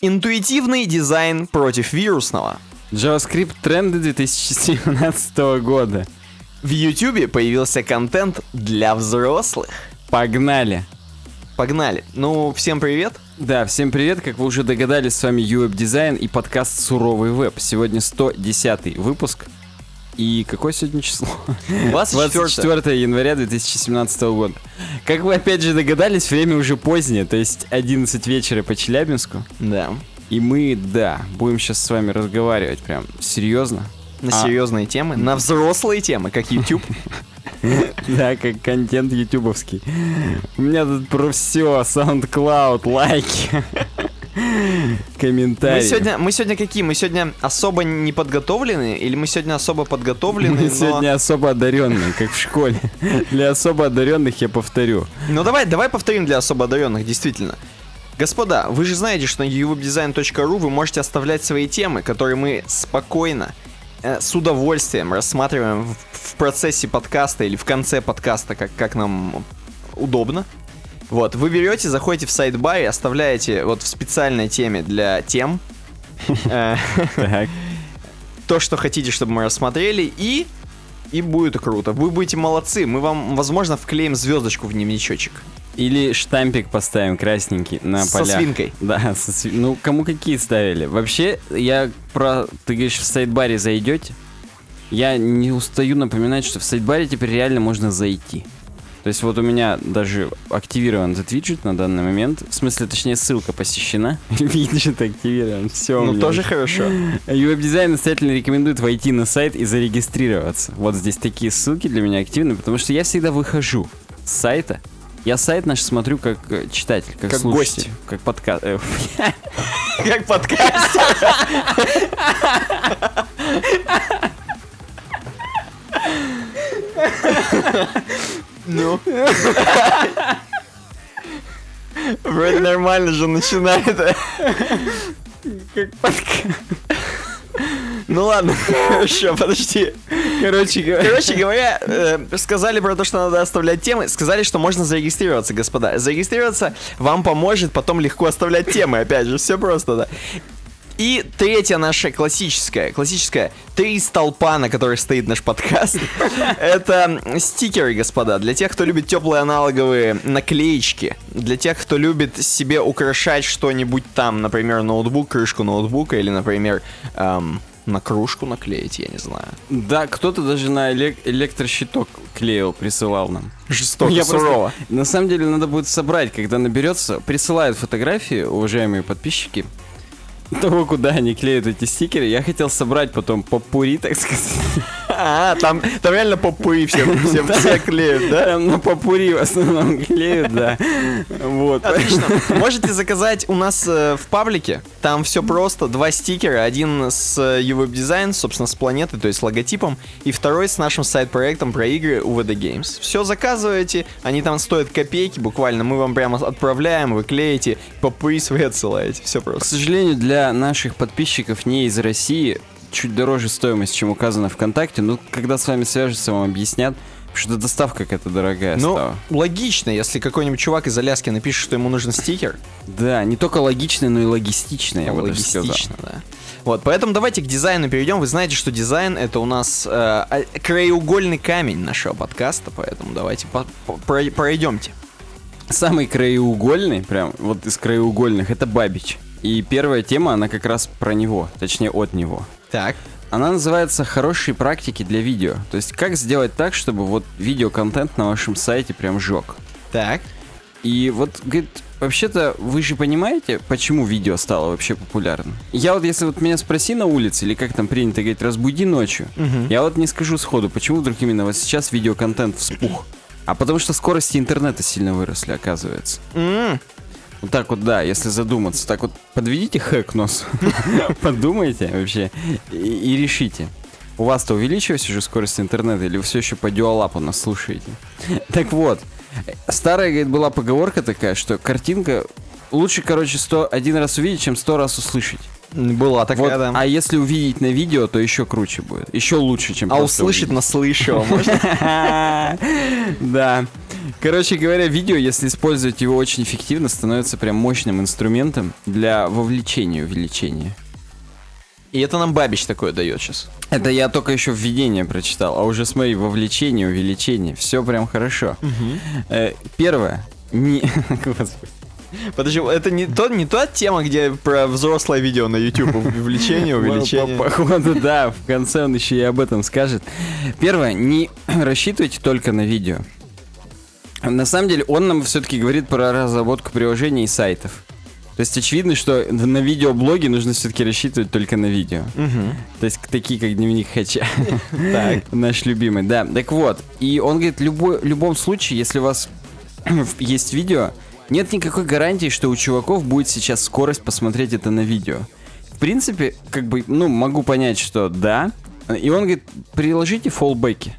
Интуитивный дизайн против вирусного. JavaScript тренды 2017 года. В YouTube появился контент для взрослых. Погнали! Погнали. Ну, всем привет. Да, всем привет, как вы уже догадались, с вами UWeb Дизайн и подкаст «Суровый веб». Сегодня 110 выпуск. И какое сегодня число? 24. 24 января 2017 года. Как вы опять же догадались, время уже позднее, то есть 11 вечера по Челябинску. Да. И мы, да, будем сейчас с вами разговаривать прям серьезно. На А. серьезные темы, на взрослые темы, как YouTube. Да, как контент ютубовский. У меня тут про все, SoundCloud, лайки, комментарии. Мы сегодня, мы сегодня какие? Мы сегодня особо не подготовлены или мы сегодня особо подготовлены? Мы но- сегодня особо одаренные, как в школе. Для особо одаренных я повторю. Ну давай, давай повторим для особо одаренных, действительно. Господа, вы же знаете, что на uwebdesign.ru вы можете оставлять свои темы, которые мы спокойно, э, с удовольствием рассматриваем в, в процессе подкаста или в конце подкаста, как, как нам удобно. Вот, вы берете, заходите в сайт-бар и оставляете вот в специальной теме для тем э, то, что хотите, чтобы мы рассмотрели, и и будет круто. Вы будете молодцы. Мы вам, возможно, вклеим звездочку в дневничочек. Или штампик поставим красненький на Со полях. свинкой. Да, со сви- Ну, кому какие ставили. Вообще, я про... Ты говоришь, в сайт-баре зайдете? Я не устаю напоминать, что в сайт-баре теперь реально можно зайти. То есть вот у меня даже активирован этот виджет на данный момент. В смысле, точнее, ссылка посещена. Виджет активирован. Все. Ну, тоже хорошо. Веб-дизайн настоятельно рекомендует войти на сайт и зарегистрироваться. Вот здесь такие ссылки для меня активны, потому что я всегда выхожу с сайта. Я сайт наш смотрю как э, читатель, как, Как слушатель, гость. как подкаст. э, Как подкаст. Ну. Вроде нормально же начинает. Как подкаст. Ну ладно, хорошо, подожди. Короче говоря. Короче говоря, э, сказали про то, что надо оставлять темы, сказали, что можно зарегистрироваться, господа. Зарегистрироваться вам поможет потом легко оставлять темы, опять же, все просто, да. И третья наша классическая, классическая, три столпа, на которых стоит наш подкаст, это стикеры, господа. Для тех, кто любит теплые аналоговые наклеечки, для тех, кто любит себе украшать что-нибудь там, например, ноутбук, крышку ноутбука или, например, эм, на кружку наклеить, я не знаю. Да, кто-то даже на элек- электрощиток клеил, присылал нам. Жестоко, Я просто- сурово. На самом деле надо будет собрать, когда наберется. Присылают фотографии, уважаемые подписчики, того, куда они клеят эти стикеры. Я хотел собрать потом попури, так сказать. А, там, там реально попы все, все, все клеют, да? Там на попури в основном клеют, да. Вот. Отлично. Можете заказать у нас э, в паблике. Там все просто. Два стикера. Один с UWeb Design, собственно, с планеты, то есть логотипом. И второй с нашим сайт-проектом про игры UVD Games. Все заказываете. Они там стоят копейки буквально. Мы вам прямо отправляем, вы клеите, попы свои отсылаете. Все К просто. сожалению, для наших подписчиков не из России чуть дороже стоимость, чем указано ВКонтакте. Ну, когда с вами свяжутся, вам объяснят, что доставка какая-то дорогая Ну, стала. логично, если какой-нибудь чувак из Аляски напишет, что ему нужен стикер, Да, не только логично, но и логистично, я бы даже сказал. Логистично, да. Вот, поэтому давайте к дизайну перейдем. Вы знаете, что дизайн это у нас э, а- краеугольный камень нашего подкаста, поэтому давайте по- по- про- пройдемте. Самый краеугольный, прям вот из краеугольных, это Бабич. И первая тема, она как раз про него, точнее от него. Так. Она называется «Хорошие практики для видео». То есть, как сделать так, чтобы вот видеоконтент на вашем сайте прям жег. Так. И вот, говорит, вообще-то, вы же понимаете, почему видео стало вообще популярным? Я вот, если вот меня спроси на улице, или как там принято говорить, разбуди ночью, я вот не скажу сходу, почему вдруг именно вот сейчас видеоконтент вспух. А потому что скорости интернета сильно выросли, оказывается. М, Вот так вот, да, если задуматься, так вот подведите хэк к носу, подумайте вообще и, решите. У вас-то увеличилась уже скорость интернета или вы все еще по дюалапу нас слушаете? Так вот, старая, говорит, была поговорка такая, что картинка лучше, короче, сто, один раз увидеть, чем сто раз услышать. Была такая, Вот, да. А если увидеть на видео, то еще круче будет. Еще лучше, чем А услышать увидеть. наслышал, можно? Да. Короче говоря, видео, если использовать его очень эффективно, становится прям мощным инструментом для вовлечения, увеличения. И это нам Бабич такое дает сейчас. Это я только еще введение прочитал, а уже смотри, вовлечение, увеличение, все прям хорошо. Э, Первое, не... Господи. Подожди, это не, то, не та тема, где про взрослое видео на YouTube, увеличение, увеличение. По- Походу, да, в конце он еще и об этом скажет. Первое, не рассчитывайте только на видео. На самом деле, он нам все-таки говорит про разработку приложений и сайтов. То есть очевидно, что на видеоблоге нужно все-таки рассчитывать только на видео. Мгм. То есть такие, как дневник Хача. Наш любимый, да. Так вот, и он говорит, в любом случае, если у вас есть видео, нет никакой гарантии, что у чуваков будет сейчас скорость посмотреть это на видео. В принципе, как бы, ну, могу понять, что да. И он говорит, приложите фоллбеки.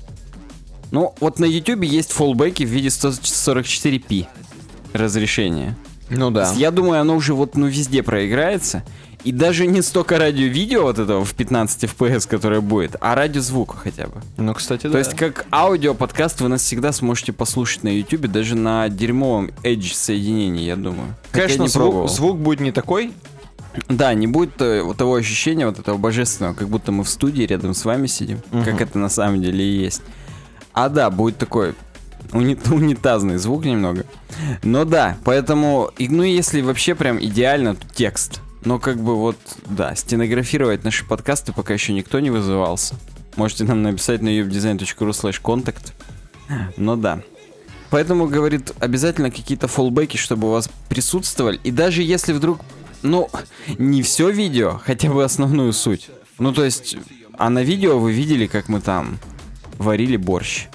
Ну, вот на YouTube есть фоллбеки в виде 144p разрешения. Ну да. Я думаю, оно уже вот ну везде проиграется. И даже не столько радио-видео вот этого в 15 FPS, которое будет, а радиозвука хотя бы. Ну, кстати, То есть как аудио подкаст вы нас всегда сможете послушать на YouTube, даже на дерьмовом Edge соединении, я думаю. Конечно, не пробовал. звук, звук будет не такой. Да, не будет э, вот того ощущения, вот этого божественного, как будто мы в студии рядом с вами сидим, Мгм. как это на самом деле и есть. А да, будет такой уни- унитазный звук немного. Но да, поэтому, ну если вообще прям идеально, то текст. Но как бы вот, да, стенографировать наши подкасты пока еще никто не вызывался. Можете нам написать на ubedesign.ru slash contact. Но да. Поэтому, говорит, обязательно какие-то фоллбеки, чтобы у вас присутствовали. И даже если вдруг, ну, не все видео, хотя бы основную суть. Ну, то есть, а на видео вы видели, как мы там варили борщ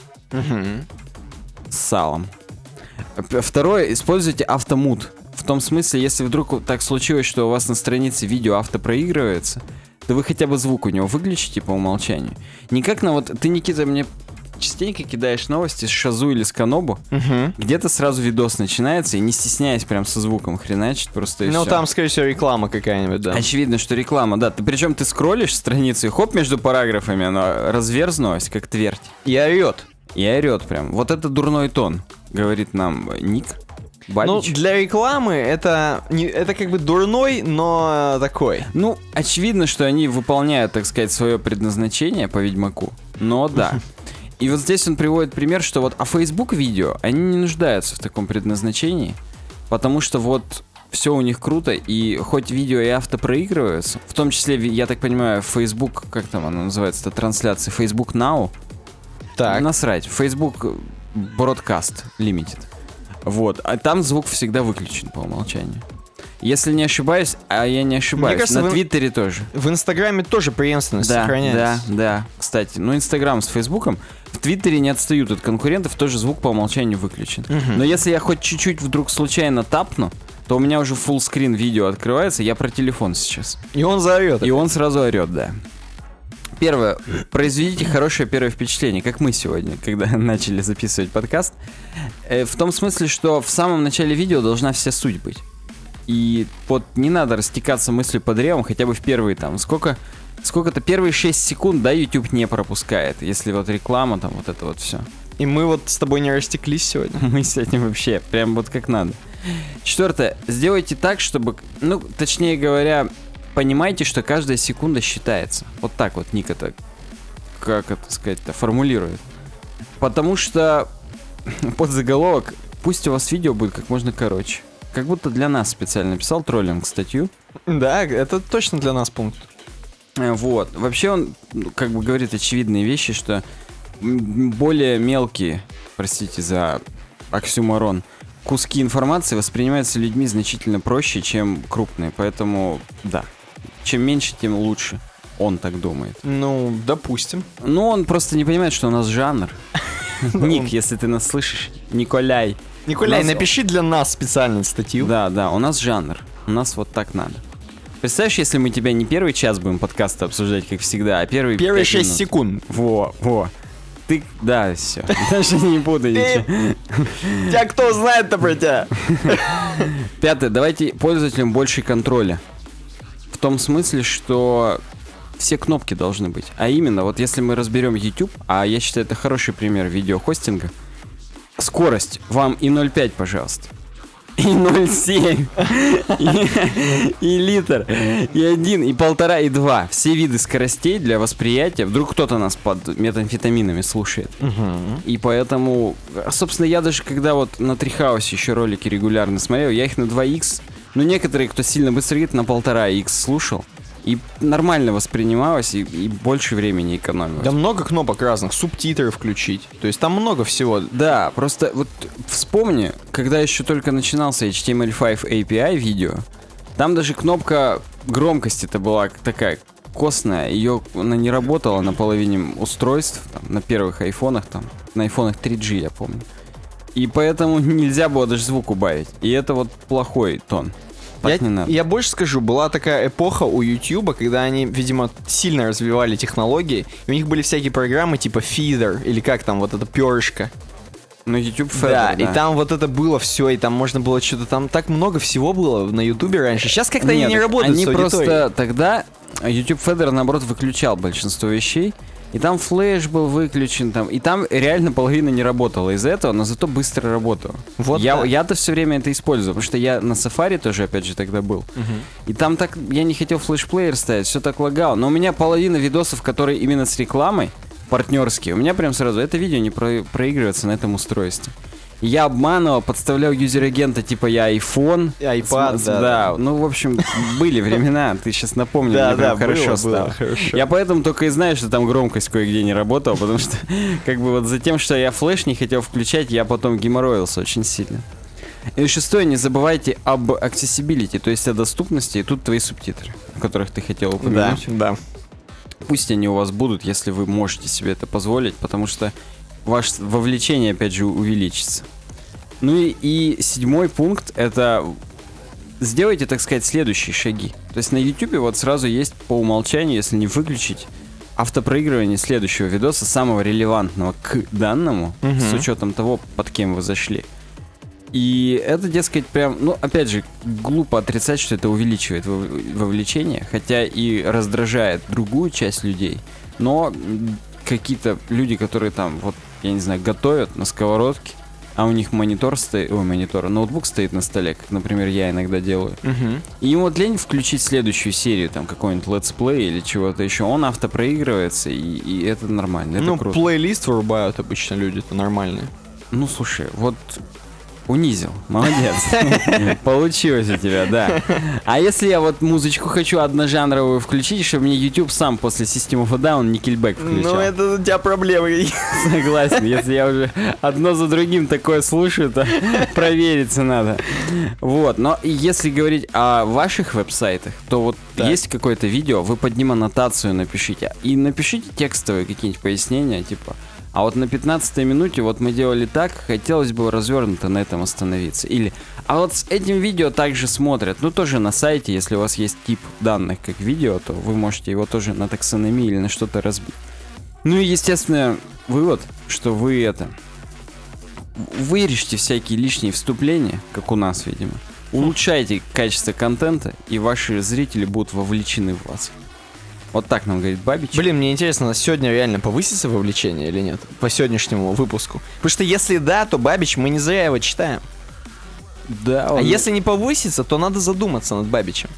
с салом. П- Второе, используйте автомут. В том смысле, если вдруг так случилось, что у вас на странице видео автопроигрывается, то вы хотя бы звук у него выключите по умолчанию. Не как на вот... Ты, Никита, мне частенько кидаешь новости с Шазу или с Канобу, Мгм. где-то сразу видос начинается, и не стесняясь прям со звуком хреначить, просто и Ну, всё. там, скорее всего, реклама какая-нибудь, да. Очевидно, что реклама, да. Ты причем ты скроллишь страницу, и хоп, между параграфами она разверзнулась, как твердь. И орет. И орет прям. Вот это дурной тон, говорит нам э, Ник. Ну, Бабич. для рекламы это, не, это как бы дурной, но такой. Ну, очевидно, что они выполняют, так сказать, свое предназначение по Ведьмаку. Но да. И вот здесь он приводит пример, что вот, а Facebook видео, они не нуждаются в таком предназначении, потому что вот все у них круто, и хоть видео и авто проигрываются, в том числе, я так понимаю, Facebook, как там она называется, трансляция, Facebook Now, Так. насрать, Facebook Broadcast Limited. Вот, а там звук всегда выключен по умолчанию. Если не ошибаюсь, а я не ошибаюсь, кажется, на Твиттере тоже. В Инстаграме тоже преемственность Да, да, сохраняется. да. Кстати, ну Инстаграм с Фейсбуком в Твиттере не отстают от конкурентов, тоже звук по умолчанию выключен. Мгм. Но если я хоть чуть-чуть вдруг случайно тапну, то у меня уже full скрин видео открывается, я про телефон сейчас. И он заорет. И он сразу орет, да. Первое. Произведите хорошее первое впечатление, как мы сегодня, когда начали записывать подкаст. Э, в том смысле, что в самом начале видео должна вся суть быть. И вот не надо растекаться мыслью по древам, хотя бы в первые там, сколько, сколько-то первые 6 секунд, да, YouTube не пропускает, если вот реклама там, вот это вот все. И мы вот с тобой не растеклись сегодня. Мы сегодня вообще прям вот как надо. Четвертое. Сделайте так, чтобы, ну, точнее говоря, понимайте, что каждая секунда считается. Вот так вот Ник это, как это сказать-то, формулирует. Потому что под заголовок, пусть у вас видео будет как можно короче. Как будто для нас специально написал троллинг статью. Да, это точно для нас пункт. Э, Вот. Вообще он ну, как бы говорит очевидные вещи, что более мелкие, простите за оксюмарон, куски информации воспринимаются людьми значительно проще, чем крупные. Поэтому, да, чем меньше, тем лучше. Он так думает. Ну, допустим. Ну, он просто не понимает, что у нас жанр. Ник, если ты нас слышишь, Николяй. Нас- напиши для нас специально статью. Да, да, у нас жанр. У нас вот так надо. Представляешь, если мы тебя не первый час будем подкаста обсуждать, как всегда, а первый Первые пять 6 минут. секунд. Во, во. Ты, да, все. Даже не буду ничего. Тебя кто знает-то про тебя? Пятое. Давайте пользователям больше контроля. В том смысле, что все кнопки должны быть. А именно, вот если мы разберем YouTube, а я считаю, это хороший пример видеохостинга, скорость вам и 0,5, пожалуйста. И 0,7. И, и литр. И один, и полтора, и два. Все виды скоростей для восприятия. Вдруг кто-то нас под метамфетаминами слушает. И поэтому, собственно, я даже когда вот на Трихаусе еще ролики регулярно смотрел, я их на 2х, ну некоторые, кто сильно быстро едет, на полтора х слушал. И нормально воспринималось, и, и больше времени экономилось. Да много кнопок разных, субтитры включить. То есть там много всего. Да, просто вот вспомни, когда еще только начинался HTML5 API видео, там даже кнопка громкости-то была такая костная, ее она не работала на половине устройств, там, на первых айфонах, там, на айфонах 3G, я помню. И поэтому нельзя было даже звук убавить. И это вот плохой тон. Так я, не надо. я больше скажу, была такая эпоха у YouTube, когда они, видимо, сильно развивали технологии. И у них были всякие программы типа Feeder, или как там, вот это перышко. Ну, YouTube Да, Feather, и там вот это было все, и там можно было что-то там так много всего было на Ютубе раньше. Сейчас как-то они не работают Они просто тогда YouTube Feather, наоборот, выключал большинство вещей. И там флеш был выключен, там, и там реально половина не работала из-за этого, но зато быстро работала. Вот я, да. я-то все время это использую, потому что я на Safari тоже, опять же, тогда был. И там так, я не хотел флеш-плеер ставить, все так лагало. Но у меня половина видосов, которые именно с рекламой, партнерские, у меня прям сразу это видео не про- проигрывается на этом устройстве. Я обманывал, подставлял юзер-агента, типа я iPhone. И iPad, С- да, да. Ну, в общем, были времена, ты сейчас напомнил, Да, мне прям да, хорошо было, стало. было, хорошо. Я поэтому только и знаю, что там громкость кое-где не работала, потому что, как бы вот за тем, что я флеш не хотел включать, я потом геморроился очень сильно. И шестое, не забывайте об accessibility, то есть о доступности, и тут твои субтитры, о которых ты хотел Да, упомянуть. да. Пусть они у вас будут, если вы можете себе это позволить, потому что ваше вовлечение, опять же, увеличится. Ну и, и седьмой пункт это сделайте, так сказать, следующие шаги. То есть на YouTube вот сразу есть по умолчанию, если не выключить, автопроигрывание следующего видоса, самого релевантного к данному, Мгм. с учетом того, под кем вы зашли. И это, дескать, прям, ну, опять же, глупо отрицать, что это увеличивает вов- вовлечение, хотя и раздражает другую часть людей. Но какие-то люди, которые там, вот, я не знаю, готовят на сковородке, а у них монитор стоит, ой, монитор, ноутбук стоит на столе, как, например, я иногда делаю. Мгм. И им вот лень включить следующую серию, там, какой-нибудь летсплей или чего-то еще. Он автопроигрывается, и, и это нормально, это ну, круто. плейлист вырубают обычно люди, это нормальные. Ну, слушай, вот унизил, молодец. Получилось у тебя, да. А если я вот музычку хочу одножанровую включить, чтобы мне YouTube сам после System of a Down Nickelback включал? Ну, это у тебя проблемы. Согласен, если я уже одно за другим такое слушаю, то провериться надо. Вот, но если говорить о ваших веб-сайтах, то вот Так. есть какое-то видео, вы под ним аннотацию напишите. И напишите текстовые какие-нибудь пояснения, типа, а вот на 15 минуте вот мы делали так, хотелось бы развернуто на этом остановиться. Или, а вот с этим видео также смотрят, ну тоже на сайте, если у вас есть тип данных как видео, то вы можете его тоже на таксономии или на что-то разбить. Ну и, естественно, вывод, что вы это... Вырежьте всякие лишние вступления, как у нас, видимо. Улучшайте качество контента, и ваши зрители будут вовлечены в вас. Вот так нам говорит Бабич. Блин, мне интересно, сегодня реально повысится вовлечение или нет? По сегодняшнему выпуску. Потому что если да, то Бабич, мы не зря его читаем. да, А он- если не повысится, то надо задуматься над Бабичем.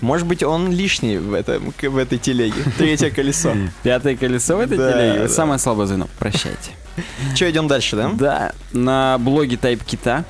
Может быть, он лишний в, этом, в этой телеге. Третье колесо. Пятое колесо в этой Да, телеге. да. Самое слабое звено. Прощайте. Че, идем дальше, да? Да, на блоге TypeKit.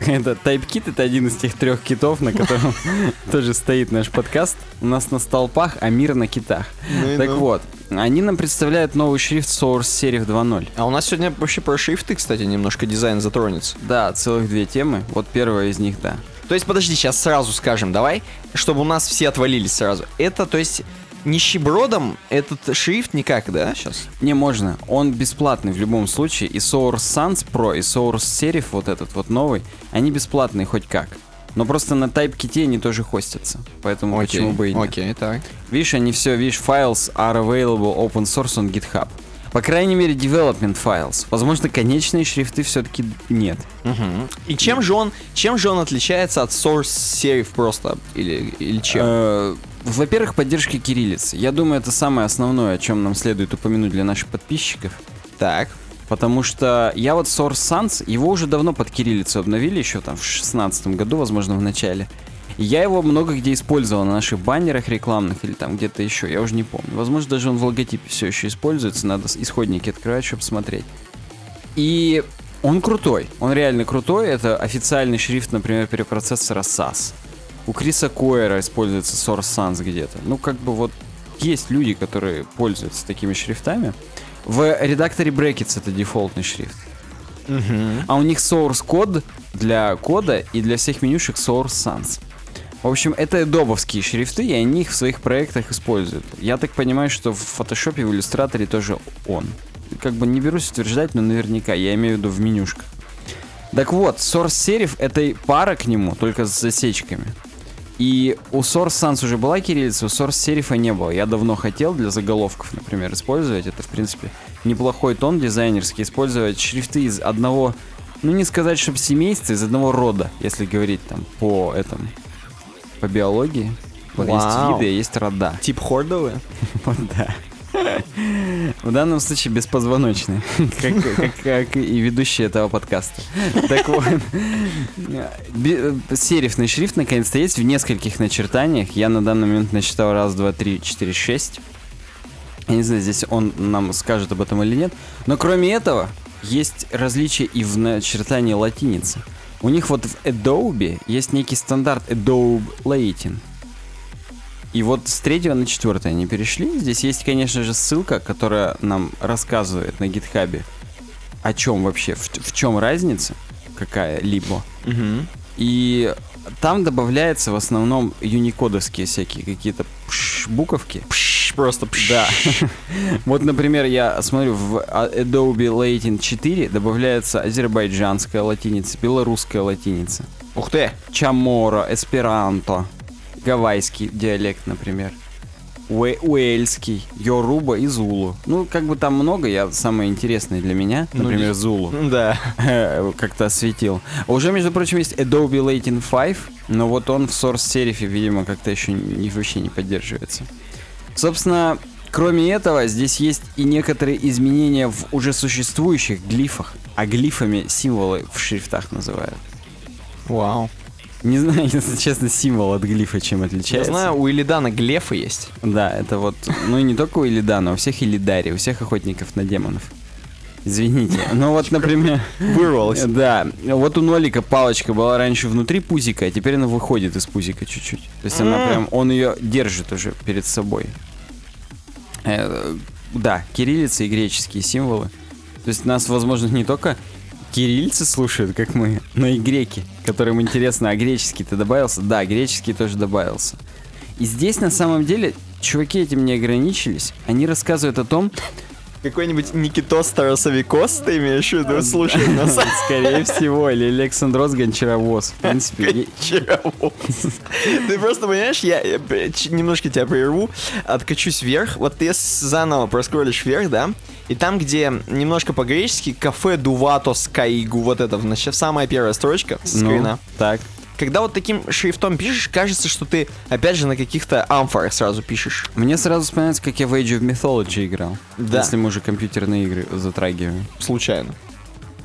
Это TypeKit это один из тех трех китов, на котором тоже стоит наш подкаст. У нас на столпах, а мир на китах. Ну Так ну. вот, они нам представляют новый шрифт Source Serif 2.0. А у нас сегодня вообще про шрифты, кстати, немножко дизайн затронется. Да, целых две темы. Вот первая из них, да. То есть, подожди, сейчас сразу скажем, давай, чтобы у нас все отвалились сразу. Это, то есть, нищебродом этот шрифт никак, да, сейчас? Не можно, он бесплатный в любом случае. И Source Sans Pro, и Source Serif, вот этот вот новый, они бесплатные хоть как. Но просто на TypeKit они тоже хостятся. Поэтому почему бы и нет. Окей, так. Видишь, они все, видишь, files are available open source on GitHub. По крайней мере, development files. Возможно, конечные шрифты все-таки нет. Мгм. И чем же он, чем же он отличается от Source Serif просто? Или, или чем? Э, Во-первых, поддержка кириллицы. Я думаю, это самое основное, о чем нам следует упомянуть для наших подписчиков. так. Потому что я вот Source Sans, его уже давно под кириллицу обновили, еще там в шестнадцатом году, возможно, в начале. И я его много где использовал на наших баннерах рекламных или там где-то еще, я уже не помню. Возможно, даже он в логотипе все еще используется, надо исходники открывать, чтобы смотреть. И он крутой, он реально крутой, это официальный шрифт, например, перепроцессора SAS. У Криса Койера используется Source Sans где-то. Ну, как бы вот есть люди, которые пользуются такими шрифтами. В редакторе Brackets это дефолтный шрифт. А у них source код для кода и для всех менюшек source sans. В общем, это добовские шрифты, и они их в своих проектах используют. Я так понимаю, что в и в иллюстраторе тоже он. Как бы не берусь утверждать, но наверняка, я имею в виду в менюшках. Так вот, source serif это пара к нему, только с засечками. И у Source Sans уже была кириллица, у Source серифа не было. Я давно хотел для заголовков, например, использовать. Это, в принципе, неплохой тон дизайнерский. Использовать шрифты из одного, ну не сказать, чтобы семейства, из одного рода, если говорить там по этому, по биологии. Вот есть виды, есть рода. Тип хордовые? Вот да. В данном случае беспозвоночный, как, как- как и ведущий этого подкаста. Так вот, серифный шрифт наконец-то есть в нескольких начертаниях. Я на данный момент насчитал раз, два, три, четыре, шесть. Я не знаю, здесь он нам скажет об этом или нет. Но кроме этого, есть различия и в начертании латиницы. У них вот в Adobe есть некий стандарт Adobe Latin. И вот с третьего на четвертое они перешли. Здесь есть, конечно же, ссылка, которая нам рассказывает на гитхабе, о чем вообще, в, в чем разница какая-либо. Угу. И там добавляется в основном юникодовские всякие какие-то буковки. Пш, просто пш. Да. Вот, например, я смотрю, в Adobe Latin 4 добавляется азербайджанская латиница, белорусская латиница, Ух ты. чамора, эсперанто, гавайский диалект, например, уэ- уэльский, йоруба и зулу. Ну, как бы там много, я самое интересное для меня, Ну, например, не- зулу Да. как-то осветил. Уже, между прочим, есть Adobe Latin 5, но вот он в Source серифе, видимо, как-то еще не, вообще не поддерживается. Собственно, кроме этого, здесь есть и некоторые изменения в уже существующих глифах, а глифами символы в шрифтах называют. Вау. Не знаю, если честно, символ от глифа чем Я отличается. знаю, у Илидана глефы есть. Да, это вот, ну и не только у Илидана, у всех Илидари, у всех охотников на демонов. Извините. Ну вот, например... Вырвалось. Да, вот у Нолика палочка была раньше внутри пузика, а теперь она выходит из пузика чуть-чуть. То есть она прям, он ее держит уже перед собой. Э, да, кириллица и греческие символы. То есть нас, возможно, не только кириллицы слушают, как мы, но и греки, которым интересно, а греческий ты добавился? Да, греческий тоже добавился. И здесь, на самом деле, чуваки этим не ограничились. Они рассказывают о том, Какой-нибудь Никитос Тарасовикос ты имеешь в виду? Слушай нас. скорее всего, или Александрос Гончаровоз. В принципе, Чего? Ты просто понимаешь, я э, немножко тебя прерву, откачусь вверх. Вот ты заново проскролишь вверх, да? И там, где немножко по-гречески, кафе Дуватос Каигу, вот это, значит, самая первая строчка с ну, так. Когда вот таким шрифтом пишешь, кажется, что ты, опять же, на каких-то амфорах сразу пишешь. Мне сразу вспоминается, как я в Age of Mythology играл. Да. Если мы уже компьютерные игры затрагиваем. Случайно.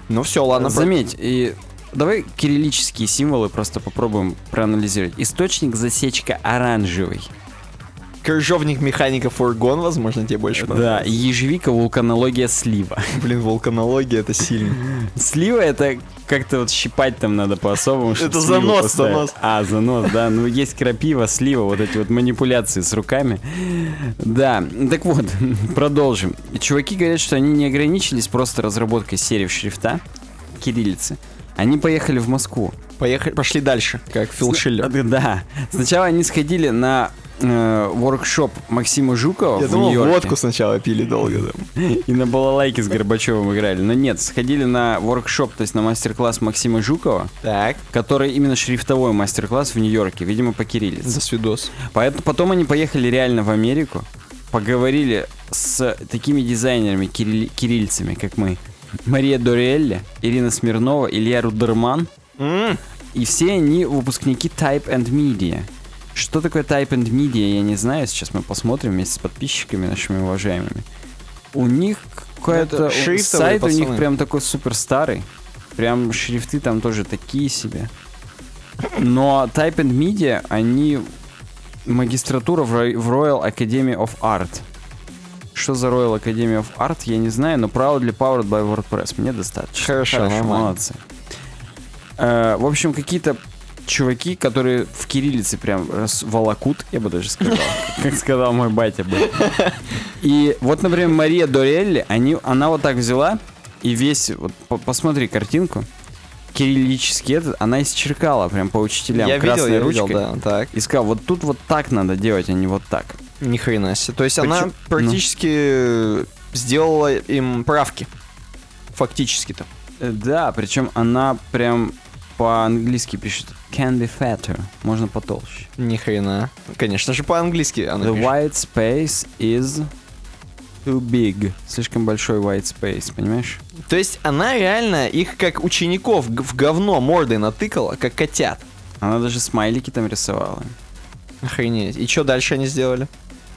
Ну все, ладно. Заметь, и давай кириллические символы просто попробуем проанализировать. Источник засечка оранжевый. Крыжовник механика фургон, возможно, тебе больше Да, ежевика, вулканология, слива. Блин, вулканология это сильно. Слива это как-то вот щипать там надо по-особому. Это занос, поставить. занос. А, занос, да. Ну, есть крапива, слива, вот эти вот манипуляции с руками. Да, так вот, продолжим. Чуваки говорят, что они не ограничились просто разработкой серии шрифта, кириллицы. Они поехали в Москву. Поехали, пошли дальше, как Фил Шиллер. Да. Сначала они сходили на воркшоп Максима Жукова Я в думал, Нью-Йорке. водку сначала пили долго там. И на балалайке с Горбачевым играли. Но нет, сходили на воркшоп, то есть на мастер-класс Максима Жукова, Так. который именно шрифтовой мастер-класс в Нью-Йорке, видимо, по кириллице. За свидос. Поэтому потом они поехали реально в Америку, поговорили с такими дизайнерами, кирилли- кириллицами, как мы. Мария Дориэлли, Ирина Смирнова, Илья Рудерман. М, И все они выпускники Type and Media. Что такое Type and Media, я не знаю. Сейчас мы посмотрим вместе с подписчиками нашими уважаемыми. у них какой-то... Шрифтовые Сайт у них пацаны. прям такой супер старый. Прям шрифты там тоже такие себе. Но Type and Media, они магистратура в Royal Academy of Art. Что за Royal Academy of Art, я не знаю, но proudly powered by WordPress. Мне достаточно. Хорошо, нормально. молодцы. Э, в общем, какие-то чуваки, которые в кириллице прям волокут, я бы даже сказал, как сказал мой батя бы. И вот, например, Мария Дорелли, они, она вот так взяла и весь, вот по- посмотри картинку, кириллический этот, она исчеркала прям по учителям Я видел, красной я ручкой. видел, да, так. И сказал, вот тут вот так надо делать, а не вот так. Ни хрена себе. То есть она Почему- практически сделала им правки. Фактически-то. Э, Да, причем она прям по-английски пишет can be fatter, можно потолще. Ни хрена. Конечно же, по-английски она The пишет. white space is too big. Слишком большой white space, понимаешь? То есть она реально их как учеников в говно мордой натыкала, как котят. Она даже смайлики там рисовала. Охренеть. И что дальше они сделали?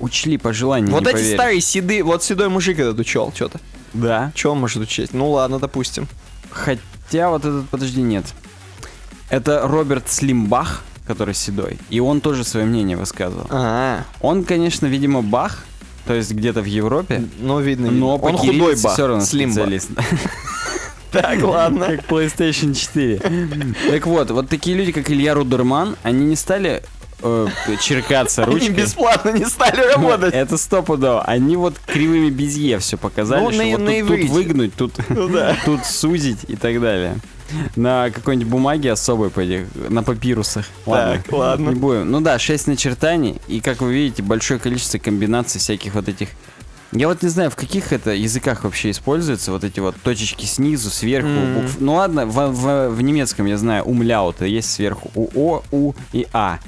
Учли по желанию, вот эти поверишь. старые седые, вот седой мужик этот учел что-то. Да. Че он может учить? Ну ладно, допустим. Хотя вот этот, подожди, нет. Это Роберт Слимбах, который седой. И он тоже свое мнение высказывал. А, Он, конечно, видимо, Бах, то есть где-то в Европе. ну видно, видно. Но по он худой бах, все равно слим специалист. Так, ладно. Как PlayStation 4. Так вот, вот такие люди, как Илья Рудерман, они не стали э, черкаться Они ручкой. бесплатно не стали работать. Это стопудово. Они вот кривыми безе все показали, Ну, что на- вот на тут, выгнуть, тут, Ну да. тут сузить и так далее. На какой-нибудь бумаге особой, по этих- на папирусах. Так, ладно. Не будем. Ну да, 6 начертаний, и, как вы видите, большое количество комбинаций всяких вот этих... Я вот не знаю, в каких это языках вообще используются вот эти вот точечки снизу, сверху. Мгм. букв- Ну ладно, в, в- в немецком я знаю, умляут, есть сверху у О, У и А.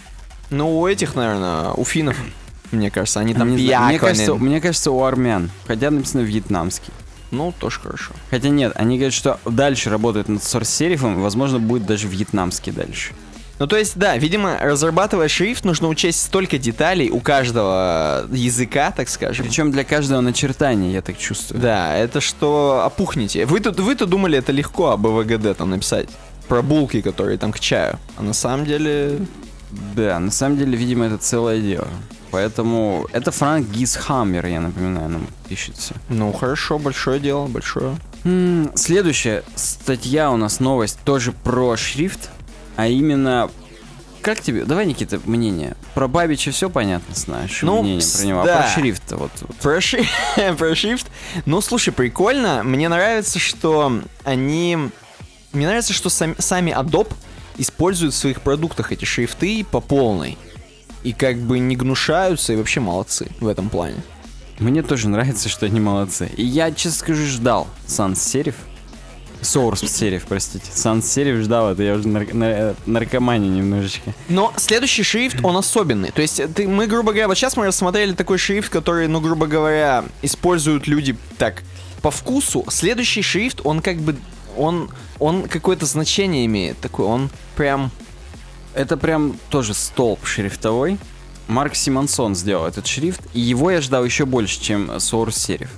Ну, у этих, наверное, у финнов, мне кажется, они там Не знаю, мне, кажется, мне кажется, у армян. Хотя написано вьетнамский. Ну, тоже хорошо. Хотя нет, они говорят, что дальше работают над сорс-серифом, возможно, будет даже вьетнамский дальше. Ну, то есть, да, видимо, разрабатывая шрифт, нужно учесть столько деталей у каждого языка, так скажем. Причем для каждого начертания, я так чувствую. Да, это что опухнете. Вы тут, вы-то думали, это легко об ВГД там написать. Про булки, которые там к чаю. А на самом деле... Да, на самом деле, видимо, это целое дело. Поэтому это Франк Гисхаммер, я напоминаю, нам пишет все. Ну, хорошо, большое дело, большое. Следующая статья у нас новость тоже про шрифт, а именно как тебе? Давай, Никита, мнение. Про Бабича все понятно знаешь, Ну, мнение про него. да. А про шрифт вот, вот. Про, ши- про шрифт. Ну, слушай, прикольно. Мне нравится, что они... Мне нравится, что сами, сами Adobe используют в своих продуктах эти шрифты по полной. И как бы не гнушаются, и вообще молодцы в этом плане. Мне тоже нравится, что они молодцы. И я, честно скажу, ждал Sans Serif. Source Serif, простите. Sans Serif ждал это, я уже нар- на- наркоманию немножечко. Но следующий шрифт, он особенный. То есть ты, мы, грубо говоря, вот сейчас мы рассмотрели такой шрифт, который, ну, грубо говоря, используют люди так по вкусу. Следующий шрифт, он как бы, он, он какое-то значение имеет такое, он прям... Это прям тоже столб шрифтовой. Марк Симонсон сделал этот шрифт, и его я ждал еще больше, чем Source Serif.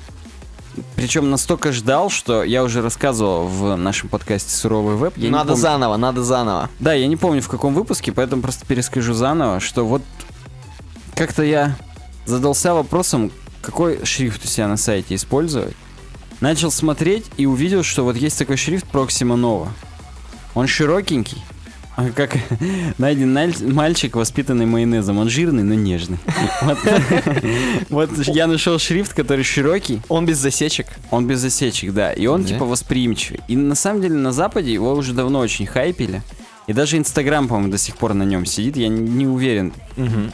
Причем настолько ждал, что я уже рассказывал в нашем подкасте «Суровый веб». Я надо помню- заново, надо заново. Да, я не помню в каком выпуске, поэтому просто перескажу заново, что вот как-то я задался вопросом, какой шрифт у себя на сайте использовать. Начал смотреть и увидел, что вот есть такой шрифт Proxima Nova. Он широкенький, а как найден мальчик, воспитанный майонезом. Он жирный, но нежный. Вот, я нашел шрифт, который широкий, Он без засечек. он без засечек, да. И он типа восприимчивый. И на самом деле на Западе его уже давно очень хайпили. И даже Инстаграм, по-моему, до сих пор на нем сидит. Я не, уверен,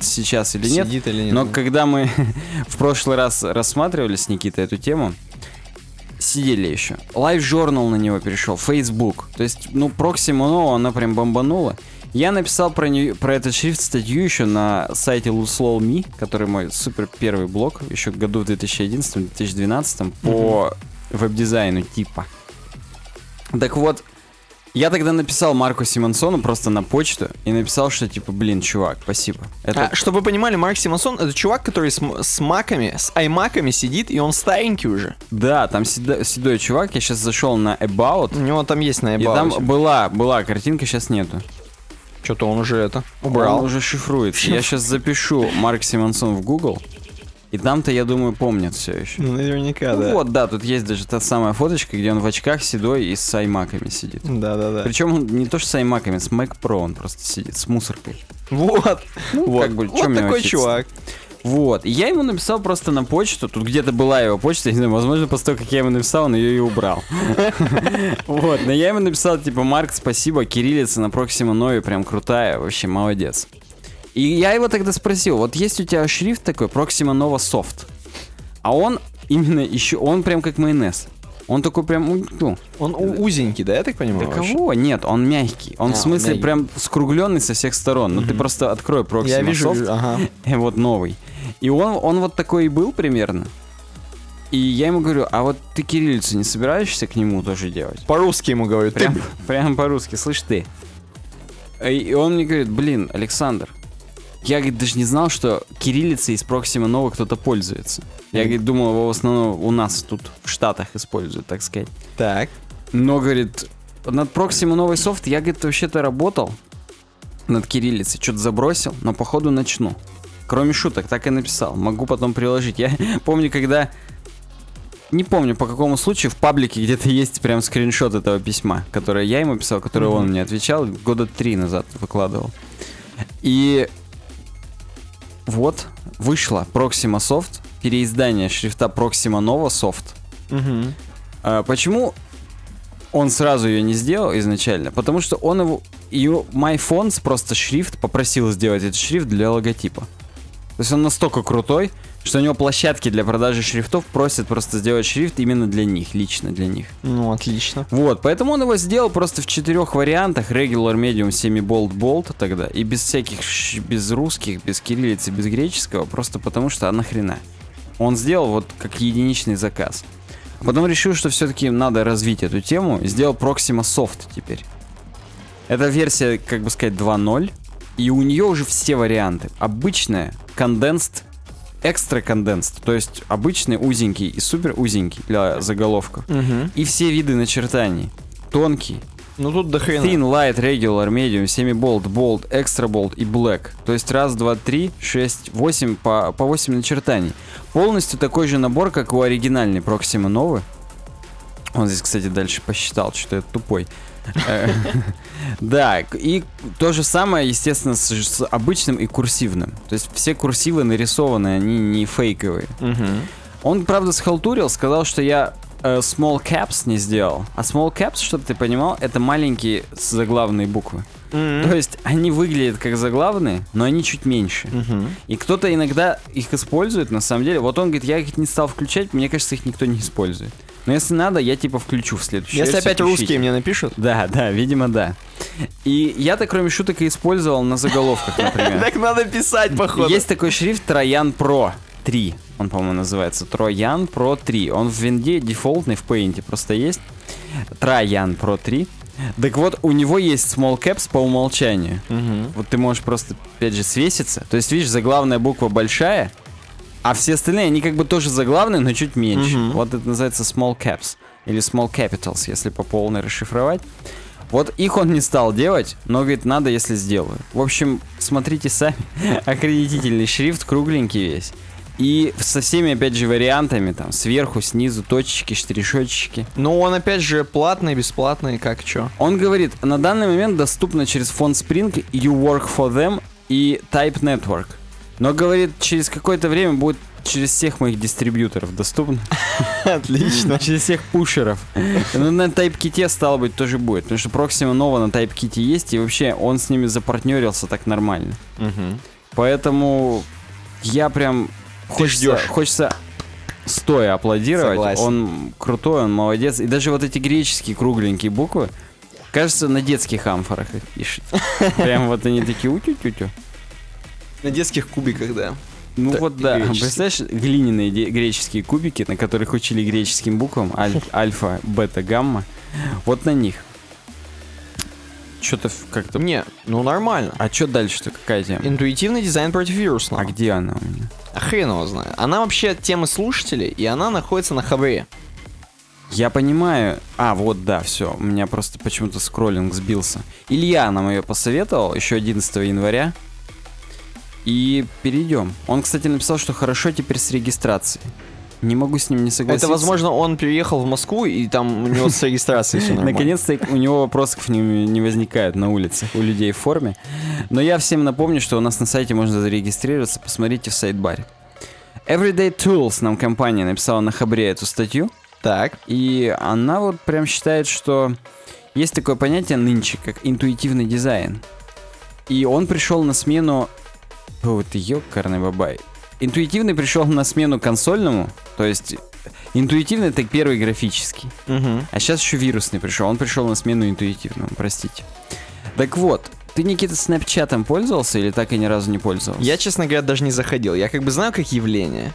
сейчас или нет. Сидит или нет. Но когда мы в прошлый раз рассматривали с Никитой эту тему, сидели еще. Live Journal на него перешел, Facebook. То есть, ну, Proxima Nova, она прям бомбанула. Я написал про, нее, про этот шрифт статью еще на сайте Luslol.me, который мой супер первый блог, еще году в 2011-2012 по веб-дизайну типа. Так вот, Я тогда написал Марку Симонсону просто на почту и написал, что типа, блин, чувак, спасибо. Это А, чтобы вы понимали, Марк Симонсон это чувак, который с, с маками, с аймаками сидит, и он старенький уже. Да, там седо- седой чувак, я сейчас зашел на About, У него там есть и наебал. там была, была картинка, сейчас нету. Что-то он уже это убрал. Он уже шифруется. Я сейчас запишу Марк Симонсон в Google, и там-то, я думаю, помнят все еще. Ну, наверняка, Ну да. вот, да, тут есть даже та самая фоточка, где он в очках седой и с аймаками сидит. Да-да-да. Причем он не то что с аймаками, с Mac Pro он просто сидит, с мусоркой. Вот. вот. Ну, как бы, вот такой учиться? чувак. Вот. И я ему написал просто на почту. Тут где-то была его почта, я не знаю, возможно, после того, как я ему написал, он ее и убрал. Вот. Но я ему написал, типа, Марк, спасибо, кириллица на Proxima Novi прям крутая, вообще молодец. И я его тогда спросил, вот есть у тебя шрифт такой, Proxima Nova Soft. А он именно еще, он прям как майонез. Он такой прям, ну, Он узенький, да, я так да понимаю? вообще? кого? Нет, он мягкий. Он А, в смысле мягкий. прям скругленный со всех сторон. Ну ты просто открой Proxima Я вижу, Soft. ага. И вот новый. И он, он вот такой и был примерно. И я ему говорю, а вот ты кириллицу не собираешься к нему тоже делать? По-русски ему говорю. Ты, Прям, прям по-русски, слышь ты. И он мне говорит, блин, Александр, я, говорит, даже не знал, что кириллицей из Proxima Nova кто-то пользуется. Я, говорит, думал, его в основном у нас тут в Штатах используют, так сказать. Так. Но, говорит, над Proxima новый софт я, говорит, вообще-то работал над кириллицей, что-то забросил, но походу начну. Кроме шуток, так и написал. Могу потом приложить. Я помню, когда... Не помню, по какому случаю в паблике где-то есть прям скриншот этого письма, которое я ему писал, которое он мне отвечал, года три назад выкладывал. И вот вышла Proxima Soft, переиздание шрифта Proxima Nova Soft. Мгм. А, почему он сразу ее не сделал изначально? Потому что он его... Ее MyFonts просто шрифт попросил сделать этот шрифт для логотипа. То есть он настолько крутой, что у него площадки для продажи шрифтов просят просто сделать шрифт именно для них, лично для них. Ну, отлично. Вот, поэтому он его сделал просто в четырех вариантах. Regular, Medium, Semi-Bold, Bold тогда. И без всяких, без русских, без кириллицы, без греческого. Просто потому что, а нахрена? Он сделал вот как единичный заказ. А Потом решил, что все-таки надо развить эту тему. и Сделал Proxima Soft теперь. Это версия, как бы сказать, 2.0. И у нее уже все варианты. Обычная, condensed, экстра condensed. То есть обычный узенький и супер узенький для заголовков. Мгм. И все виды начертаний. Тонкий, Ну, тут до хрена. thin, light, regular, medium, semi-bold, bold, extra bold и black. То есть раз, два, три, шесть, восемь, по, по 8 начертаний. Полностью такой же набор, как у оригинальной Proxima Nova. Он здесь, кстати, дальше посчитал, что я тупой. Да, и то же самое, естественно, с обычным и курсивным. То есть все курсивы нарисованы, они не фейковые. Он, правда, схалтурил, сказал, что я э, small caps не сделал. А small caps, чтобы ты понимал, это маленькие заглавные буквы. Мгм. То есть они выглядят как заглавные, но они чуть меньше. Мгм. И кто-то иногда их использует, на самом деле. Вот он говорит, я их не стал включать, мне кажется, их никто не использует. Но если надо, я типа включу в следующий Если опять русские мне напишут. Да, да, видимо, да. И я-то, кроме шуток, и использовал на заголовках, например. Так надо писать, походу. Есть такой шрифт Троян Pro 3. Он, по-моему, называется Троян Pro 3. Он в винде дефолтный, в Paint просто есть. Троян Pro 3. Так вот, у него есть small caps по умолчанию. Мгм. Вот ты можешь просто, опять же, свеситься. То есть, видишь, заглавная буква большая, а все остальные, они как бы тоже заглавные, но чуть меньше. Мгм. Вот это называется small caps. Или small capitals, если по полной расшифровать. Вот их он не стал делать, но говорит, надо, если сделаю. В общем, смотрите сами. Аккредитительный шрифт, кругленький весь. И со всеми, опять же, вариантами, там, сверху, снизу, точечки, штришочки. Ну, он опять же платный, бесплатный, как чё. Он говорит, на данный момент доступно через фонд Spring, You Work for Them и Type Network. Но, говорит, через какое-то время будет через всех моих дистрибьюторов доступно. Отлично. Через всех пушеров. Ну, на TypeKit, стало быть, тоже будет. Потому что Proxima Nova на TypeKit есть, и вообще он с ними запартнерился так нормально. Мгм. Поэтому я прям... Хочется, хочется стоя аплодировать. Согласен. Он крутой, он молодец. И даже вот эти греческие кругленькие буквы, кажется, на детских амфорах их пишет. Прям вот они такие утю-тю-тю. На детских кубиках, да. Ну Да, вот да, греческие. представляешь, глиняные греческие кубики, на которых учили греческим буквам, аль- альфа, бета, гамма, вот на них. Что-то как-то... Не, ну нормально. А что дальше-то? Какая тема? Интуитивный дизайн против вирусного. А где она у меня? А хрен его знает. Она вообще темы слушателей, и она находится на хабре. Я понимаю. А, вот, да, все. У меня просто почему-то скроллинг сбился. Илья нам ее посоветовал еще 11 января. И перейдем. Он, кстати, написал, что хорошо теперь с регистрацией. Не могу с ним не согласиться. Это, возможно, он переехал в Москву, и там у него с регистрацией все. Наконец-то у него вопросов не, не возникает на улице у людей в форме. Но я всем напомню, что у нас на сайте можно зарегистрироваться. Посмотрите в сайт-баре. Everyday Tools нам компания написала на Хабре эту статью. Так. И она вот прям считает, что есть такое понятие нынче, как интуитивный дизайн. И он пришел на смену... Ты ёкарный бабай. Интуитивный пришел на смену консольному, то есть интуитивный это первый графический. Мгм. А сейчас еще вирусный пришел. Он пришел на смену интуитивному, простите. Так вот, ты, Никита, снапчатом пользовался или так и ни разу не пользовался? Я, честно говоря, даже не заходил. Я как бы знаю как явление.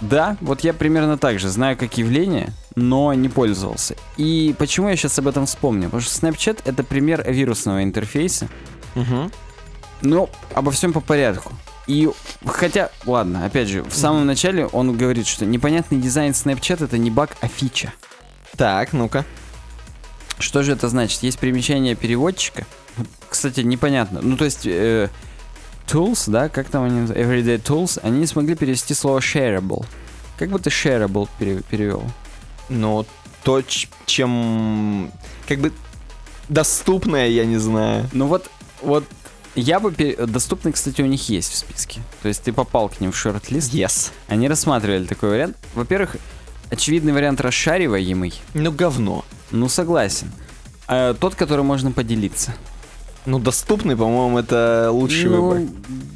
Да, вот я примерно так же знаю как явление, но не пользовался. И почему я сейчас об этом вспомнил? Потому что Snapchat это пример вирусного интерфейса. Мгм. Но обо всем по порядку. И хотя, ладно, опять же, в самом начале он говорит, что непонятный дизайн Snapchat это не баг, а фича. Так, ну-ка. Что же это значит? Есть примечание переводчика. Кстати, непонятно. Ну, то есть, э, tools, да, как там они называются? Everyday tools, они не смогли перевести слово shareable. Как бы ты shareable пере- перевел? Ну, то, чем... Как бы доступное, я не знаю. Ну вот, вот я бы... Доступный, кстати, у них есть в списке. То есть ты попал к ним в шорт-лист. Yes. Они рассматривали такой вариант. Во-первых, очевидный вариант расшариваемый. Ну, говно. Ну, согласен. А тот, который можно поделиться. Ну, доступный, по-моему, это лучший Ну, выбор.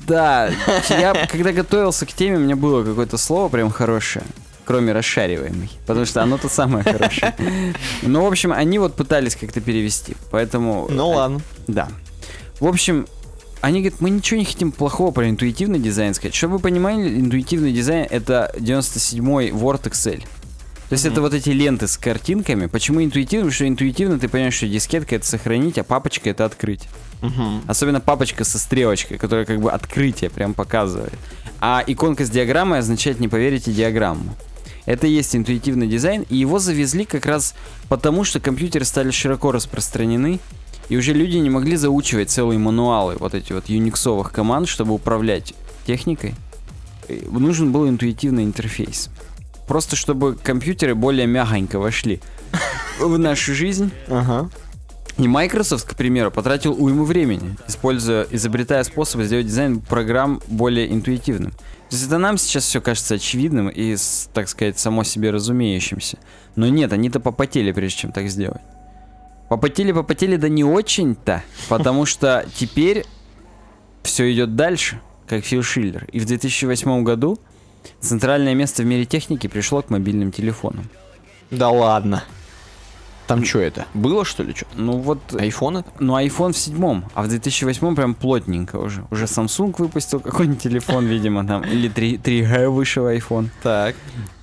Да, я когда готовился к теме, у меня было какое-то слово прям хорошее, кроме расшариваемый, потому что оно то самое хорошее. Ну, в общем, они вот пытались как-то перевести, поэтому... Ну, а, ладно. Да. В общем, они говорят, мы ничего не хотим плохого про интуитивный дизайн сказать. Чтобы вы понимали, интуитивный дизайн это 97-й Word Excel. То есть это вот эти ленты с картинками. Почему интуитивно? Потому что интуитивно ты понимаешь, что дискетка это сохранить, а папочка это открыть. Мгм. Особенно папочка со стрелочкой, которая как бы открытие прям показывает. А иконка с диаграммой означает, не поверите, диаграмму. Это и есть интуитивный дизайн, и его завезли как раз потому, что компьютеры стали широко распространены, и уже люди не могли заучивать целые мануалы вот эти вот юниксовых команд, чтобы управлять техникой. И Нужен был интуитивный интерфейс. Просто чтобы компьютеры более мягонько вошли в нашу жизнь, Ага. и Microsoft, к примеру, потратил уйму времени, используя, изобретая способы сделать дизайн программ более интуитивным. То есть это нам сейчас все кажется очевидным и, так сказать, само себе разумеющимся. Но нет, они-то попотели, прежде чем так сделать. Попотели, попотели, да не очень-то, потому что теперь все идет дальше, как Фил Шиллер. И в 2008 году центральное место в мире техники пришло к мобильным телефонам. Да ладно. Там что это? Было, что ли, что? Ну вот Айфон это? Ну, iPhone в седьмом, а в 2008 прям плотненько уже. Уже Samsung выпустил какой-нибудь телефон, видимо, там, или 3, 3G вышел iPhone. Так.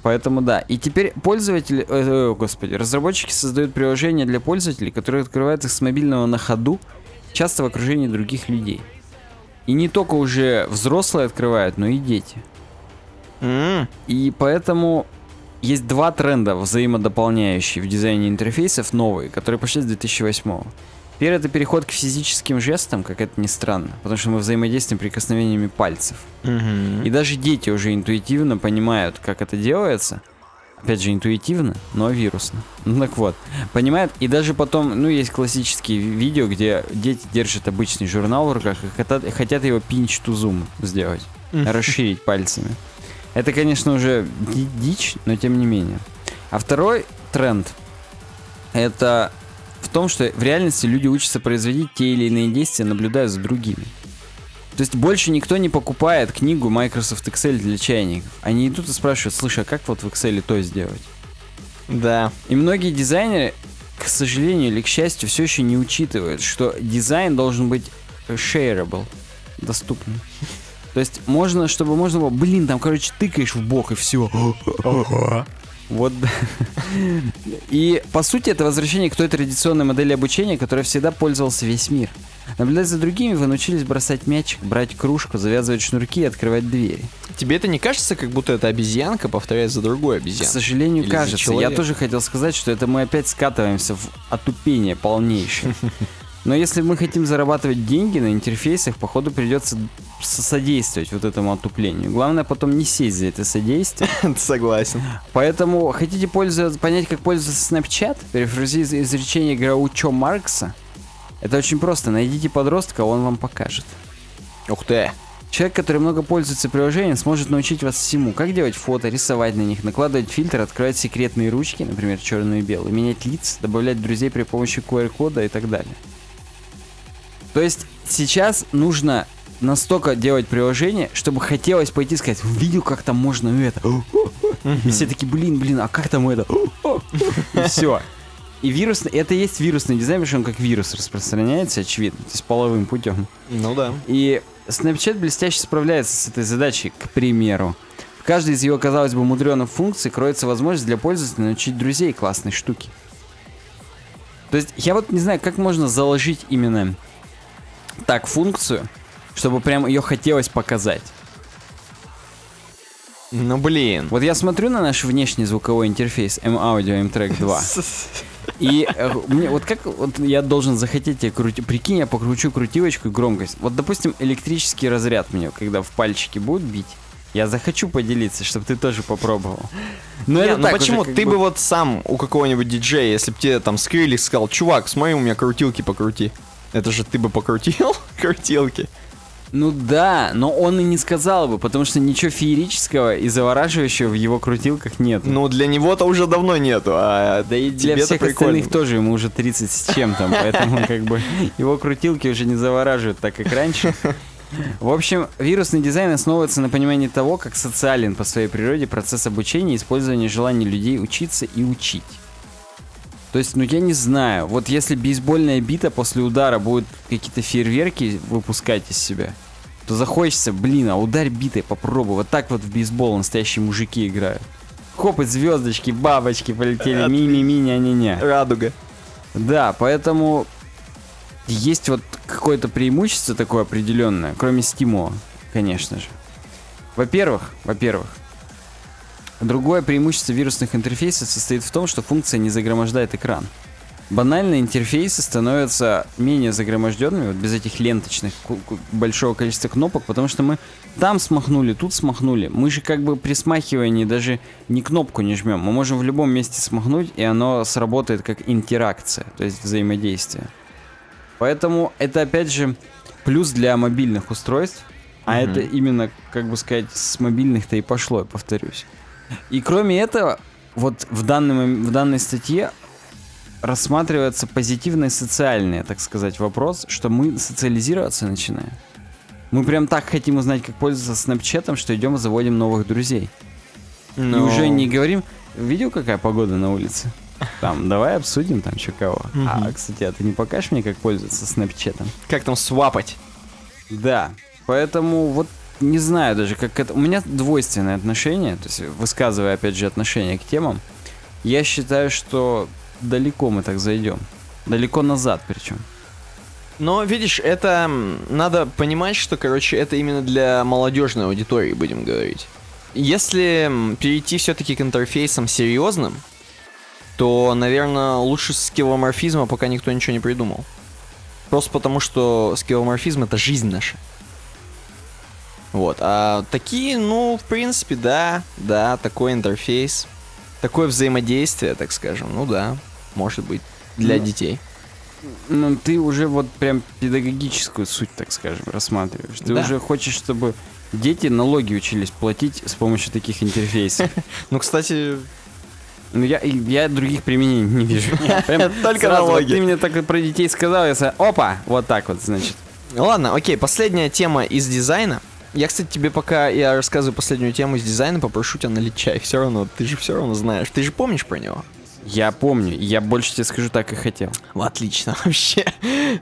Поэтому да. И теперь пользователи, э, э, господи, разработчики создают приложения для пользователей, которые открывают их с мобильного на ходу, часто в окружении других людей. И не только уже взрослые открывают, но и дети. М, И поэтому есть два тренда взаимодополняющие в дизайне интерфейсов новые, которые пошли с 2008 Первый это переход к физическим жестам, как это ни странно, потому что мы взаимодействуем прикосновениями пальцев. мгм. И даже дети уже интуитивно понимают, как это делается. Опять же, интуитивно, но вирусно. Ну так вот, понимают, и даже потом, ну, есть классические ви- видео, где дети держат обычный журнал в руках и хотят, хотят его pinch to zoom сделать, расширить пальцами. Это, конечно, уже ди- дичь, но тем не менее. А второй тренд это в том, что в реальности люди учатся производить те или иные действия, наблюдая за другими. То есть больше никто не покупает книгу Microsoft Excel для чайников. Они идут и спрашивают, слушай, а как вот в Excel то сделать? Да. И многие дизайнеры, к сожалению или к счастью, все еще не учитывают, что дизайн должен быть shareable, доступным. То есть можно, чтобы можно было, блин, там, короче, тыкаешь в бок и все. Вот. И, по сути, это возвращение к той традиционной модели обучения, которой всегда пользовался весь мир. Наблюдая за другими, вы научились бросать мячик, брать кружку, завязывать шнурки и открывать двери. Тебе это не кажется, как будто эта обезьянка повторяет за другой К обезьяной? сожалению, Или кажется. Я тоже хотел сказать, что это мы опять скатываемся в отупение полнейшее. Но если мы хотим зарабатывать деньги на интерфейсах, походу придется содействовать вот этому отуплению. Главное потом не сесть за это содействие. Согласен. Поэтому хотите пользоваться, понять, как пользоваться Snapchat? Перефразируя изречение Граучо Маркса. Это очень просто. Найдите подростка, он вам покажет. Ух ты. Человек, который много пользуется приложением, сможет научить вас всему. Как делать фото, рисовать на них, накладывать фильтр, открывать секретные ручки, например, черную и белую, менять лица, добавлять друзей при помощи QR-кода и так далее. То есть сейчас нужно настолько делать приложение, чтобы хотелось пойти сказать, видел, как там можно это. И все такие, блин, блин, а как там это? И все. И вирус, это и есть вирусный дизайн, потому что он как вирус распространяется, очевидно, то есть половым путем. Ну да. И Snapchat блестяще справляется с этой задачей, к примеру. В каждой из его, казалось бы, мудреных функций кроется возможность для пользователя научить друзей классной штуки. То есть, я вот не знаю, как можно заложить именно так функцию, чтобы прям ее хотелось показать. Ну блин. Вот я смотрю на наш внешний звуковой интерфейс M-Audio M-Track 2, и э, мне вот как вот я должен захотеть тебе крути... Прикинь, я покручу крутилочку и громкость. Вот, допустим, электрический разряд мне, когда в пальчики будут бить, я захочу поделиться, чтобы ты тоже попробовал. Но Не, это ну так почему? уже Ты бы вот сам у какого-нибудь диджея, если бы тебе там Скрилик сказал, чувак, смотри, у меня крутилки покрути. Это же ты бы покрутил крутилки. Ну да, но он и не сказал бы, потому что ничего феерического и завораживающего в его крутилках нет. Ну, для него-то уже давно нету, а Да и для всех прикольно. остальных тоже, ему уже 30 с чем-то, поэтому как бы его крутилки уже не завораживают так, как раньше. В общем, вирусный дизайн основывается на понимании того, как социален по своей природе процесс обучения и использования желания людей учиться и учить. То есть, ну я не знаю, вот если бейсбольная бита после удара будет какие-то фейерверки выпускать из себя, то захочется, блин, а ударь битой, попробуй. Вот так вот в бейсбол настоящие мужики играют. Хоп, и звездочки, бабочки полетели, ми-ми-ми, ня-ня-ня. Радуга. Да, поэтому есть вот какое-то преимущество такое определенное, кроме стимула, конечно же. Во-первых, во-первых, другое преимущество вирусных интерфейсов состоит в том, что функция не загромождает экран. Банальные интерфейсы становятся менее загроможденными, вот без этих ленточных большого количества кнопок, потому что мы там смахнули, тут смахнули. Мы же как бы при смахивании даже не кнопку не жмем. Мы можем в любом месте смахнуть, и оно сработает как интеракция, то есть взаимодействие. Поэтому это опять же плюс для мобильных устройств, а Мгм. это именно, как бы сказать, с мобильных-то и пошло, я повторюсь. И кроме этого, вот в, данном, в данной статье рассматривается позитивный социальный, так сказать, вопрос, что мы социализироваться начинаем. Мы прям так хотим узнать, как пользоваться снапчатом, что идем и заводим новых друзей. И Ну, уже не говорим, видел, какая погода на улице? Там, давай обсудим там что кого. А, Мгм. кстати, а ты не покажешь мне, как пользоваться снапчатом? Как там свапать? Да, поэтому вот не знаю даже, как это... У меня двойственное отношение, то есть высказывая, опять же, отношение к темам, я считаю, что далеко мы так зайдем. Далеко назад причем. Но, видишь, это надо понимать, что, короче, это именно для молодежной аудитории, будем говорить. Если перейти все-таки к интерфейсам серьезным, то, наверное, лучше скилломорфизма пока никто ничего не придумал. Просто потому, что скилломорфизм это жизнь наша. Вот. А такие, ну, в принципе, да, да, такой интерфейс, такое взаимодействие, так скажем, ну да, может быть, для Ну, детей. Ну, ты уже вот прям педагогическую суть, так скажем, рассматриваешь. Ты Да. уже хочешь, чтобы дети налоги учились платить с помощью таких интерфейсов. Ну, кстати, Ну, я, я других применений не вижу. Прям Только сразу вот налоги. Ты мне так про детей сказал, я опа, вот так вот, значит. ладно, окей, последняя тема из дизайна. Я, кстати, тебе пока я рассказываю последнюю тему из дизайна, попрошу тебя налить чай. Все равно, ты же все равно знаешь. Ты же помнишь про него? Я помню, я больше тебе скажу, так и хотел. Отлично, вообще.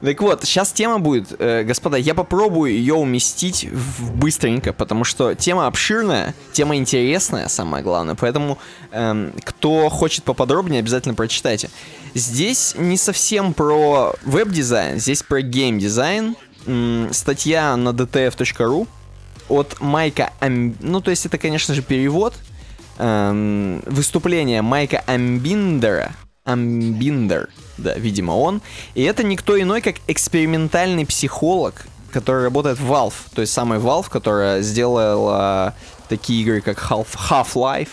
Так вот, сейчас тема будет, э, господа, я попробую ее уместить в быстренько, потому что тема обширная, тема интересная, самое главное, поэтому эм, кто хочет поподробнее, обязательно прочитайте. Здесь не совсем про веб-дизайн, здесь про гейм-дизайн. Статья на dtf.ru от Майка Ам... Ну, то есть это, конечно же, перевод. Эм, выступление Майка Амбиндера. Амбиндер, да, видимо, он. И это никто иной, как экспериментальный психолог, который работает в Valve. То есть самый Valve, которая сделала такие игры, как Half- Half-Life.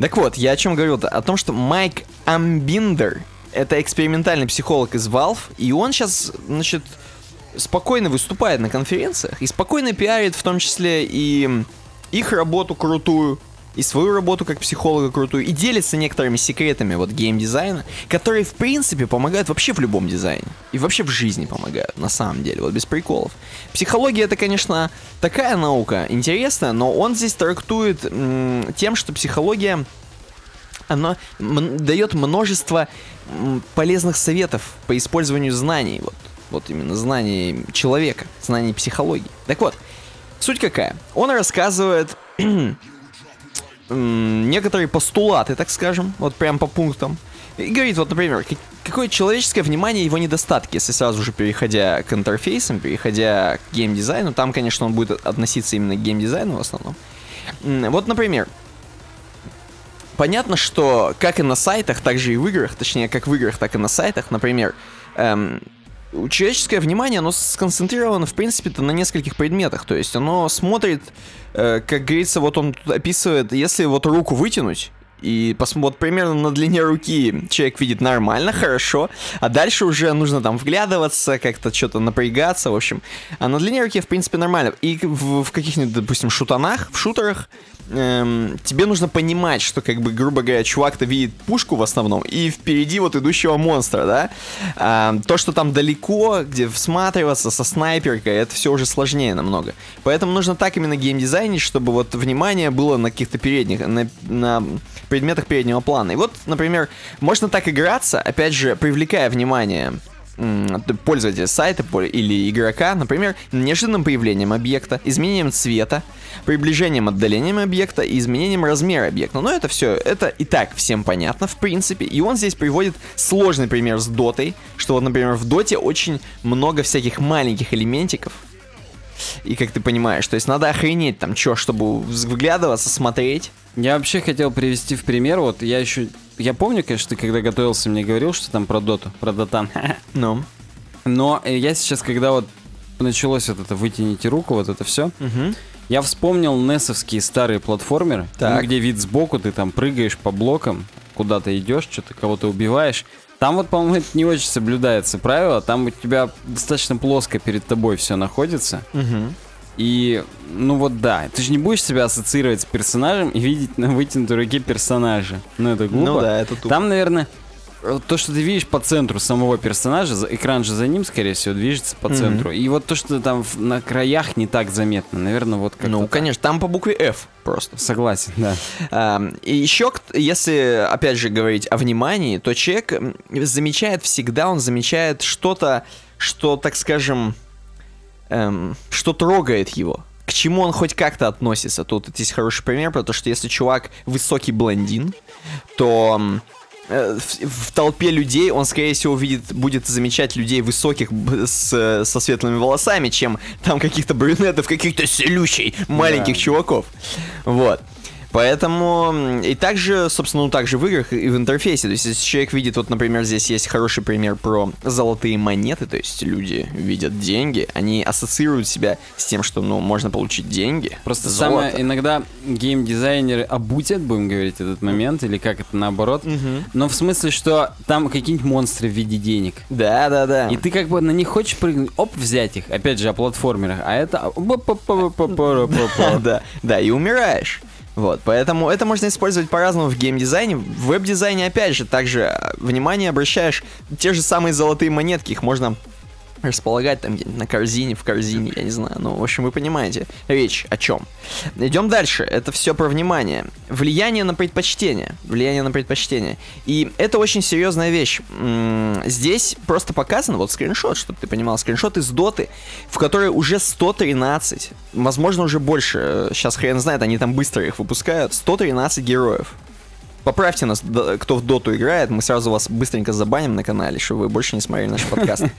Так вот, я о чем говорил-то? О том, что Майк Амбиндер это экспериментальный психолог из Valve, и он сейчас, значит, спокойно выступает на конференциях и спокойно пиарит в том числе и их работу крутую, и свою работу как психолога крутую, и делится некоторыми секретами вот геймдизайна, которые, в принципе, помогают вообще в любом дизайне. И вообще в жизни помогают, на самом деле, вот без приколов. Психология это, конечно, такая наука интересная, но он здесь трактует тем, что психология она дает множество полезных советов по использованию знаний, вот, вот именно знаний человека, знаний психологии. Так вот, суть какая? Он рассказывает некоторые постулаты, так скажем, вот прям по пунктам. И говорит, вот, например, как- какое человеческое внимание его недостатки, если сразу же переходя к интерфейсам, переходя к геймдизайну, там, конечно, он будет относиться именно к геймдизайну в основном. Вот, например, понятно, что как и на сайтах, так же и в играх, точнее, как в играх, так и на сайтах, например, эм, человеческое внимание, оно сконцентрировано, в принципе-то, на нескольких предметах. То есть оно смотрит, э, как говорится, вот он тут описывает, если вот руку вытянуть, и пос- вот примерно на длине руки человек видит нормально, хорошо, а дальше уже нужно там вглядываться, как-то что-то напрягаться, в общем. А на длине руки, в принципе, нормально. И в, в каких-нибудь, допустим, шутанах, в шутерах, эм, тебе нужно понимать, что, как бы, грубо говоря, чувак-то видит пушку в основном, и впереди вот идущего монстра, да? А, то, что там далеко, где всматриваться со снайперкой, это все уже сложнее намного. Поэтому нужно так именно геймдизайнить, чтобы вот внимание было на каких-то передних, на, на предметах переднего плана. И вот, например, можно так играться, опять же, привлекая внимание пользователя сайта или игрока, например, неожиданным появлением объекта, изменением цвета, приближением, отдалением объекта и изменением размера объекта. Но это все, это и так всем понятно, в принципе. И он здесь приводит сложный пример с дотой, что вот, например, в доте очень много всяких маленьких элементиков, и как ты понимаешь, то есть надо охренеть там, что, чтобы вглядываться, смотреть. Я вообще хотел привести в пример, вот я еще... Я помню, конечно, ты когда готовился, мне говорил, что там про доту, про дотан. Ну. Но э, я сейчас, когда вот началось вот это «вытяните руку», вот это все, Угу. я вспомнил несовские старые платформеры, Так. ну, где вид сбоку, ты там прыгаешь по блокам, куда-то идешь, что-то кого-то убиваешь. Там вот, по-моему, это не очень соблюдается правило, там у тебя достаточно плоско перед тобой все находится. Угу. И, ну вот да, ты же не будешь себя ассоциировать с персонажем и видеть на вытянутой руке персонажа. Ну это глупо. Ну да, это тупо. Там, наверное, э, то, что ты видишь по центру самого персонажа, экран же за ним, скорее всего, движется по Мгм. центру. И вот то, что там на краях не так заметно, наверное, вот как Ну, конечно, там по букве F просто. Согласен, да. И еще, если, опять же, говорить о внимании, то человек замечает всегда, он замечает что-то, что, так скажем, эм, что трогает его. К чему он хоть как-то относится. Тут есть хороший пример, потому что если чувак высокий блондин, то э, в, в толпе людей он, скорее всего, увидит, будет замечать людей высоких с, со светлыми волосами, чем там каких-то брюнетов, каких-то селющей маленьких Да. чуваков. Вот. Поэтому и также, собственно, ну также в играх и в интерфейсе. То есть, если человек видит, вот, например, здесь есть хороший пример про золотые монеты, то есть люди видят деньги, они ассоциируют себя с тем, что, ну, можно получить деньги. Просто золото. самое иногда геймдизайнеры обутят, будем говорить, этот момент, или как это наоборот. Мгм. Но в смысле, что там какие-нибудь монстры в виде денег. Да, да, да. И ты как бы на них хочешь прыгнуть, оп, взять их, опять же, о платформерах, а это... Да, да, и умираешь. Вот, поэтому это можно использовать по-разному в геймдизайне. В веб-дизайне, опять же, также э, внимание обращаешь те же самые золотые монетки, их можно располагать там где-нибудь на корзине, в корзине, я не знаю. Ну, в общем, вы понимаете речь о чем. Идем дальше. Это все про внимание. Влияние на предпочтение. Влияние на предпочтение. И это очень серьезная вещь. Здесь просто показано, вот скриншот, чтобы ты понимал, скриншот из доты, в которой уже 113, возможно, уже больше. Сейчас хрен знает, они там быстро их выпускают. 113 героев. Поправьте нас, кто в доту играет, мы сразу вас быстренько забаним на канале, чтобы вы больше не смотрели наш подкаст.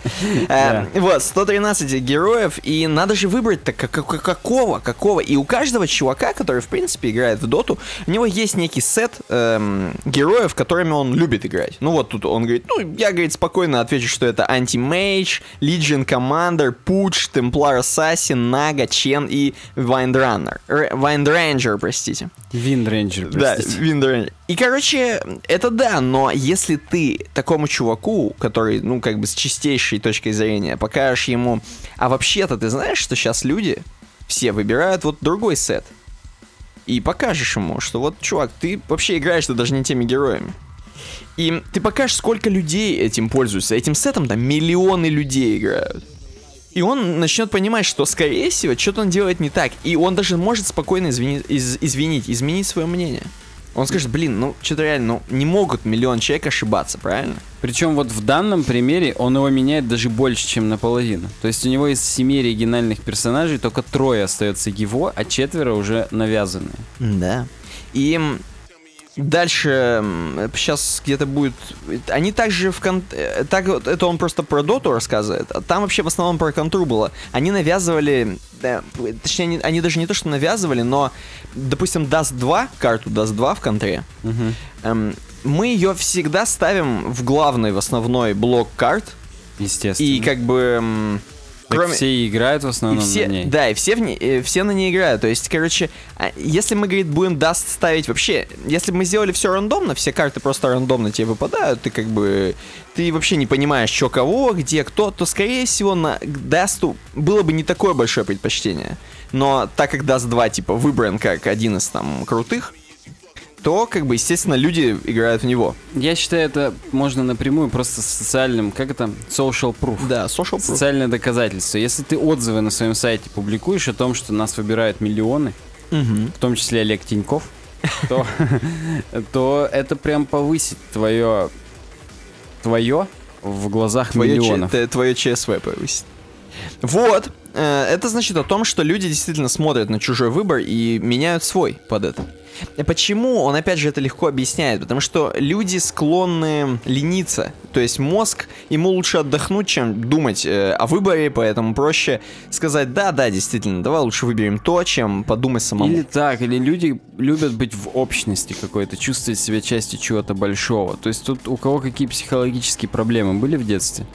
Э, Вот, 113 героев, и надо же выбрать-то как- как- какого, какого. И у каждого чувака, который, в принципе, играет в доту, у него есть некий сет эм, героев, которыми он любит играть. Ну вот тут он говорит, ну, я, говорит, спокойно отвечу, что это Anti-Mage, Legion Commander, Pooch, Templar Assassin, Нага, Чен и Windrunner. Р- Windranger, простите. Виндрейнджер, Да, простите. И, короче, это да, но если ты такому чуваку, который, ну, как бы с чистейшей точкой зрения, покажешь ему, а вообще-то ты знаешь, что сейчас люди все выбирают вот другой сет. И покажешь ему, что вот, чувак, ты вообще играешь ты даже не теми героями. И ты покажешь, сколько людей этим пользуются. Этим сетом там миллионы людей играют. И он начнет понимать, что, скорее всего, что-то он делает не так. И он даже может спокойно извини- из- извинить, изменить свое мнение. Он скажет, блин, ну, что-то реально, ну, не могут миллион человек ошибаться, правильно? Причем вот в данном примере он его меняет даже больше, чем наполовину. То есть у него из семи оригинальных персонажей только трое остается его, а четверо уже навязанные. Да. И дальше сейчас где-то будет... Они также в кон... Так вот, это он просто про доту рассказывает. а Там вообще в основном про контру было. Они навязывали... точнее, они, они даже не то, что навязывали, но, допустим, Dust 2, карту Dust 2 в контре, эм, мы ее всегда ставим в главный, в основной блок карт. Естественно. И как бы... м, Так все и играют в и основном все, на ней. да, и все, в ней- э, все на ней играют. То есть, короче, а, если мы, говорит, будем Dust ставить вообще, если бы мы сделали все рандомно, все карты просто рандомно тебе выпадают, ты как бы, ты вообще не понимаешь, что кого, где кто, то, скорее всего, на Дасту было бы не такое большое предпочтение. Но так как Dust 2, типа, выбран как один из там крутых, то, как бы, естественно, люди играют в него. Я считаю, это можно напрямую просто с социальным, как это, social proof. Да, social proof. Социальное доказательство. Если ты отзывы на своем сайте публикуешь о том, что нас выбирают миллионы, Мгм. в том числе Олег Тиньков, то, то это прям повысит твое, твое в глазах Твое, миллионов. Ч- твое ЧСВ повысит. Вот. э, Это значит о том, что люди действительно смотрят на чужой выбор и меняют свой под это. Почему? Он опять же это легко объясняет. Потому что люди склонны лениться. То есть мозг, ему лучше отдохнуть, чем думать э, о выборе, поэтому проще сказать, да, да, действительно, давай лучше выберем то, чем подумать самому. Или так, или люди любят быть в общности какой-то, чувствовать себя частью чего-то большого. То есть тут у кого какие психологические проблемы были в детстве,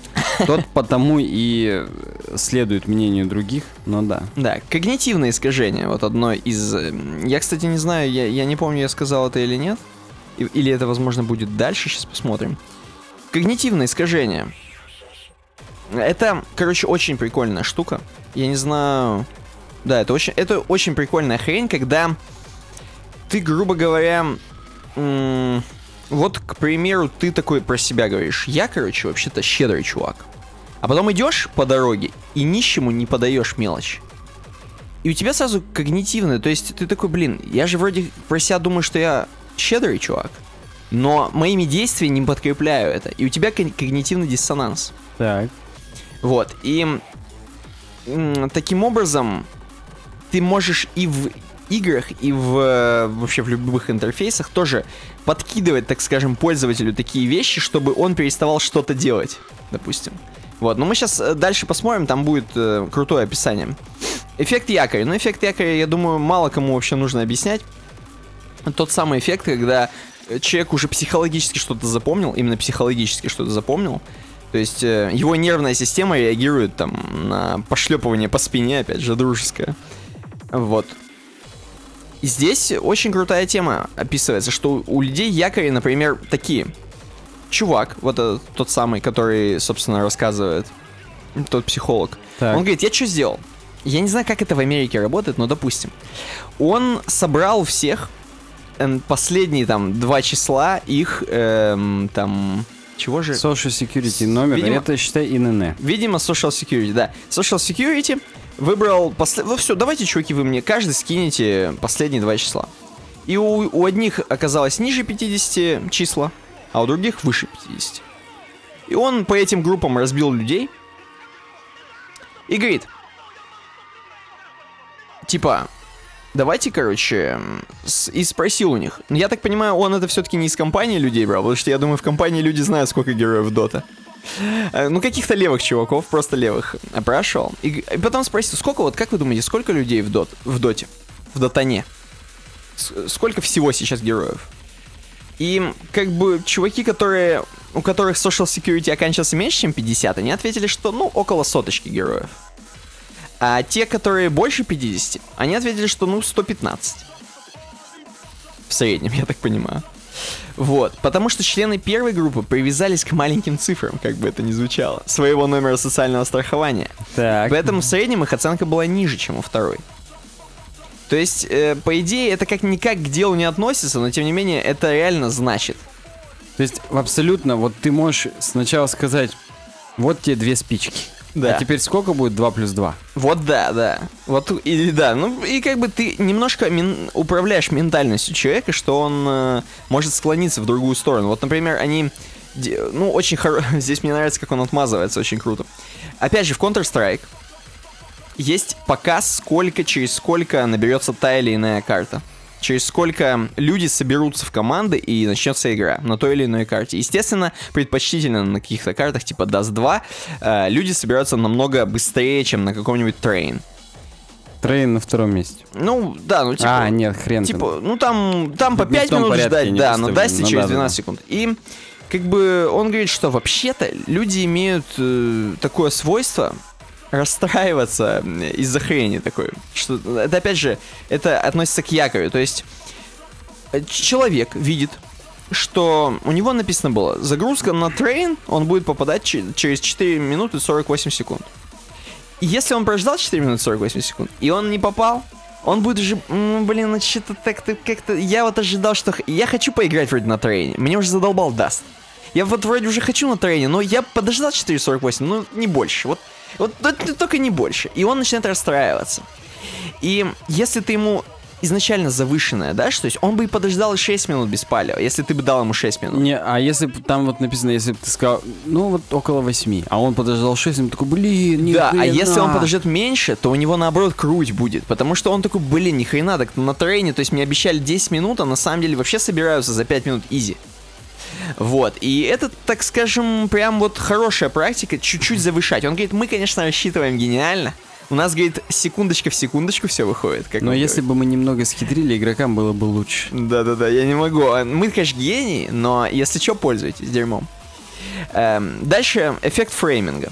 тот потому и следует мнению других, но да. Да, когнитивное искажение. Вот одно из... э, Я, кстати, не знаю, я, я не помню, я сказал это или нет. Или это, возможно, будет дальше, сейчас посмотрим. Когнитивное искажение. Это, короче, очень прикольная штука. Я не знаю... Да, это очень, это очень прикольная хрень, когда ты, грубо говоря, вот, к примеру, ты такой про себя говоришь, я, короче, вообще-то щедрый чувак. А потом идешь по дороге и нищему не подаешь мелочь. И у тебя сразу когнитивное, то есть ты такой, блин, я же вроде про себя думаю, что я щедрый чувак, но моими действиями не подкрепляю это. И у тебя когнитивный диссонанс. Так. Вот, и таким образом ты можешь и в играх, и в э, вообще в любых интерфейсах тоже подкидывать, так скажем, пользователю такие вещи, чтобы он переставал что-то делать, допустим. Вот, но мы сейчас дальше посмотрим, там будет э, крутое описание. Эффект якоря. Ну, эффект якоря, я думаю, мало кому вообще нужно объяснять. Тот самый эффект, когда э, человек уже психологически что-то запомнил, именно психологически что-то запомнил. То есть э, его нервная система реагирует там на пошлепывание по спине, опять же, дружеское. Вот. И здесь очень крутая тема описывается, что у людей якори, например, такие. Чувак, вот этот, тот самый, который, собственно, рассказывает, тот психолог. Так. Он говорит, я что сделал? Я не знаю, как это в Америке работает, но допустим. Он собрал всех последние там два числа их эм, там Чего же? Social Security номер, Видимо- это, считай, ИНН. Видимо, Social Security, да. Social Security выбрал... Послед... Ну все, давайте, чуваки, вы мне каждый скинете последние два числа. И у, у одних оказалось ниже 50 числа, а у других выше 50. И он по этим группам разбил людей. И говорит, типа, давайте, короче, и спросил у них. Я так понимаю, он это все-таки не из компании людей брал, потому что я думаю, в компании люди знают, сколько героев Дота. Э, Ну, каких-то левых чуваков, просто левых опрашивал. И, г- и потом спросил, сколько, вот как вы думаете, сколько людей в, дот, в доте? В дотане? С- сколько всего сейчас героев? И как бы чуваки, которые, у которых social security оканчивался меньше, чем 50, они ответили, что ну около соточки героев. А те, которые больше 50, они ответили, что ну 115. В среднем, я так понимаю. Вот, потому что члены первой группы привязались к маленьким цифрам, как бы это ни звучало, своего номера социального страхования. Так. Поэтому в среднем их оценка была ниже, чем у второй. То есть, э, по идее, это как-никак к делу не относится, но тем не менее это реально значит. То есть, абсолютно, вот ты можешь сначала сказать, вот тебе две спички. Да. А теперь сколько будет 2 плюс 2? Вот да, да. Вот или да. Ну и как бы ты немножко мен- управляешь ментальностью человека, что он э, может склониться в другую сторону. Вот, например, они. Ну, очень хоро... Здесь мне нравится, как он отмазывается, очень круто. Опять же, в Counter-Strike есть показ, сколько, через сколько наберется та или иная карта. Через сколько люди соберутся в команды и начнется игра на той или иной карте. Естественно, предпочтительно на каких-то картах типа Dust 2 э, люди собираются намного быстрее, чем на каком-нибудь Train. Train на втором месте. Ну, да, ну типа... а, нет, хрен там. Типа, ну там, там по Не в 5 том минут порядке ждать, да, на выставлены. Дасте Ну через да, да, 12 секунд. И как бы он говорит, что вообще-то люди имеют э, такое свойство расстраиваться из-за хрени такой. Что, это опять же, это относится к якорю. То есть э, человек видит, что у него написано было, загрузка на Train, он будет попадать че- через 4 минуты 48 секунд. Если он прождал 4 минуты 48 секунд, и он не попал, он будет уже, м, блин, ну что-то так-то как-то... Я вот ожидал, что... Я хочу поиграть вроде на трейне. Мне уже задолбал Dust. Я вот вроде уже хочу на трейне, но я подождал 4.48, ну не больше. Вот, вот, только не больше. И он начинает расстраиваться. И если ты ему изначально завышенная, да, то есть он бы и подождал и 6 минут без палева, если ты бы дал ему 6 минут. Не, а если б там вот написано, если бы ты сказал, ну вот около 8, а он подождал 6, он такой, блин, ни Да, а хрена». если он подождет меньше, то у него наоборот круть будет. Потому что он такой, блин, ни хрена, так на трейне, то есть мне обещали 10 минут, а на самом деле вообще собираются за 5 минут изи. Вот, и это, так скажем, прям вот хорошая практика, чуть-чуть завышать. Он говорит, мы, конечно, рассчитываем гениально. У нас, говорит, секундочка в секундочку все выходит. Как Но если говорит. бы мы немного схитрили, игрокам было бы лучше. Да-да-да, я не могу. А, Мы, конечно, гении, но если что, пользуйтесь дерьмом. Эм, дальше эффект фрейминга.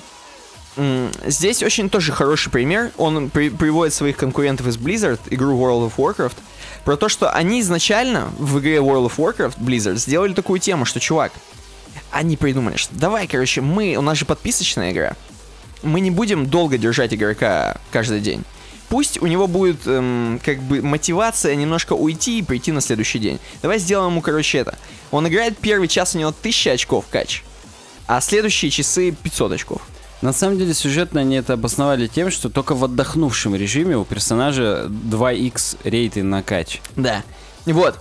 Здесь очень тоже хороший пример. Он при- приводит своих конкурентов из Blizzard, игру World of Warcraft, про то, что они изначально в игре World of Warcraft Blizzard сделали такую тему, что, чувак, они придумали, что давай, короче, мы, у нас же подписочная игра, мы не будем долго держать игрока каждый день. Пусть у него будет эм, как бы мотивация немножко уйти и прийти на следующий день. Давай сделаем ему, короче, это. Он играет первый час, у него 1000 очков кач, а следующие часы 500 очков. На самом деле, сюжетно они это обосновали тем, что только в отдохнувшем режиме у персонажа 2х рейты на кач. Да. Вот.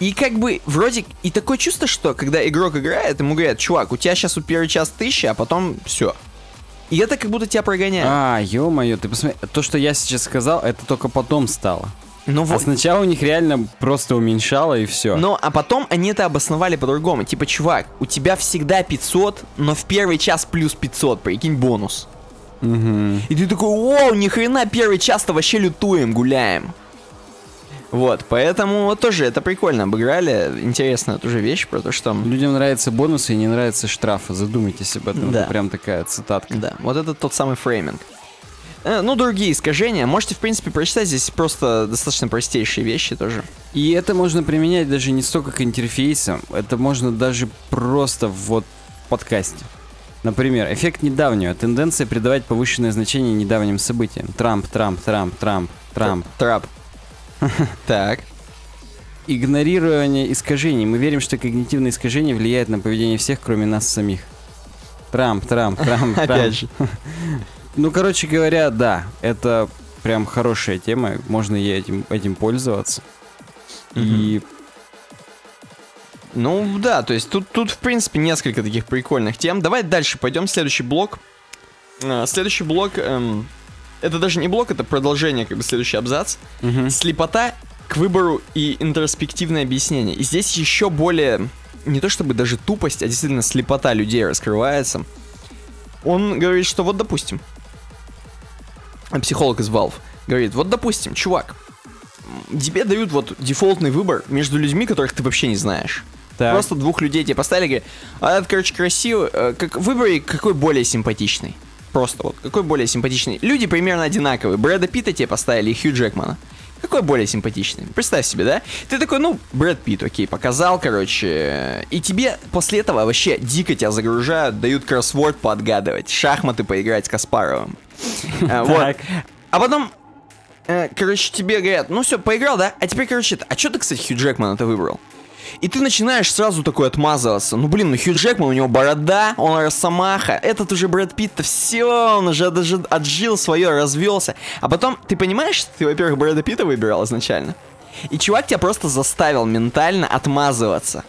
И как бы вроде и такое чувство, что когда игрок играет, ему говорят, чувак, у тебя сейчас у первый час 1000, а потом все. И это как будто тебя прогоняет. А, ё-моё, ты посмотри, то, что я сейчас сказал, это только потом стало. Ну А вот. сначала у них реально просто уменьшало и все. Но, а потом они это обосновали по-другому. Типа, чувак, у тебя всегда 500, но в первый час плюс 500, прикинь, бонус. И ты такой, вау, ни хрена, первый час-то вообще лютуем, гуляем. Вот, поэтому вот тоже это прикольно обыграли. Интересная тоже вещь про то, что... Людям нравятся бонусы и не нравятся штрафы. Задумайтесь об этом. Да. Это прям такая цитатка. Да, вот это тот самый фрейминг. Э, Ну, другие искажения. Можете, в принципе, прочитать. Здесь просто достаточно простейшие вещи тоже. И это можно применять даже не столько к интерфейсам, это можно даже просто вот в подкасте. Например, эффект недавнего. Тенденция придавать повышенное значение недавним событиям. Трамп, Трамп, Трамп, Трамп, Трамп. Трап. Так. игнорирование искажений. Мы верим, что когнитивное искажение влияет на поведение всех, кроме нас самих. Трамп, Трамп, Трамп, Трамп. Опять же. Ну, короче говоря, да, это прям хорошая тема, можно ей этим, этим пользоваться. И Ну да, то есть тут, тут в принципе несколько таких прикольных тем. Давай дальше пойдем. Следующий блок. А, Следующий блок. эм, это даже не блок, это продолжение, как бы следующий абзац. Мгм. Слепота к выбору и интроспективное объяснение. И здесь еще более, не то чтобы даже тупость, а действительно слепота людей раскрывается. Он говорит, что вот допустим, психолог из Valve говорит, вот допустим, чувак, тебе дают вот дефолтный выбор между людьми, которых ты вообще не знаешь. Так. Просто двух людей тебе поставили, говорят, а это, короче, красиво, э, как, выбери, какой более симпатичный. Просто вот, какой более симпатичный. Люди примерно одинаковые. Брэда Питта тебе поставили и Хью Джекмана. Какой более симпатичный? Представь себе, да? Ты такой, ну, Брэд Питт, окей, показал, короче. И тебе после этого вообще дико тебя загружают, дают кроссворд поотгадывать, шахматы поиграть с Каспаровым. А, Вот. А потом, э, короче, тебе говорят, ну все, поиграл, да? А теперь, короче, это- а что ты, кстати, Хью Джекмана ты выбрал? И ты начинаешь сразу такой отмазываться. Ну блин, ну Хью Джекман, у него борода, он росомаха. Этот уже Брэд Питт-то все, он уже даже отжил свое, развелся. А потом, ты понимаешь, что ты, во-первых, Брэда Питта выбирал изначально. И чувак тебя просто заставил ментально отмазываться.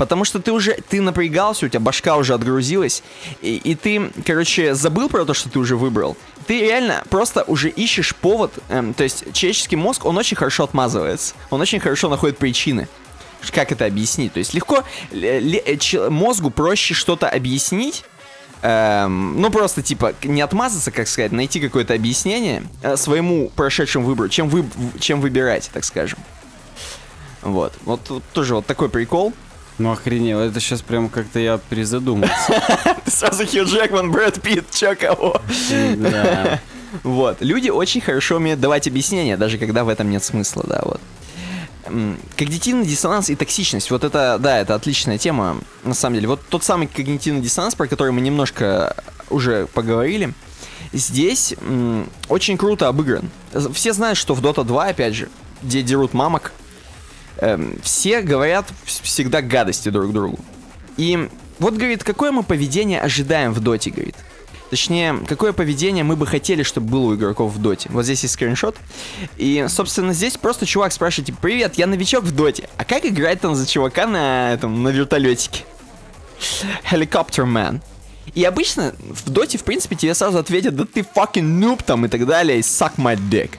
Потому что ты уже, ты напрягался, у тебя башка уже отгрузилась, и, и ты, короче, забыл про то, что ты уже выбрал. Ты реально просто уже ищешь повод, эм, то есть человеческий мозг, он очень хорошо отмазывается, он очень хорошо находит причины. Как это объяснить? То есть легко, ле- ле- э, мозгу проще что-то объяснить, эм, ну просто типа не отмазаться, как сказать, найти какое-то объяснение э, своему прошедшему выбору, чем, вы, чем выбирать, так скажем. Вот. Вот тоже вот такой прикол. Ну охренел, это сейчас прям как-то я перезадумался. Сразу Хью Джекман, Брэд Питт, чё кого? Да. Вот. Люди очень хорошо умеют давать объяснения, даже когда в этом нет смысла, да, вот. Когнитивный диссонанс и токсичность. Вот это, да, это отличная тема, на самом деле. Вот тот самый когнитивный диссонанс, про который мы немножко уже поговорили, здесь очень круто обыгран. Все знают, что в Dota 2, опять же, где дерут мамок, эм, все говорят вс- всегда гадости друг другу. И вот, говорит, какое мы поведение ожидаем в доте, говорит. Точнее, какое поведение мы бы хотели, чтобы было у игроков в доте. Вот здесь есть скриншот. И, собственно, здесь просто чувак спрашивает, типа, привет, я новичок в доте. А как играть там за чувака на этом, на вертолетике? Helicopter Man. И обычно в доте, в принципе, тебе сразу ответят, да ты fucking noob там и так далее, и suck my dick.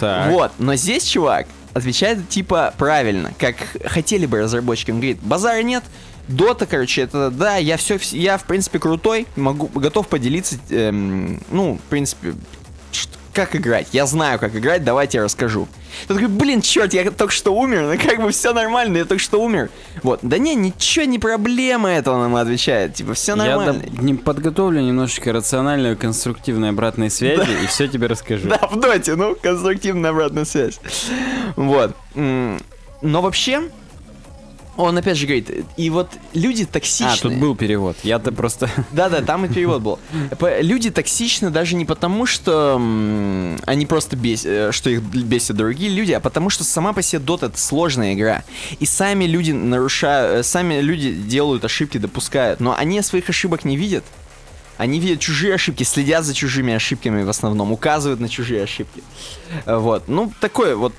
Так. Вот, но здесь чувак отвечает типа правильно, как хотели бы разработчики. Он говорит, базара нет, Дота, короче, это да, я все, я в принципе крутой, могу, готов поделиться, эм, ну, в принципе, как играть. Я знаю, как играть, давайте я расскажу. Ты такой, блин, черт, я только что умер, ну как бы все нормально, я только что умер. Вот, да не, ничего, не проблема это, он ему отвечает, типа, все Я нормально. доб- не подготовлю немножечко рациональную, конструктивной обратной связи и все тебе расскажу. Да, в доте, ну, конструктивная обратная связь. Вот. Но вообще, он опять же говорит, и вот люди токсичные. А, тут был перевод. Я-то просто... Да-да, там и перевод был. Люди токсичны даже не потому, что они просто бесят, что их бесят другие люди, а потому что сама по себе Dota это сложная игра. И сами люди нарушают, э, сами люди делают ошибки, допускают, но они своих ошибок не видят. Они видят чужие ошибки, следят за чужими ошибками в основном, указывают на чужие ошибки. Э, Вот. Ну, такое вот,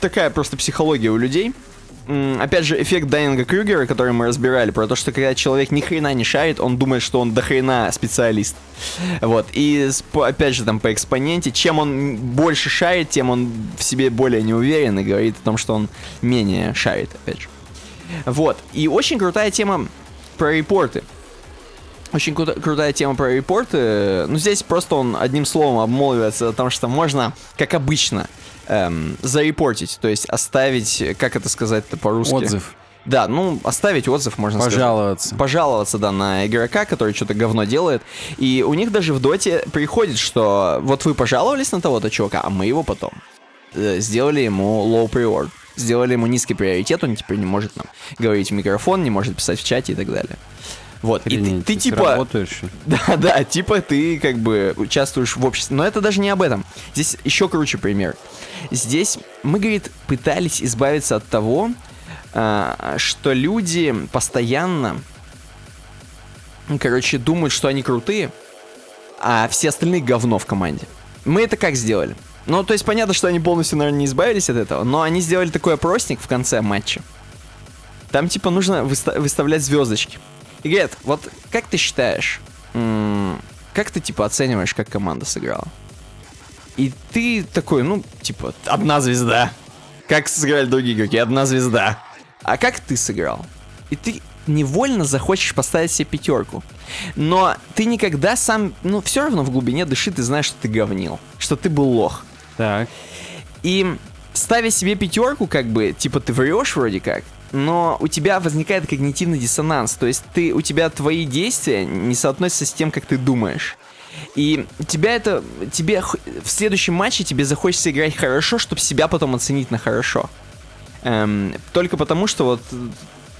такая просто психология у людей. Опять же, эффект Дайнга Крюгера, который мы разбирали, про то, что когда человек ни хрена не шарит, он думает, что он до хрена специалист. Вот. И опять же, там по экспоненте, чем он больше шарит, тем он в себе более не уверен и говорит о том, что он менее шарит, опять же. Вот. И очень крутая тема про репорты. Очень кру- крутая тема про репорты. Ну, здесь просто он одним словом обмолвивается о том, что можно, как обычно, эм, зарепортить. То есть оставить, как это сказать-то по-русски? Отзыв. Да, ну, оставить отзыв, можно сказать. Пожаловаться. Пожаловаться, да, на игрока, который что-то говно делает. И у них даже в доте приходит, что вот вы пожаловались на того-то чувака, а мы его потом э, сделали ему low priority. Сделали ему низкий приоритет, он теперь не может нам говорить в микрофон, не может писать в чате и так далее. Вот, и ты, Охренеть, ты типа... Работаешь? Да, да, типа ты как бы участвуешь в обществе. Но это даже не об этом. Здесь еще круче пример. Здесь мы, говорит, пытались избавиться от того, а, что люди постоянно, короче, думают, что они крутые, а все остальные говно в команде. Мы это как сделали? Ну, то есть понятно, что они полностью, наверное, не избавились от этого, но они сделали такой опросник в конце матча. Там, типа, нужно выста- выставлять звездочки. И говорят, вот как ты считаешь, как ты, типа, оцениваешь, как команда сыграла? И ты такой, ну, типа, одна звезда. Как сыграли другие игроки? Одна звезда. А как ты сыграл? И ты невольно захочешь поставить себе пятерку. Но ты никогда сам, ну, все равно в глубине души ты знаешь, что ты говнил. Что ты был лох. Так. И ставя себе пятерку, как бы, типа ты врешь вроде как, но у тебя возникает когнитивный диссонанс. То есть ты, у тебя твои действия не соотносятся с тем, как ты думаешь. И тебя это, тебе в следующем матче тебе захочется играть хорошо, чтобы себя потом оценить на хорошо. Эм, только потому, что вот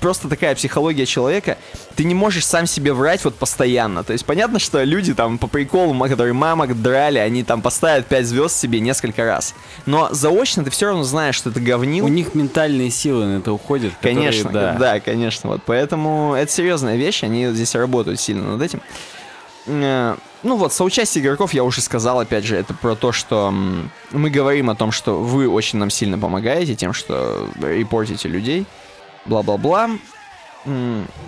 просто такая психология человека, ты не можешь сам себе врать вот постоянно. То есть понятно, что люди там по приколу, которые мамок драли, они там поставят 5 звезд себе несколько раз. Но заочно ты все равно знаешь, что ты говнил. У них ментальные силы на это уходят. которые, Конечно, да. да. конечно. Вот поэтому это серьезная вещь, они здесь работают сильно над этим. Э, Ну вот, соучастие игроков я уже сказал, опять же, это про то, что мы говорим о том, что вы очень нам сильно помогаете тем, что репортите людей, бла-бла-бла.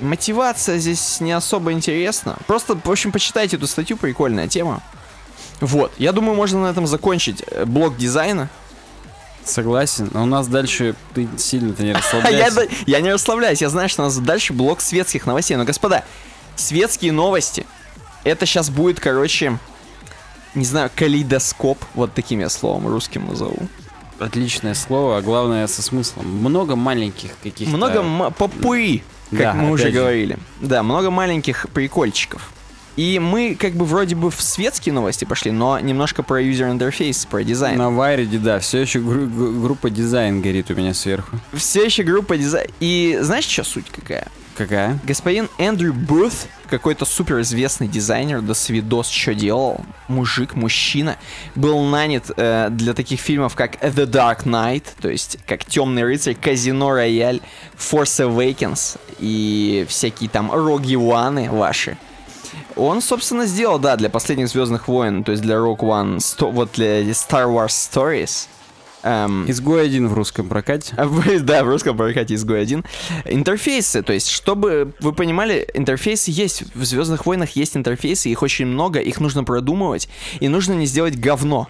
Мотивация здесь не особо интересна. Просто, в общем, почитайте эту статью, прикольная тема. Вот, я думаю, можно на этом закончить э, блок дизайна. Согласен. Но у нас дальше ты сильно-то не А я, я не расслабляюсь, я знаю, что у нас дальше блок светских новостей. Но, господа, светские новости, это сейчас будет, короче, не знаю, калейдоскоп, вот таким я словом русским назову. Отличное слово, а главное со смыслом. Много маленьких каких-то... Много м- попуи, как Да, мы уже же. говорили. Да, много маленьких прикольчиков. И мы как бы вроде бы в светские новости пошли, но немножко про user interface, про дизайн. На Вайреде, да, все еще гру- группа дизайн горит у меня сверху. Все еще группа дизайн. И знаешь, что суть какая? Какая? Господин Эндрю Бут, какой-то суперизвестный дизайнер, до свидос что делал, мужик, мужчина, был нанят э, для таких фильмов, как The Dark Knight, то есть как Темный рыцарь, Казино Рояль, Force Awakens и всякие там Роги Ваны ваши. Он, собственно, сделал, да, для последних Звездных войн, то есть для Rogue One, сто- вот для Star Wars Stories. Эм, Изгой один в русском прокате. Да, в русском прокате изгой один. Интерфейсы, то есть, чтобы вы понимали, интерфейсы есть. В Звездных войнах есть интерфейсы, их очень много, их нужно продумывать, и нужно не сделать говно.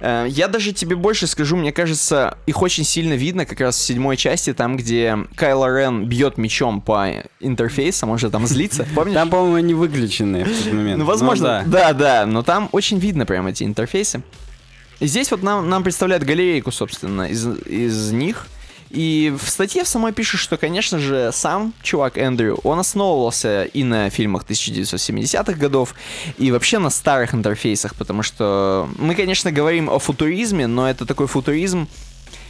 Э, Я даже тебе больше скажу, мне кажется, их очень сильно видно как раз в седьмой части, там, где Кайло Рен бьет мечом по интерфейсам, он же там злится, помнишь? Там, по-моему, они выключены в тот момент. Ну, возможно, Ну, да. да, да, но там очень видно прям эти интерфейсы. Здесь вот нам, нам представляют галерейку, собственно, из, из них. И в статье в самой пишет, что, конечно же, сам чувак Эндрю, он основывался и на фильмах 1970-х годов, и вообще на старых интерфейсах, потому что мы, конечно, говорим о футуризме, но это такой футуризм,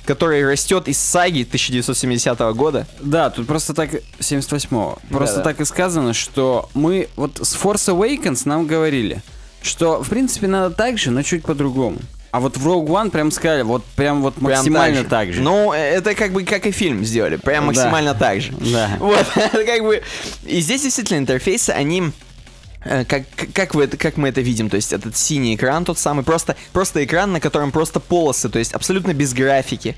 который растет из саги 1970 года. Да, тут просто так 78-го. Просто Да-да. так и сказано, что мы вот с Force Awakens нам говорили, что в принципе надо так же, но чуть по-другому. А вот в Rogue One прям сказали, вот прям вот Прям максимально так же. Ну, э, это как бы как и фильм сделали, прям Да. максимально так же. Да. Вот, это как бы... И здесь действительно интерфейсы, они... э, Как, как, вы это, как мы это видим, то есть этот синий экран тот самый, просто, просто экран, на котором просто полосы, то есть абсолютно без графики,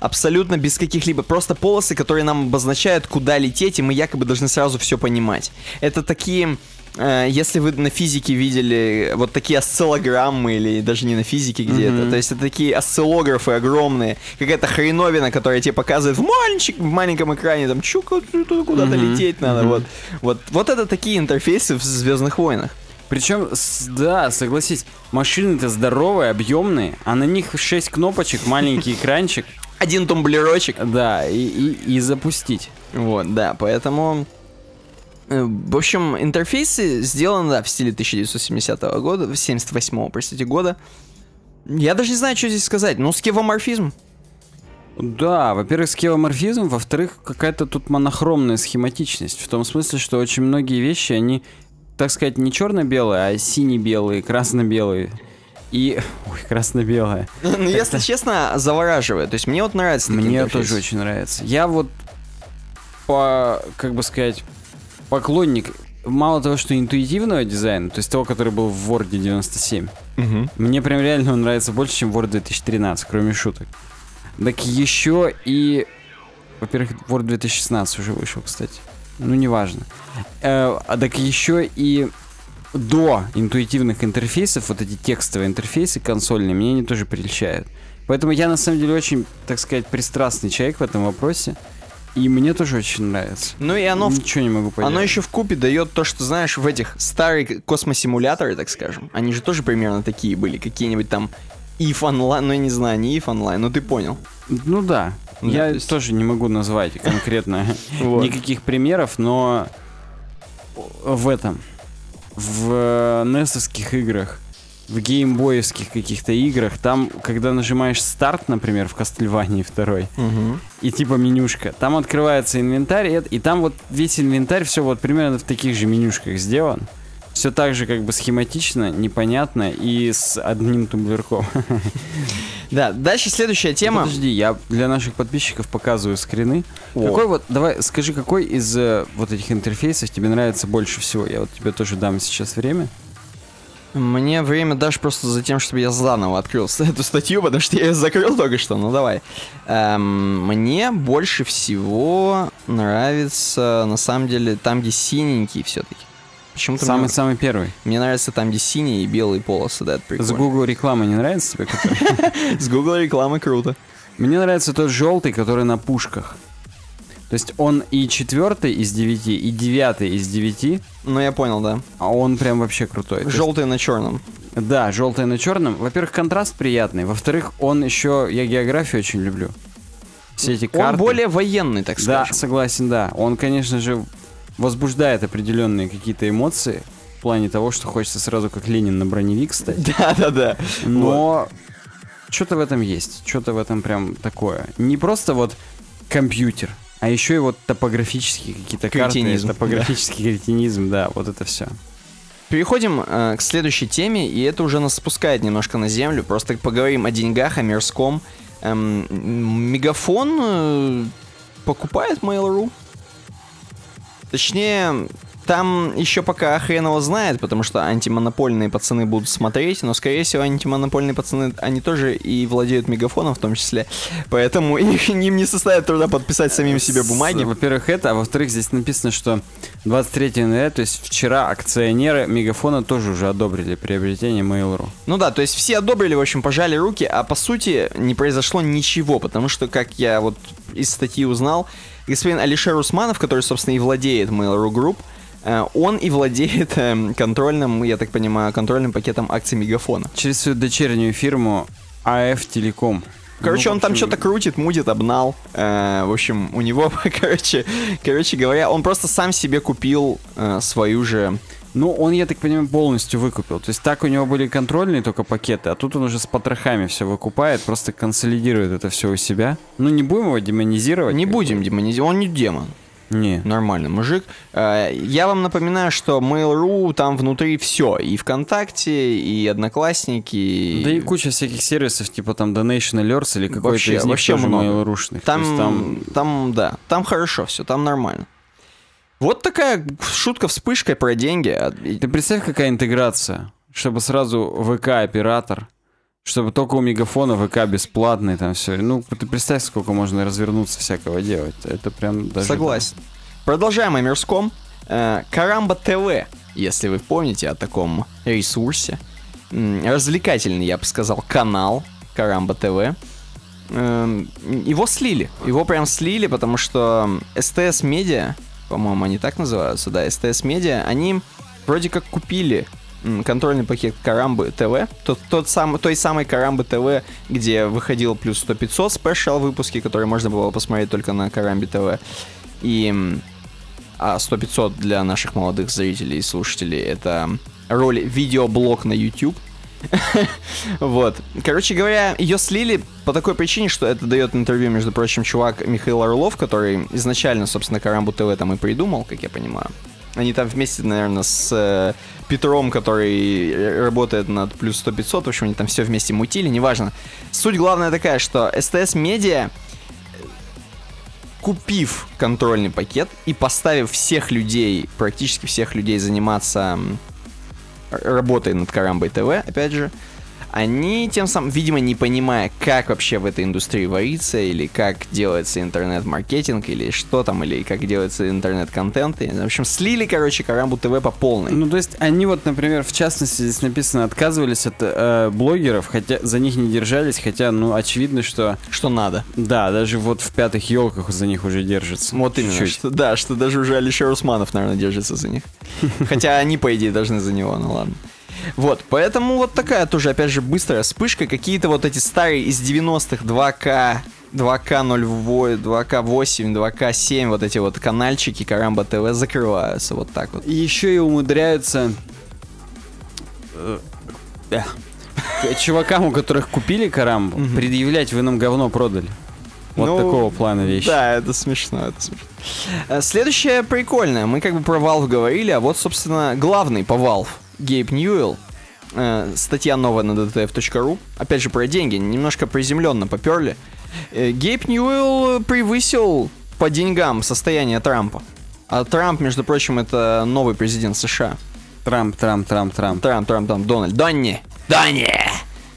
абсолютно без каких-либо, просто полосы, которые нам обозначают, куда лететь, и мы якобы должны сразу все понимать. Это такие, если вы на физике видели вот такие осциллограммы, или даже не на физике где-то, то есть это такие осциллографы огромные, какая-то хреновина, которая тебе показывает в, маленький, в маленьком экране, там, чу, куда- куда-то Мгм, лететь надо, вот. Вот, вот это такие интерфейсы в Звездных войнах. Причем, да, согласись, машины-то здоровые, объемные, а на них 6 кнопочек, маленький экранчик, Один тумблерочек. да, и, и, и запустить. Вот, да, поэтому... э, В общем, интерфейсы сделаны, да, в стиле 1970 года, 78 простите, года. Я даже не знаю, что здесь сказать. Ну, скевоморфизм. Да, во-первых, скеоморфизм, во-вторых, какая-то тут монохромная схематичность. В том смысле, что очень многие вещи, они, так сказать, не черно-белые, а сине-белые, красно-белые. И... Ой, красно-белое. Ну, если честно, завораживает. То есть мне вот нравится Мне тоже очень нравится. Я вот по, как бы сказать, поклонник мало того, что интуитивного дизайна, то есть того, который был в Word 97, Мгм. мне прям реально он нравится больше, чем Word 2013, кроме шуток. Так еще и... Во-первых, Word 2016 уже вышел, кстати. Ну, неважно. Э, а так еще и до интуитивных интерфейсов, вот эти текстовые интерфейсы консольные, мне они тоже прельщают. Поэтому я, на самом деле, очень, так сказать, пристрастный человек в этом вопросе. И мне тоже очень нравится. Ну и оно, в- Ничего не могу поделать. оно еще в купе дает то, что знаешь, в этих старые космосимуляторы, так скажем, они же тоже примерно такие были, какие-нибудь там if онлайн, ну я не знаю, не if онлайн, но ты понял. Ну да. Да, я то есть- тоже не могу назвать конкретно никаких примеров, но в этом, в несовских играх, в геймбоевских каких-то играх, там, когда нажимаешь старт, например, в Кастельвании второй, и типа менюшка, там открывается инвентарь, и там вот весь инвентарь все вот примерно в таких же менюшках сделан. Все так же как бы схематично, непонятно и с одним тумблерком. Да, дальше следующая тема. Подожди, я для наших подписчиков показываю скрины. О. Какой вот, давай, скажи, какой из э, вот этих интерфейсов тебе нравится больше всего? Я вот тебе тоже дам сейчас время. Мне время дашь просто за тем, чтобы я заново открыл с- эту статью, потому что я ее закрыл только что. Ну давай. Эм, мне больше всего нравится, на самом деле, там, где синенький все-таки. Почему-то мне, Самый-самый первый. мне нравится там, где синие и белые полосы, да, это С прикольно. Google рекламы не нравится тебе? С Google рекламы круто. Мне нравится тот желтый, который на пушках. То есть он и четвертый из девяти, и девятый из девяти, Ну я понял, да. а он прям вообще крутой. То есть- Желтый на черном. Да, желтый на черном. Во-первых, контраст приятный. Во-вторых, он еще... Я географию очень люблю. Все эти карты. Он более военный, так Да, скажем. согласен, да. Он, конечно же, возбуждает определенные какие-то эмоции в плане того, что хочется сразу как Ленин на броневик стать. Да, да, да. Но что-то в этом есть. Что-то в этом прям такое. Не просто вот компьютер, а еще и вот топографические какие-то карты. Топографический кретинизм, да, вот это все. Переходим э, к следующей теме, и это уже нас спускает немножко на землю. Просто поговорим о деньгах, о мирском. Эм, мегафон э, покупает Mail.ru. Точнее, там еще пока хрен его знает, потому что антимонопольные пацаны будут смотреть, но, скорее всего, антимонопольные пацаны, они тоже и владеют мегафоном в том числе. Поэтому их, им не составит труда подписать самим себе бумаги. Во-первых, это, а во-вторых, здесь написано, что 23 января, то есть вчера акционеры Мегафона тоже уже одобрили приобретение Mail.ru. Ну да, то есть все одобрили, в общем, пожали руки, а по сути не произошло ничего, потому что, как я вот из статьи узнал, господин Алишер Усманов, который, собственно, и владеет Mail.ru Group, он и владеет эм, контрольным, я так понимаю, контрольным пакетом акций Мегафона. Через свою дочернюю фирму АФ Телеком. Короче, Ну, он там что-то крутит, мутит, обнал. Э, в общем, у него, короче, короче говоря, он просто сам себе купил э, свою же... Ну, он, я так понимаю, полностью выкупил. То есть так у него были контрольные только пакеты, а тут он уже с потрохами все выкупает, просто консолидирует это все у себя. Ну, не будем его демонизировать. Не будем демонизировать, он не демон. Не. Нормальный мужик. Э, Я вам напоминаю, что Mail.ru там внутри все. И ВКонтакте, и Одноклассники. и- Да и куча всяких сервисов, типа там Donation Alerts или какой-то Вообще, из них вообще тоже много. mail.ru-шных. Там, там... там да, там хорошо все, там нормально. Вот такая шутка вспышкой про деньги. Ты представь, какая интеграция, чтобы сразу ВК-оператор, чтобы только у Мегафона ВК бесплатный, там все. Ну, ты представь, сколько можно развернуться всякого делать. Это прям даже... Согласен. Продолжаем о мирском. Э, Карамба ТВ, если вы помните о таком ресурсе. Развлекательный, я бы сказал, канал Карамба ТВ. Эм, Его слили. Его прям слили, потому что СТС Медиа, по-моему, они так называются, да, СТС Медиа, они вроде как купили контрольный пакет Карамбы ТВ, тот, тот самый, той самой Карамбы ТВ, где выходил плюс 100-500 special выпуски, которые можно было посмотреть только на Карамбе ТВ. И а 100-500 для наших молодых зрителей и слушателей это роль видеоблог на YouTube. Вот. Короче говоря, ее слили по такой причине, что это дает интервью, между прочим, чувак Михаил Орлов, который изначально, собственно, Карамбу ТВ там и придумал, как я понимаю. Они там вместе, наверное, с э, Петром, который э, работает над плюс 100-500, в общем, они там все вместе мутили, неважно. Суть главная такая, что СТС Медиа купив контрольный пакет и поставив всех людей, практически всех людей заниматься работой над Карамбой ТВ, опять же, они тем самым, видимо, не понимая, как вообще в этой индустрии варится, или как делается интернет-маркетинг, или что там, или как делается интернет-контент. В общем, слили, короче, Карамбу ТВ по полной. Ну, то есть они вот, например, в частности, здесь написано, отказывались от э, блогеров, хотя за них не держались, хотя, ну, очевидно, что, Что надо. да, даже вот в пятых елках за них уже держатся. Вот именно, Чуть-чуть. что, да, что даже уже Алишер Усманов, наверное, держится за них. Хотя они, по идее, должны за него, ну ладно. Вот, поэтому вот такая тоже, опять же, быстрая вспышка. Какие-то вот эти старые из 90-х 2К, 2К08, 2К8, 2К7, вот эти вот канальчики Карамба ТВ закрываются вот так вот. И еще и умудряются э, э, чувакам, у которых купили Карамбу, предъявлять, вы нам говно продали. Вот Ну, такого плана вещи. Да, это смешно, это смешно. Э, Следующее прикольное. Мы как бы про Valve говорили, а вот, собственно, главный по Valve, Гейб Ньюэлл. Э, статья новая на ddtf.ru. Опять же, про деньги. Немножко приземленно поперли. Э, Гейб Ньюэлл превысил по деньгам состояние Трампа. А Трамп, между прочим, это новый президент США. Трамп, Трамп, Трамп, Трамп. Трамп, Трамп, Трамп, Дональд. Донни! Донни!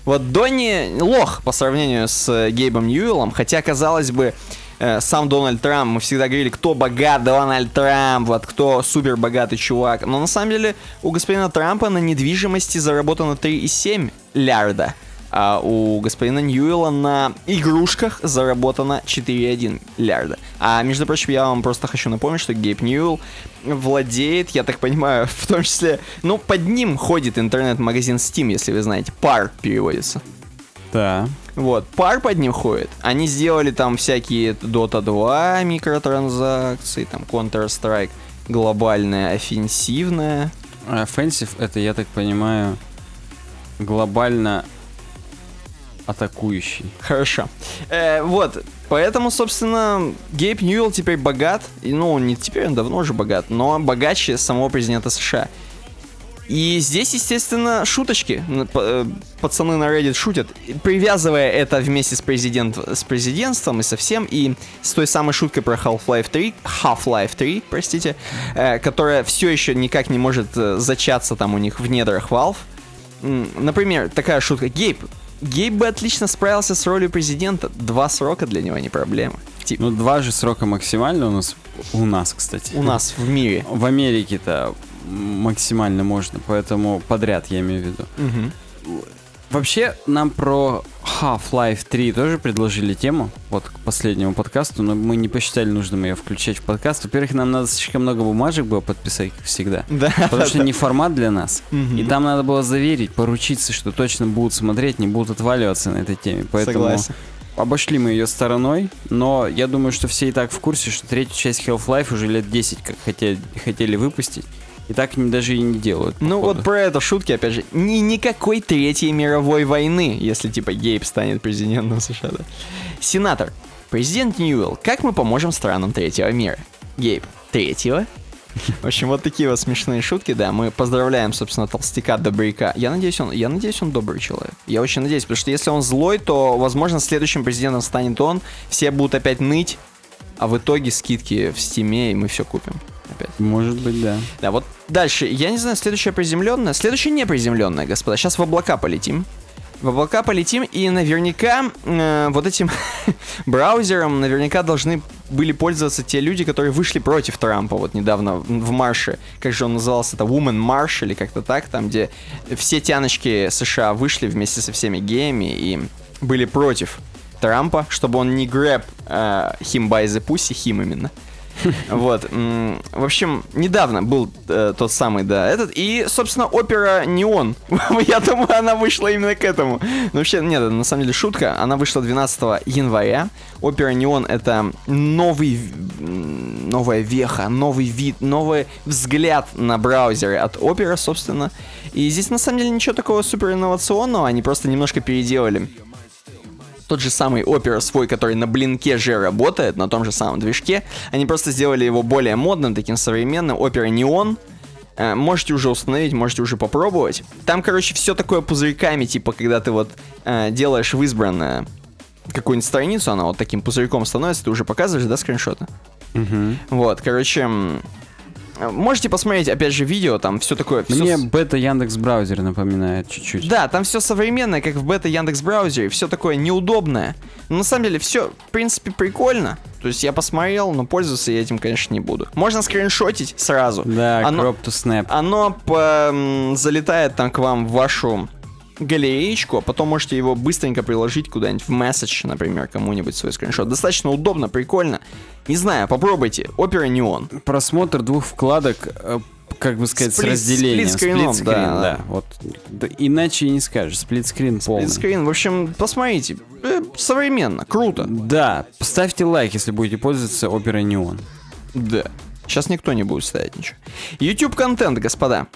Вот Донни лох по сравнению с Гейбом Ньюэллом, хотя, казалось бы, э, сам Дональд Трамп, мы всегда говорили, кто богат, Дональд Трамп, вот кто супер богатый чувак. Но на самом деле у господина Трампа на недвижимости заработано 3,7 лярда, а у господина Ньюэлла на игрушках заработано 4,1 лярда. А между прочим, я вам просто хочу напомнить, что Гейб Ньюэлл владеет, я так понимаю, в том числе, ну, под ним ходит интернет-магазин Steam, если вы знаете, пар переводится. Да. Вот, пар под ним ходит. Они сделали там всякие Dota 2 микротранзакции, там Counter-Strike глобальная, офенсивная. Offensive это, я так понимаю, глобально атакующий. Хорошо. Э, вот, поэтому, собственно, Гейб Ньюэлл теперь богат. И, ну, не теперь, он давно уже богат, но богаче самого президента США. И здесь, естественно, шуточки. Э, Пацаны на Reddit шутят, привязывая это вместе с, президент, с президентством и со всем, и с той самой шуткой про Half-Life 3, Half-Life 3, простите, э, которая все еще никак не может э, зачаться там у них в недрах Valve. Например, такая шутка. Гейб, Гейб бы отлично справился с ролью президента. Два срока для него не проблема. Типа, Ну, два же срока максимально у нас, у нас, кстати. у нас в мире. В Америке-то максимально можно, поэтому подряд я имею в виду. Мгм. Вообще, нам про Half-Life 3 тоже предложили тему, вот к последнему подкасту, но мы не посчитали нужным ее включать в подкаст. Во-первых, нам надо слишком много бумажек было подписать, как всегда. Да. Потому что не формат для нас. Мгм. И там надо было заверить, поручиться, что точно будут смотреть, не будут отваливаться на этой теме. Поэтому Согласен. обошли мы ее стороной, но я думаю, что все и так в курсе, что третью часть Half-Life уже лет 10 как хотели, хотели выпустить. И так они даже и не делают. Ну походу. вот про это шутки, опять же, ни никакой третьей мировой войны, если типа Гейб станет президентом США, да. Сенатор, президент Ньюэлл, как мы поможем странам третьего мира? Гейб, третьего? В общем, вот такие вот смешные шутки, да. Мы поздравляем, собственно, толстяка Добряка. Я надеюсь, он, я надеюсь, он добрый человек. Я очень надеюсь, потому что если он злой, то, возможно, следующим президентом станет он. Все будут опять ныть, а в итоге скидки в стиме, и мы все купим. Опять. Может быть, да. Да, вот дальше. Я не знаю, следующая приземленная. Следующая не приземленная, господа. Сейчас в облака полетим. В облака полетим, и наверняка э, вот этим браузером наверняка должны были пользоваться те люди, которые вышли против Трампа вот недавно в в марше. Как же он назывался? Это Woman March или как-то так, там, где все тяночки США вышли вместе со всеми геями и были против Трампа, чтобы он не грэб э, him by the pussy, him именно. Вот. В общем, недавно был э, тот самый, да, этот. И, собственно, опера «Неон». Я думаю, она вышла именно к этому. Но вообще, нет, на самом деле шутка. Она вышла 12 января. Опера «Неон» — это новый, новая веха, новый вид, новый взгляд на браузеры от опера, собственно. И здесь, на самом деле, ничего такого супер инновационного. Они просто немножко переделали тот же самый Opera свой, который на блинке же работает, на том же самом движке. Они просто сделали его более модным, таким современным. Opera Neon. Э, Можете уже установить, можете уже попробовать. Там, короче, все такое пузырьками, типа, когда ты вот э, делаешь в избранное какую-нибудь страницу, она вот таким пузырьком становится, ты уже показываешь, да, скриншоты? Мгм. Вот, короче, можете посмотреть, опять же, видео, там все такое... Мне с- бета Яндекс браузер напоминает чуть-чуть. Да, там все современное, как в бета Яндекс браузере, все такое неудобное. Но на самом деле все, в принципе, прикольно. То есть я посмотрел, но пользоваться я этим, конечно, не буду. Можно скриншотить сразу. Да, Оно- crop to snap. Оно по- залетает там к вам в вашу галереечку, а потом можете его быстренько приложить куда-нибудь в месседж, например, кому-нибудь свой скриншот. Достаточно удобно, прикольно. Не знаю, попробуйте. Опера Неон. Просмотр двух вкладок, э, как бы сказать, Сплит- с разделением. сплитскрином, Сплитскрин, да, да. Вот. Да, иначе и не скажешь. Сплитскрин полный. Скрин, в общем, посмотрите. Э, современно, круто. Да, ставьте лайк, если будете пользоваться Opera Neon. Да. Сейчас никто не будет ставить ничего. YouTube контент, господа.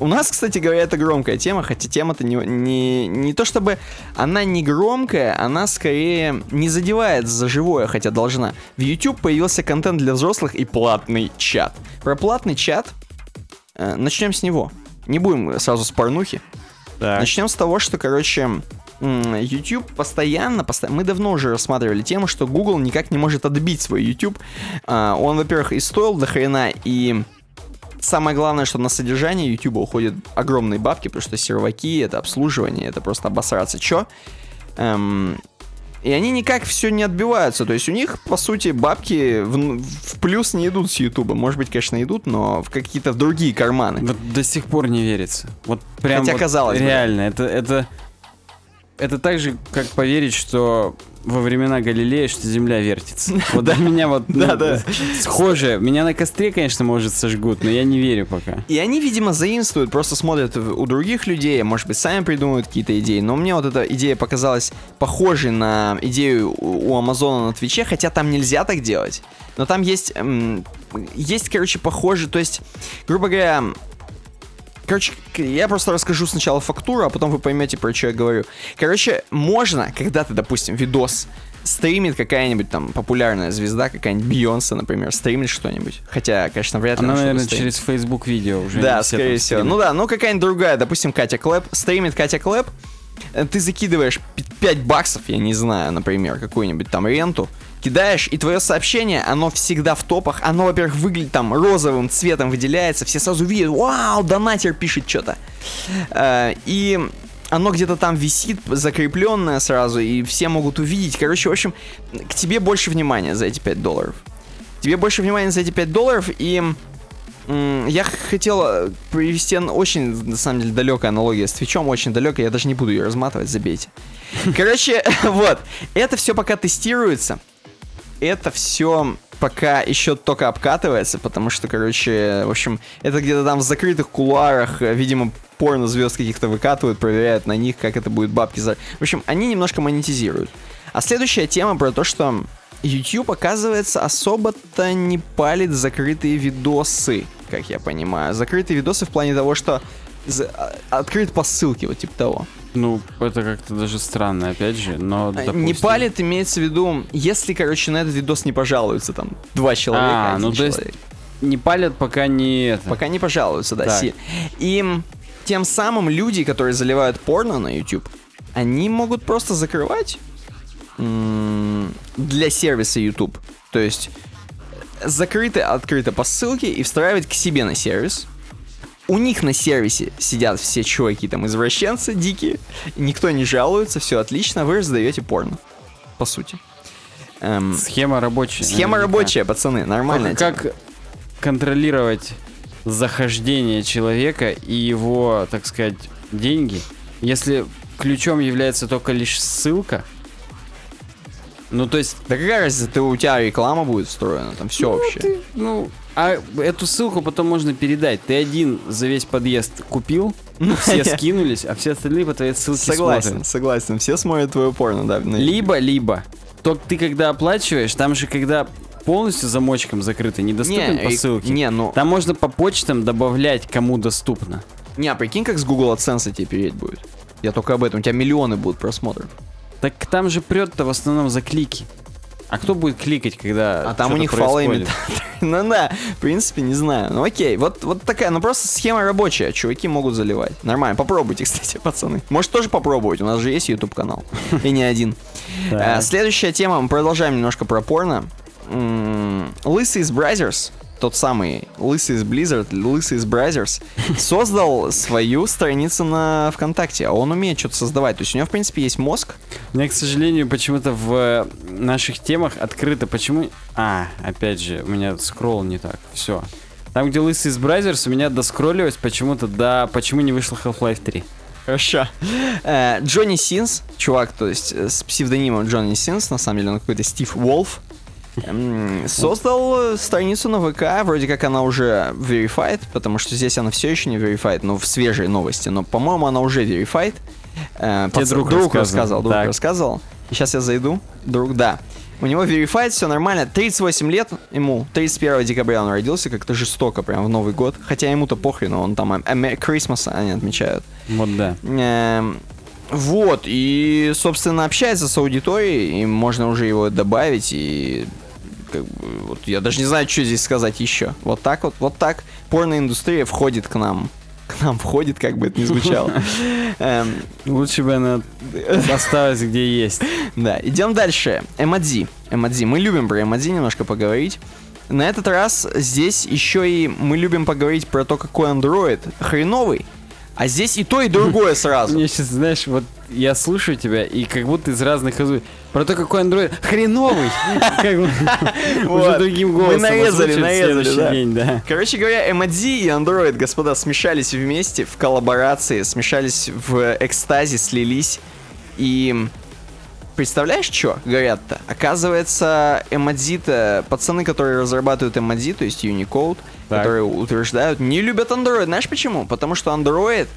У нас, кстати говоря, это громкая тема, хотя тема-то не, не, не то чтобы она не громкая, она скорее не задевает за живое, хотя должна. В YouTube появился контент для взрослых и платный чат. Про платный чат э, начнем с него. Не будем сразу с порнухи. Так. Начнем с того, что, короче, YouTube постоянно, посто- мы давно уже рассматривали тему, что Google никак не может отбить свой YouTube. А, Он, во-первых, и стоил до хрена, и самое главное, что на содержание YouTube уходят огромные бабки, потому что серваки, это обслуживание, это просто обосраться. Чё? Эм, и они никак все не отбиваются. То есть у них, по сути, бабки в, в плюс не идут с YouTube. Может быть, конечно, идут, но в какие-то другие карманы. Вот до сих пор не верится. Вот прям Хотя вот казалось бы. реально, это, это, это так же, как поверить, что во времена Галилея, что Земля вертится. Вот для меня вот ну, Да, да. схоже. Меня на костре, конечно, может сожгут, но я не верю пока. И они, видимо, заимствуют, просто смотрят у других людей, может быть, сами придумывают какие-то идеи. Но мне вот эта идея показалась похожей на идею у Амазона на Твиче, хотя там нельзя так делать. Но там есть, есть, короче, похожие, то есть, грубо говоря, Короче, я просто расскажу сначала фактуру, а потом вы поймете, про что я говорю. Короче, можно, когда ты, допустим, видос стримит какая-нибудь там популярная звезда, какая-нибудь Бейонсе, например, стримит что-нибудь. Хотя, конечно, вряд ли Она, наверное, через Facebook видео уже. Да, скорее всего. Ну да, ну какая-нибудь другая, допустим, Катя Клэп, стримит Катя Клэп, э, ты закидываешь 5 баксов, я не знаю, например, какую-нибудь там ренту, кидаешь, и твое сообщение, оно всегда в топах, оно, во-первых, выглядит там розовым цветом выделяется, все сразу видят, вау, донатер пишет что-то. И оно где-то там висит, закрепленное сразу, и все могут увидеть. Короче, в общем, к тебе больше внимания за эти 5 долларов. Тебе больше внимания за эти 5 долларов, и я хотел э, привести очень, на самом деле, далекая аналогия с Твичом, очень далекая, я даже не буду ее разматывать, забейте. Короче, вот, это все пока тестируется, это все пока еще только обкатывается, потому что, короче, в общем, это где-то там в закрытых кулуарах, э, видимо, порно звезд каких-то выкатывают, проверяют на них, как это будет бабки за... В общем, они немножко монетизируют. А следующая тема про то, что YouTube, оказывается, особо-то не палит закрытые видосы, как я понимаю. Закрытые видосы в плане того, что а- открыт по ссылке, вот типа того. Ну, это как-то даже странно, опять же, но... А, допустим. Не палит, имеется в виду, если, короче, на этот видос не пожалуются там два человека, А, один ну то есть человек. не палят, пока не это. Пока не пожалуются, да, си- И тем самым люди, которые заливают порно на YouTube, они могут просто закрывать для сервиса YouTube. То есть закрыто, открыто по ссылке и встраивать к себе на сервис. У них на сервисе сидят все чуваки там извращенцы дикие, никто не жалуется, все отлично, вы раздаете порно, по сути. Эм, Схема рабочая. схема наверняка. рабочая, пацаны, нормально. Только как контролировать захождение человека и его, так сказать, деньги, если ключом является только лишь ссылка? Ну, то есть, Да какая разница, ты, у тебя реклама будет встроена, там все вообще. ты, ну, а эту ссылку потом можно передать. Ты один за весь подъезд купил, все скинулись, а все остальные по твоей ссылке Согласен, смотрят. согласен. Все смотрят твое порно, да. Либо, либо. Только ты когда оплачиваешь, там же когда полностью замочком закрыто, недоступен по ре- ссылке. Не, ну, Там можно по почтам добавлять, кому доступно. не, а прикинь, как с Google AdSense тебе переть будет. Я только об этом. У тебя миллионы будут просмотров. Так там же прет-то в основном за клики. А кто будет кликать, когда А там у них происходит? Ну да, в принципе, не знаю. Ну окей, вот, вот такая, ну просто схема рабочая. Чуваки могут заливать. Нормально, попробуйте, кстати, пацаны. Может тоже попробовать, у нас же есть YouTube канал. И не один. Э, Следующая тема, мы продолжаем немножко про порно. Лысый из Brazzers, тот самый Лысый из Blizzard, Лысый из Brazzers, создал свою страницу на ВКонтакте. А он умеет что-то создавать. То есть у него, в принципе, есть мозг. У меня, к сожалению, почему-то в э, наших темах открыто. Почему? А, опять же, у меня скролл не так. Все. Там, где лысый из Brazzers, у меня доскролливалось почему-то до почему не вышел Half-Life 3. Хорошо. Э, Джонни Синс, чувак, то есть э, с псевдонимом Джонни Синс, на самом деле он какой-то Стив Волф, эм, создал э, страницу на ВК, вроде как она уже verified, потому что здесь она все еще не verified, но в свежей новости, но, по-моему, она уже verified. Э, Тебе друг друг рассказывал. рассказал, друг Так. рассказывал. Сейчас я зайду. Друг, да. У него verified, все нормально. 38 лет ему. 31 декабря он родился, как-то жестоко, прям в Новый год. Хотя ему-то похрену, он там Christmas они отмечают. Вот да. Эм, Вот, и, собственно, общается с аудиторией, и можно уже его добавить, и как бы, вот я даже не знаю, что здесь сказать еще. Вот так вот, вот так порноиндустрия входит к нам. К нам входит, как бы это ни звучало. Эм, Лучше бы она осталась где есть. Да, идем дальше. Эмодзи. Эмодзи. Мы любим про эмодзи немножко поговорить. На этот раз здесь еще и мы любим поговорить про то, какой Android хреновый. А здесь и то, и другое сразу. Мне сейчас, знаешь, вот я слушаю тебя, и как будто из разных. Про то, какой Android хреновый. Уже другим Мы голосом. нарезали, в нарезали, да. Короче говоря, Эмодзи и Android, господа, смешались вместе в коллаборации, смешались в экстазе, слились. И представляешь, что говорят-то? Оказывается, Эмодзи-то, пацаны, которые разрабатывают Эмодзи, то есть Unicode, Так. которые утверждают, не любят Android. Знаешь почему? Потому что Android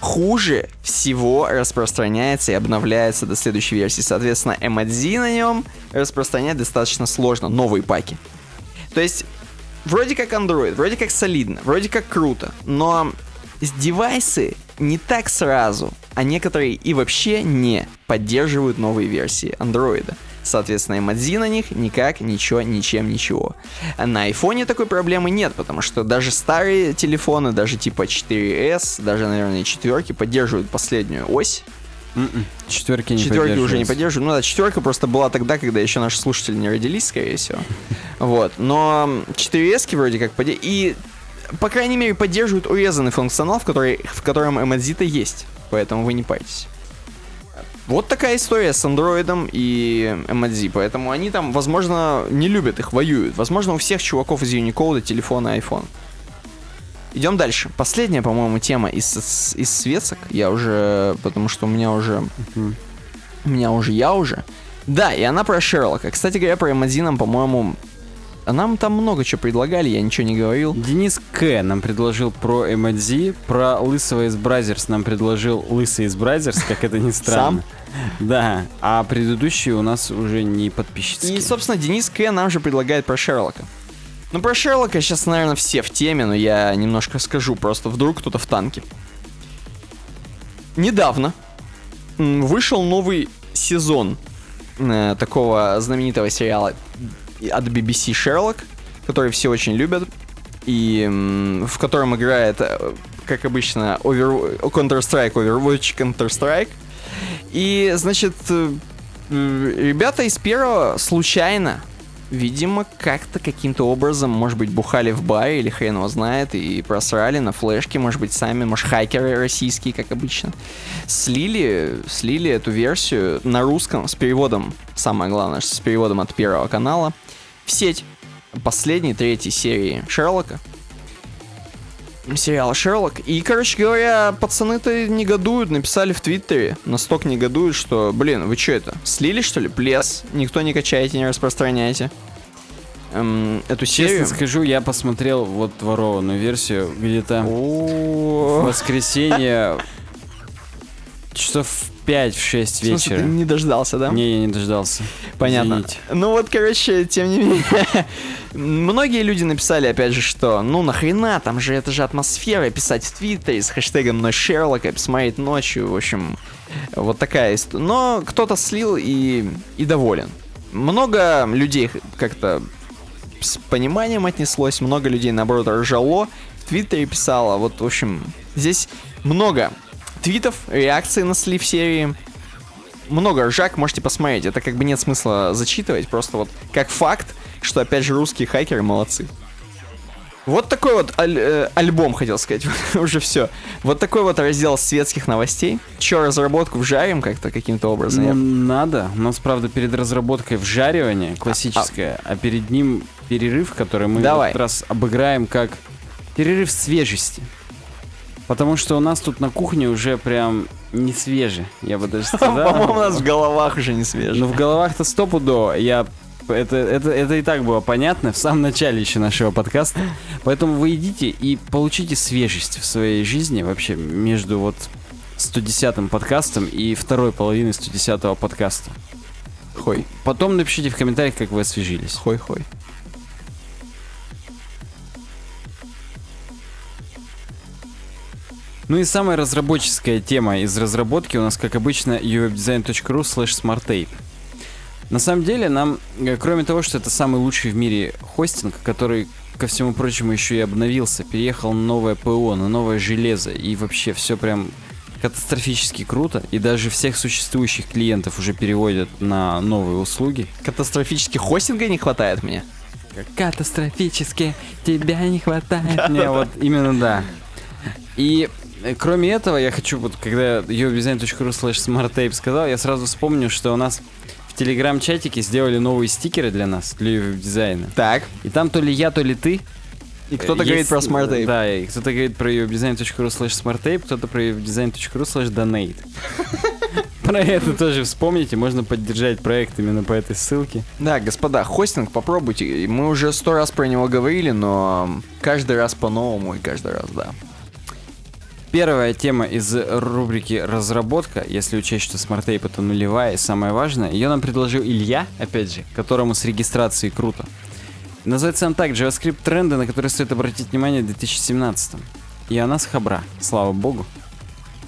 хуже всего распространяется и обновляется до следующей версии. Соответственно, Эмодзи на нем распространять достаточно сложно, новые паки. То есть, вроде как Android, вроде как солидно, вроде как круто, но девайсы не так сразу, а некоторые и вообще не поддерживают новые версии Android. Соответственно, эмодзи на них никак, ничего, ничем, ничего. А на айфоне такой проблемы нет, потому что даже старые телефоны, даже типа 4S, даже, наверное, четверки поддерживают последнюю ось. М-м. Четверки не Четверки уже не поддерживают. Ну да, четверка просто была тогда, когда еще наши слушатели не родились, скорее всего. Вот. Но 4S вроде как поддерживают. И, по крайней мере, поддерживают урезанный функционал, в, который, в котором эмодзи-то есть. Поэтому вы не парьтесь. Вот такая история с андроидом и эмодзи. Поэтому они там, возможно, не любят их, воюют. Возможно, у всех чуваков из Unicode телефоны iPhone. Идем дальше. Последняя, по-моему, тема из, из свесок. Я уже... Потому что у меня уже... Мгм. У меня уже я уже. Да, и она про Шерлока. Кстати говоря, про Эмодзи нам, по-моему... А нам там много чего предлагали, я ничего не говорил. Денис К. нам предложил про эмодзи, про лысого из Brazzers нам предложил лысый из Brazzers, как это ни странно. Да, а предыдущие у нас уже не подписчики. И, собственно, Денис К. нам же предлагает про Шерлока. Ну, про Шерлока сейчас, наверное, все в теме, но я немножко скажу, просто вдруг кто-то в танке. Недавно вышел новый сезон э, такого знаменитого сериала от BBC Шерлок, который все очень любят, и в котором играет, э, как обычно, Over- Counter-Strike, Overwatch, Counter-Strike. И, значит, э, ребята из первого случайно, видимо, как-то каким-то образом, может быть, бухали в баре или хрен его знает, и просрали на флешке, может быть, сами, может, хакеры российские, как обычно, слили, слили эту версию на русском с переводом, самое главное, с переводом от первого канала, в сеть последней, третьей серии Шерлока. Сериала Шерлок. И, короче говоря, пацаны-то негодуют, написали в Твиттере, настолько негодуют, что, блин, вы что это, слили что ли? Плес, никто не качаете, не распространяйте. Эм, эту серию. Честно скажу, я посмотрел вот ворованную версию где-то в воскресенье часов в 5-6 в смысле, ты вечера. не дождался, да? Не, я не дождался. Понятно. Извините. Ну вот, короче, тем не менее, многие люди написали, опять же, что, ну нахрена, там же, это же атмосфера, писать в Твиттере с хэштегом «Ночь Шерлока», посмотреть ночью, в общем, вот такая история. Но кто-то слил и, и доволен. много людей как-то с пониманием отнеслось, много людей, наоборот, ржало, в Твиттере писало. Вот, в общем, здесь много твитов, реакций на слив серии. Много ржак, можете посмотреть. Это как бы нет смысла зачитывать, просто вот как факт, что опять же русские хакеры молодцы. Вот такой вот аль- э, альбом, хотел сказать, уже все. Вот такой вот раздел светских новостей. Че, разработку вжарим как-то каким-то образом? Ну, надо. У нас, правда, перед разработкой вжаривание классическое, а, перед ним перерыв, который мы Давай. в этот раз обыграем как перерыв свежести. Потому что у нас тут на кухне уже прям не свеже, я бы даже сказал. По-моему, у нас в головах уже не свежо. Ну, в головах-то стопудово. Я... Это, это, это и так было понятно в самом начале еще нашего подкаста. Поэтому вы идите и получите свежесть в своей жизни вообще между вот 110-м подкастом и второй половиной 110-го подкаста. Хой. Потом напишите в комментариях, как вы освежились. Хой-хой. Ну и самая разработческая тема из разработки у нас, как обычно, uwebdesign.ru slash smarttape. На самом деле, нам, э, кроме того, что это самый лучший в мире хостинг, который, ко всему прочему, еще и обновился, переехал на новое ПО, на новое железо, и вообще все прям катастрофически круто, и даже всех существующих клиентов уже переводят на новые услуги. Катастрофически хостинга не хватает мне. Катастрофически тебя не хватает. Не, вот именно да. И кроме этого, я хочу, вот когда uwebdesign.ru slash smarttape сказал, я сразу вспомнил, что у нас в телеграм-чатике сделали новые стикеры для нас, для веб-дизайна. Так. И там то ли я, то ли ты. И кто-то Э, говорит про Smart Tape. Да, и кто-то говорит про uwebdesign.ru slash smarttape, кто-то про uwebdesign.ru slash donate. Про это тоже вспомните, можно поддержать проект именно по этой ссылке. Да, господа, хостинг попробуйте. Мы уже сто раз про него говорили, но каждый раз по-новому и каждый раз, да. Первая тема из рубрики «Разработка», если учесть, что SmartApe это нулевая и самое важное, ее нам предложил Илья, опять же, которому с регистрацией круто. Называется он так, JavaScript тренды, на которые стоит обратить внимание в 2017 И она с хабра, слава богу.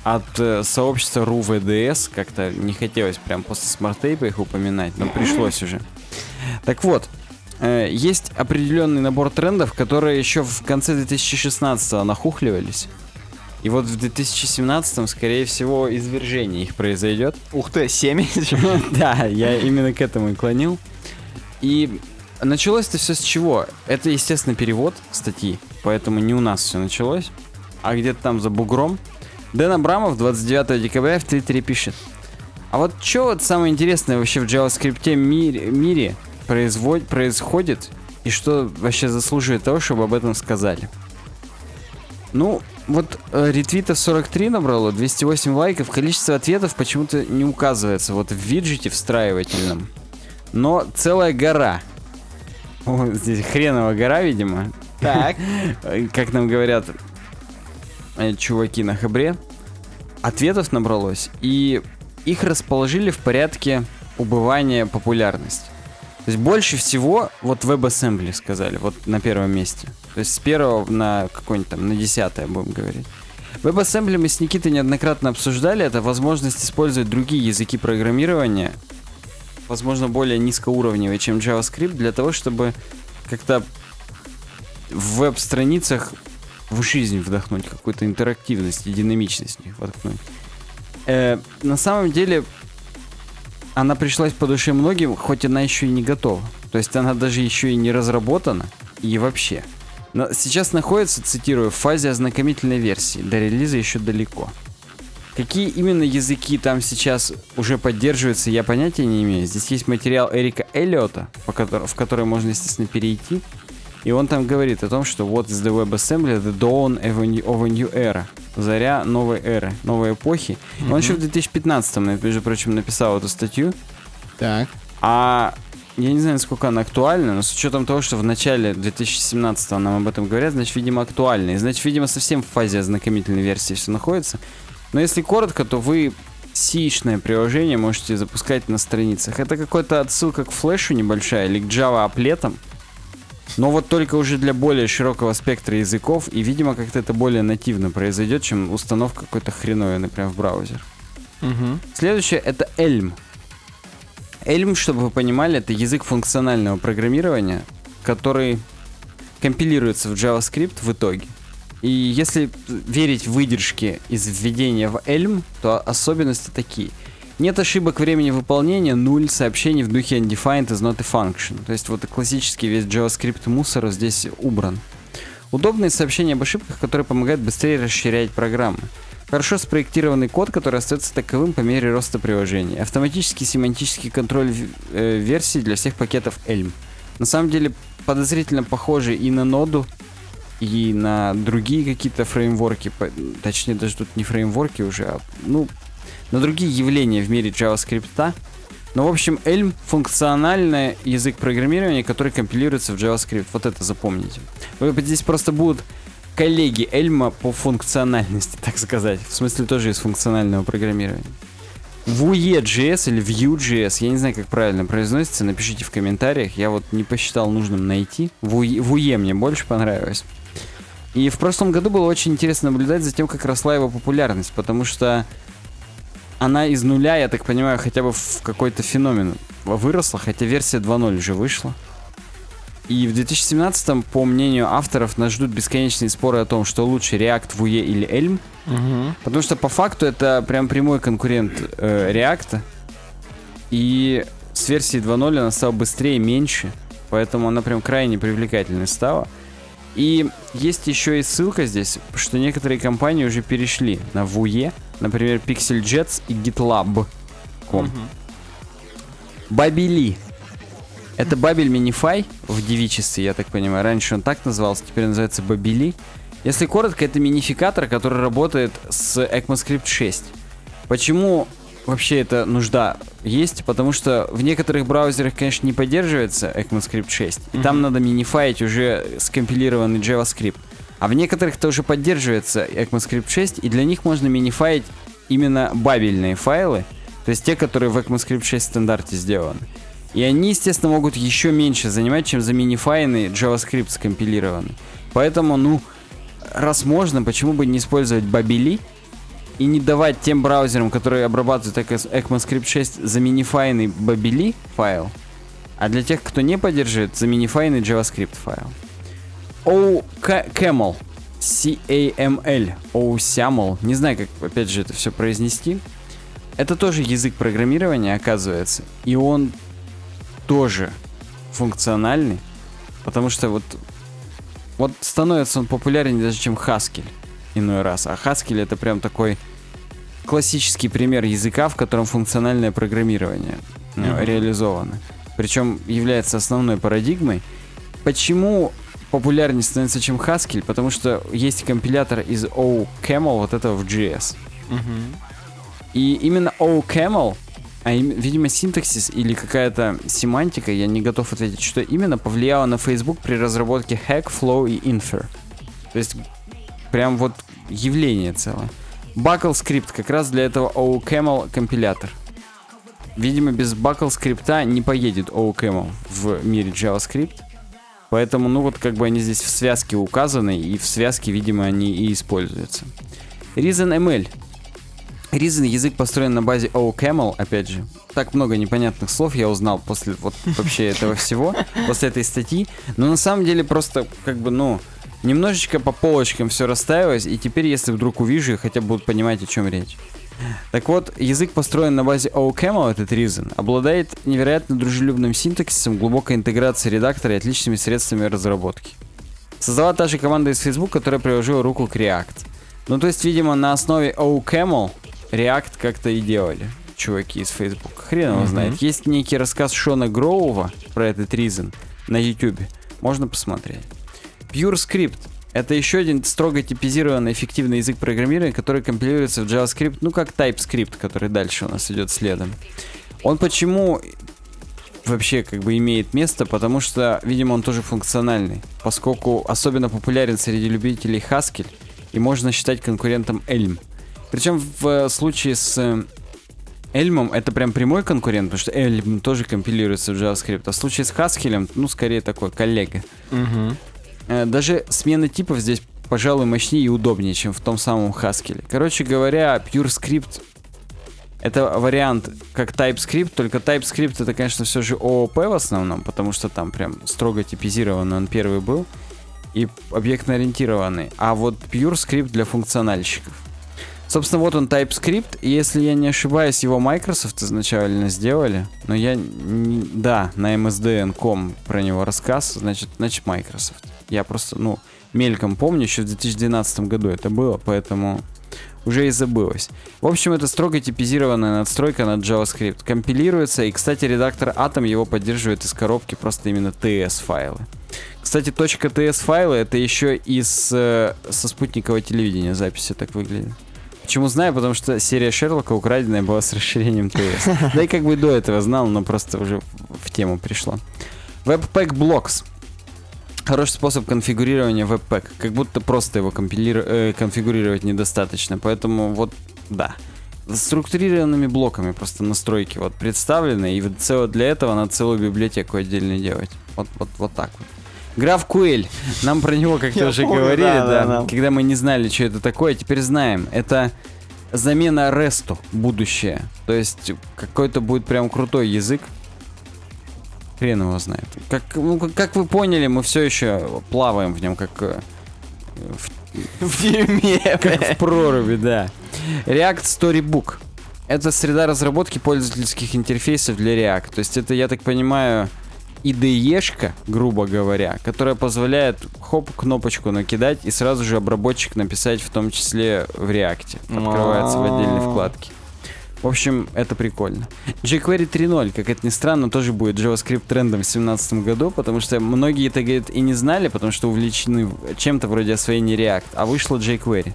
От э, сообщества RuVDS как-то не хотелось прям после SmartApe а их упоминать, но пришлось уже. Так вот, э, есть определенный набор трендов, которые еще в конце 2016 нахухливались. И вот в 2017, скорее всего, извержение их произойдет. Ух ты, 7. Да, я именно к этому и клонил. И началось это все с чего? Это, естественно, перевод статьи, поэтому не у нас все началось, а где-то там за бугром. Дэн Абрамов 29 декабря в Твиттере пишет. А вот что вот самое интересное вообще в JavaScript мире, мире производь, происходит и что вообще заслуживает того, чтобы об этом сказали? Ну, вот э, ретвитов 43 набрало, 208 лайков, количество ответов почему-то не указывается вот в виджете встраивательном. Но целая гора. О, здесь хреновая гора, видимо. Так. Как нам говорят э, чуваки на хабре. Ответов набралось, и их расположили в порядке убывания популярности. То есть больше всего вот WebAssembly сказали, вот на первом месте. То есть с первого на какой-нибудь там, на десятое будем говорить. WebAssembly мы с Никитой неоднократно обсуждали. Это возможность использовать другие языки программирования, возможно, более низкоуровневые, чем JavaScript, для того, чтобы как-то в веб-страницах в жизнь вдохнуть, какую-то интерактивность и динамичность в них воткнуть. Э, на самом деле, она пришлась по душе многим, хоть она еще и не готова. То есть она даже еще и не разработана, и вообще. Сейчас находится, цитирую, в фазе ознакомительной версии. До релиза еще далеко. Какие именно языки там сейчас уже поддерживаются, я понятия не имею. Здесь есть материал Эрика Эллиота, по котор- в который можно, естественно, перейти. И он там говорит о том, что вот is the WebAssembly, the dawn of a new, of a new era. Заря новой эры, новой эпохи. Он еще в 2015-м, между прочим, написал эту статью. Так. А я не знаю, насколько она актуальна, но с учетом того, что в начале 2017 нам об этом говорят, значит, видимо, актуальна. И значит, видимо, совсем в фазе ознакомительной версии все находится. Но если коротко, то вы сишное приложение можете запускать на страницах. Это какая-то отсылка к флешу небольшая или к Java аплетам. Но вот только уже для более широкого спектра языков, и, видимо, как-то это более нативно произойдет, чем установка какой-то хреновой, например, в браузер. Угу. Следующее это Elm. Elm, чтобы вы понимали, это язык функционального программирования, который компилируется в JavaScript в итоге. И если верить выдержке из введения в Elm, то особенности такие. Нет ошибок времени выполнения, нуль сообщений в духе undefined is not a function. То есть вот классический весь JavaScript мусор здесь убран. Удобные сообщения об ошибках, которые помогают быстрее расширять программы. Хорошо спроектированный код, который остается таковым по мере роста приложения. Автоматический семантический контроль э, версий для всех пакетов Elm. На самом деле подозрительно похожи и на ноду, и на другие какие-то фреймворки, точнее даже тут не фреймворки уже, а ну на другие явления в мире JavaScript. Но, в общем, Elm — функциональный язык программирования, который компилируется в JavaScript. Вот это запомните. Вы здесь просто будут коллеги Эльма по функциональности, так сказать. В смысле, тоже из функционального программирования. Vue.js или Vue.js, я не знаю, как правильно произносится, напишите в комментариях. Я вот не посчитал нужным найти. Vue, мне больше понравилось. И в прошлом году было очень интересно наблюдать за тем, как росла его популярность, потому что она из нуля, я так понимаю, хотя бы в какой-то феномен выросла, хотя версия 2.0 уже вышла. И в 2017, по мнению авторов, нас ждут бесконечные споры о том, что лучше React, Vue или Elm. Угу. Потому что по факту это прям прямой конкурент э, React. И с версии 2.0 она стала быстрее, меньше. Поэтому она прям крайне привлекательной стала. И есть еще и ссылка здесь, что некоторые компании уже перешли на Vue, например, PixelJets и GitLab.com. Угу. Бабели. Это Бабель Минифай в девичестве, я так понимаю. Раньше он так назывался, теперь называется Бабели. Если коротко, это минификатор, который работает с ECMAScript 6. Почему вообще эта нужда есть, потому что в некоторых браузерах, конечно, не поддерживается ECMAScript 6, и mm-hmm. там надо минифаить уже скомпилированный JavaScript. А в некоторых тоже поддерживается ECMAScript 6, и для них можно минифаить именно бабельные файлы, то есть те, которые в ECMAScript 6 стандарте сделаны. И они, естественно, могут еще меньше занимать, чем за минифайный JavaScript скомпилированный. Поэтому, ну, раз можно, почему бы не использовать бабели, и не давать тем браузерам, которые обрабатывают ECMAScript 6 за минифайный Babeli файл, а для тех, кто не поддерживает, за минифайный JavaScript файл. OCaml, C-A-M-L, OCaml, не знаю, как, опять же, это все произнести. Это тоже язык программирования, оказывается, и он тоже функциональный, потому что вот, вот становится он популярнее даже, чем Haskell иной раз. А Haskell это прям такой классический пример языка, в котором функциональное программирование mm-hmm. реализовано. Причем является основной парадигмой. Почему популярнее становится, чем Haskell? Потому что есть компилятор из OCaml, вот этого в JS. Mm-hmm. И именно OCaml, а им, видимо, синтаксис или какая-то семантика, я не готов ответить, что именно повлияло на Facebook при разработке Hack, Flow и Infer. То есть прям вот явление целое. Buckle скрипт как раз для этого OCaml компилятор. Видимо, без Buckle скрипта не поедет OCaml в мире JavaScript. Поэтому, ну вот как бы они здесь в связке указаны, и в связке, видимо, они и используются. ReasonML. Reason язык построен на базе OCaml, опять же. Так много непонятных слов я узнал после вот вообще этого всего, после этой статьи. Но на самом деле просто как бы, ну, Немножечко по полочкам все расставилось, и теперь, если вдруг увижу, хотя бы будут понимать, о чем речь. Так вот, язык построен на базе OCaml, этот Reason, обладает невероятно дружелюбным синтаксисом, глубокой интеграцией редактора и отличными средствами разработки. Создала та же команда из Facebook, которая приложила руку к React. Ну, то есть, видимо, на основе OCaml React как-то и делали чуваки из Facebook. Хрен его mm-hmm. знает. Есть некий рассказ Шона Гроува про этот Reason на YouTube. Можно посмотреть. PureScript — это еще один строго типизированный эффективный язык программирования, который компилируется в JavaScript, ну как TypeScript, который дальше у нас идет следом. Он почему вообще как бы имеет место, потому что, видимо, он тоже функциональный, поскольку особенно популярен среди любителей Haskell и можно считать конкурентом Elm. Причем в случае с Эльмом это прям прямой конкурент, потому что Elm тоже компилируется в JavaScript, а в случае с Haskell, ну, скорее такой коллега. Угу. Э, даже смена типов здесь, пожалуй, мощнее и удобнее, чем в том самом Haskell. Короче говоря, PureScript Это вариант как TypeScript, только TypeScript это, конечно, все же ООП в основном, потому что там прям строго типизированный он первый был и объектно-ориентированный. А вот Pure Script для функциональщиков. Собственно, вот он TypeScript, если я не ошибаюсь, его Microsoft изначально сделали, но я, не, да, на MSDN.com про него рассказ, значит, значит Microsoft. Я просто, ну, мельком помню, еще в 2012 году это было, поэтому уже и забылось. В общем, это строго типизированная надстройка на JavaScript. Компилируется, и, кстати, редактор Atom его поддерживает из коробки просто именно TS-файлы. Кстати, .ts файлы это еще из э, со спутникового телевидения записи так выглядит. Почему знаю? Потому что серия Шерлока украденная была с расширением TS. Да и как бы до этого знал, но просто уже в тему пришло. Webpack Blocks. Хороший способ конфигурирования Webpack. Как будто просто его э, конфигурировать недостаточно. Поэтому вот, да. Структурированными блоками просто настройки вот представлены. И для этого надо целую библиотеку отдельно делать. Вот, вот, вот так вот. Граф Куэль. Нам про него как-то уже помню, говорили, да, да, да, когда мы не знали, что это такое. Теперь знаем. Это замена ресту будущее. То есть какой-то будет прям крутой язык. Хрен его знает. Как, ну, как вы поняли, мы все еще плаваем в нем, как э, в, в дерьме. Как в проруби, да. React Storybook. Это среда разработки пользовательских интерфейсов для React. То есть это, я так понимаю, IDE-шка, грубо говоря, которая позволяет хоп, кнопочку накидать и сразу же обработчик написать в том числе в React. Открывается в отдельной вкладке. В общем, это прикольно. jQuery 3.0, как это ни странно, тоже будет JavaScript трендом в 2017 году, потому что многие это, говорит, и не знали, потому что увлечены чем-то вроде освоения React, а вышла jQuery.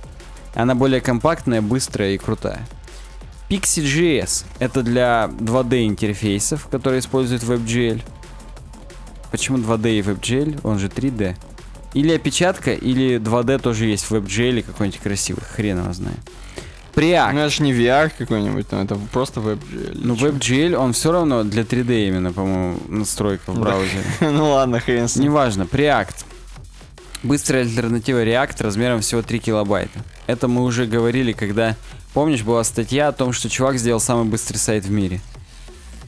Она более компактная, быстрая и крутая. Pixie.js — это для 2D интерфейсов, которые используют WebGL. Почему 2D и WebGL? Он же 3D. Или опечатка, или 2D тоже есть в WebGL какой-нибудь красивый. Хрен его знает. Preact. Ну это же не VR какой-нибудь, ну, это просто WebGL. Ну WebGL, он все равно для 3D именно, по-моему, настройка в браузере. ну ладно, хрен с ним. Неважно, Preact. Быстрая альтернатива React размером всего 3 килобайта. Это мы уже говорили, когда, помнишь, была статья о том, что чувак сделал самый быстрый сайт в мире.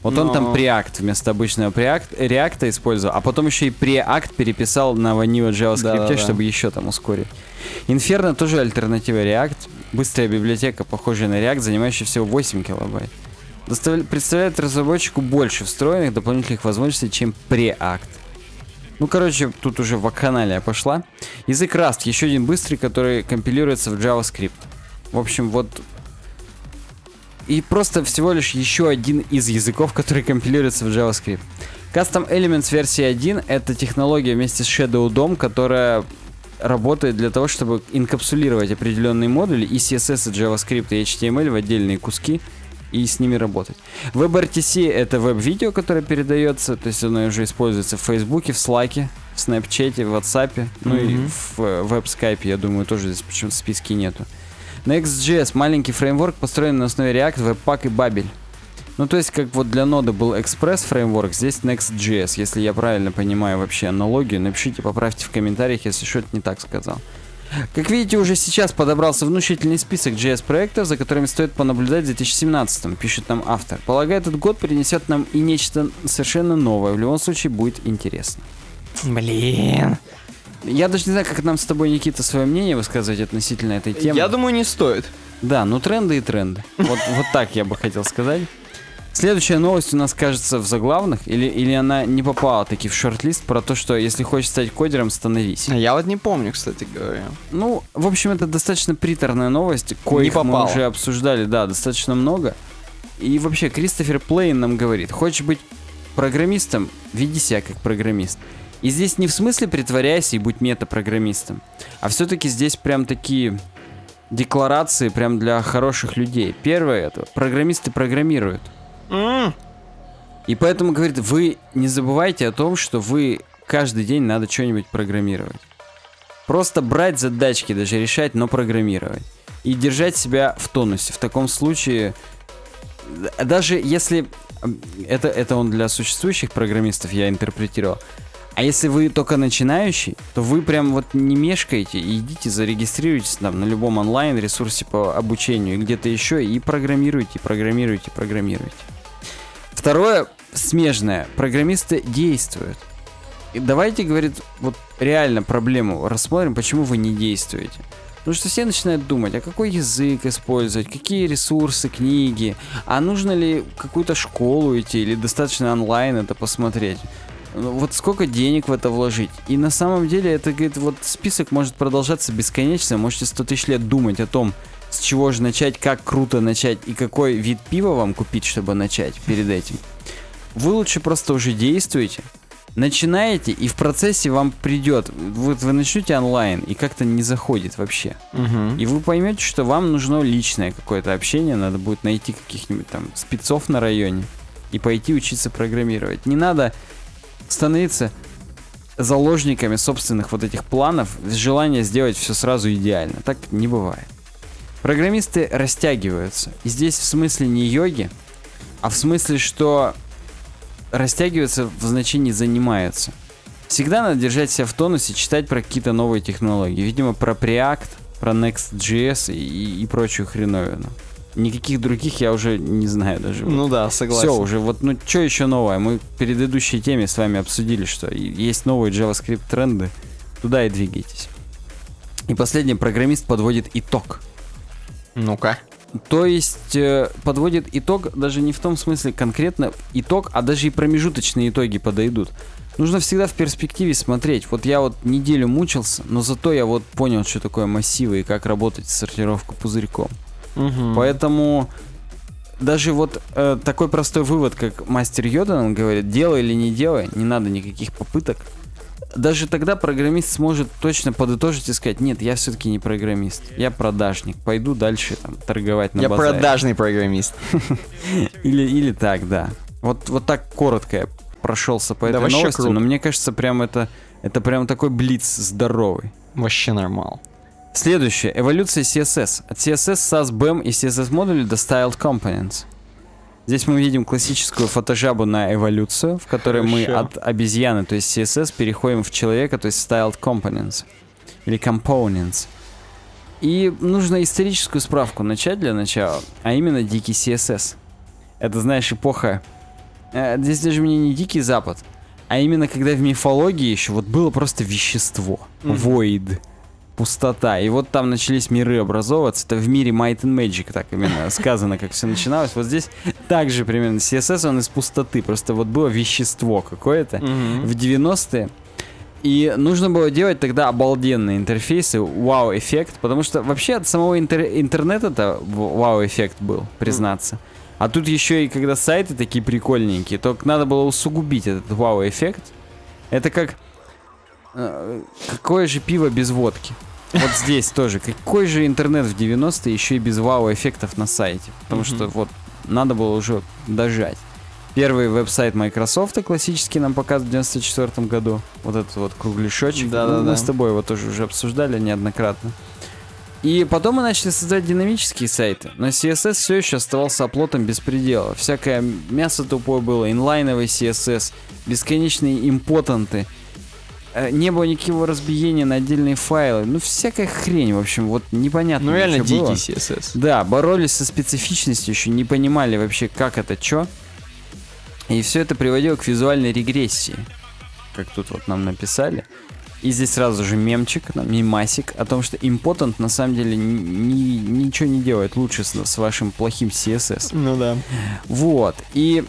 Вот Но... он там Preact вместо обычного Preact, React использовал, а потом еще и Preact переписал на Vanilla JavaScript, да, да, чтобы еще там ускорить. Inferno тоже альтернатива React. Быстрая библиотека, похожая на React, занимающая всего 8 килобайт. Доставля... Представляет разработчику больше встроенных дополнительных возможностей, чем Preact. Ну, короче, тут уже вакханалия пошла. Язык Rust, еще один быстрый, который компилируется в JavaScript. В общем, вот и просто всего лишь еще один из языков, который компилируется в JavaScript. Custom Elements версия 1 это технология вместе с Shadow DOM, которая работает для того, чтобы инкапсулировать определенные модули и CSS, и JavaScript, и HTML в отдельные куски и с ними работать. WebRTC это веб-видео, которое передается, то есть оно уже используется в Фейсбуке, в Slack, в Snapchat, в WhatsApp, ну mm-hmm. и в веб-скайпе, я думаю, тоже здесь почему-то в списке нету. Next.js маленький фреймворк, построенный на основе React, Webpack и Babel. Ну, то есть, как вот для ноды был Express фреймворк, здесь Next.js. Если я правильно понимаю вообще аналогию, напишите, поправьте в комментариях, если что-то не так сказал. Как видите, уже сейчас подобрался внушительный список JS-проектов, за которыми стоит понаблюдать в 2017 пишет нам автор. Полагаю, этот год принесет нам и нечто совершенно новое. В любом случае, будет интересно. Блин. Я даже не знаю, как нам с тобой, Никита, свое мнение высказывать относительно этой темы. Я думаю, не стоит. Да, ну тренды и тренды. Вот, вот так я бы хотел сказать. Следующая новость у нас, кажется, в заглавных, или, или она не попала таки в шорт-лист про то, что если хочешь стать кодером, становись. А я вот не помню, кстати говоря. Ну, в общем, это достаточно приторная новость, коих мы уже обсуждали, да, достаточно много. И вообще, Кристофер Плейн нам говорит, хочешь быть программистом, веди себя как программист. И здесь не в смысле притворяйся и будь метапрограммистом, а все-таки здесь прям такие декларации прям для хороших людей. Первое это программисты программируют. Mm. И поэтому говорит, вы не забывайте о том, что вы каждый день надо что-нибудь программировать. Просто брать задачки, даже решать, но программировать. И держать себя в тонусе. В таком случае, даже если это, это он для существующих программистов я интерпретировал, а если вы только начинающий, то вы прям вот не мешкаете идите, зарегистрируйтесь там на любом онлайн-ресурсе по обучению, где-то еще, и программируйте, программируйте, программируйте. Второе, смежное. Программисты действуют. И давайте, говорит, вот реально проблему рассмотрим, почему вы не действуете. Потому что все начинают думать, а какой язык использовать, какие ресурсы, книги, а нужно ли какую-то школу идти или достаточно онлайн это посмотреть. Ну, Вот сколько денег в это вложить. И на самом деле это, говорит, вот список может продолжаться бесконечно. Можете 100 тысяч лет думать о том, с чего же начать, как круто начать и какой вид пива вам купить, чтобы начать перед этим. Вы лучше просто уже действуете, начинаете, и в процессе вам придет, вот вы начнете онлайн, и как-то не заходит вообще. И вы поймете, что вам нужно личное какое-то общение, надо будет найти каких-нибудь там спецов на районе и пойти учиться программировать. Не надо становиться заложниками собственных вот этих планов, желания сделать все сразу идеально. Так не бывает. Программисты растягиваются. И здесь в смысле не йоги, а в смысле, что растягиваются в значении занимаются. Всегда надо держать себя в тонусе, читать про какие-то новые технологии. Видимо, про Preact, про Next.js и, и прочую хреновину. Никаких других я уже не знаю даже. Ну да, согласен. Все уже, вот, ну что еще новое? Мы в предыдущей теме с вами обсудили, что есть новые JavaScript тренды. Туда и двигайтесь. И последний программист подводит итог. Ну-ка. То есть э, подводит итог даже не в том смысле конкретно итог, а даже и промежуточные итоги подойдут. Нужно всегда в перспективе смотреть. Вот я вот неделю мучился, но зато я вот понял, что такое массивы и как работать с сортировкой пузырьком. Мгм. Поэтому даже вот э, такой простой вывод, как мастер Йода, он говорит, делай или не делай, не надо никаких попыток. Даже тогда программист сможет точно подытожить и сказать, нет, я все-таки не программист, я продажник, пойду дальше там торговать на Я базаре. продажный программист. Или, или так, да. Вот, вот так коротко я прошелся по Да этой вообще новости, круто. но мне кажется, прям это, это прям такой блиц здоровый. Вообще нормал. Следующее. Эволюция CSS. От CSS, SAS, BEM и CSS модулей до Styled Components. Здесь мы видим классическую фотожабу на эволюцию, в которой мы Хорошо. от обезьяны, то есть CSS, переходим в человека, то есть Styled Components. Или Components. И нужно историческую справку начать для начала, а именно дикий CSS. Это, знаешь, эпоха... э, Здесь даже мне не дикий запад, а именно когда в мифологии еще вот было просто вещество. Мгм. Void. Пустота. И вот там начались миры образовываться. Это в мире Might and Magic так именно сказано, как все начиналось. Вот здесь также примерно CSS, он из пустоты. Просто вот было вещество какое-то Мгм. в 90-е. И нужно было делать тогда обалденные интерфейсы, вау-эффект, потому что вообще от самого интер- интернета-то вау-эффект был, признаться. А тут еще и когда сайты такие прикольненькие, только надо было усугубить этот вау-эффект. Это как... э, Какое же пиво без водки? Вот здесь тоже. Какой же интернет в 90-е еще и без вау-эффектов на сайте? Потому что вот надо было уже дожать. Первый веб-сайт Microsoft классический нам показывают в 94 году. Вот этот вот кругляшочек. Да-да-да. Ну, мы с тобой его тоже уже обсуждали неоднократно. И потом мы начали создать динамические сайты. Но CSS все еще оставался оплотом беспредела. Всякое мясо тупое было, инлайновый CSS, бесконечные импотенты. Э, Не было никакого разбиения на отдельные файлы. Ну, всякая хрень, в общем, вот непонятно. Ну реально дикий было. CSS. Да, боролись со специфичностью, еще не понимали вообще, как это, чё. И все это приводило к визуальной регрессии. Как тут вот нам написали. И здесь сразу же мемчик, мемасик о том, что импотент на самом деле ни- ничего не делает лучше с, с вашим плохим CSS. Ну да. Вот. И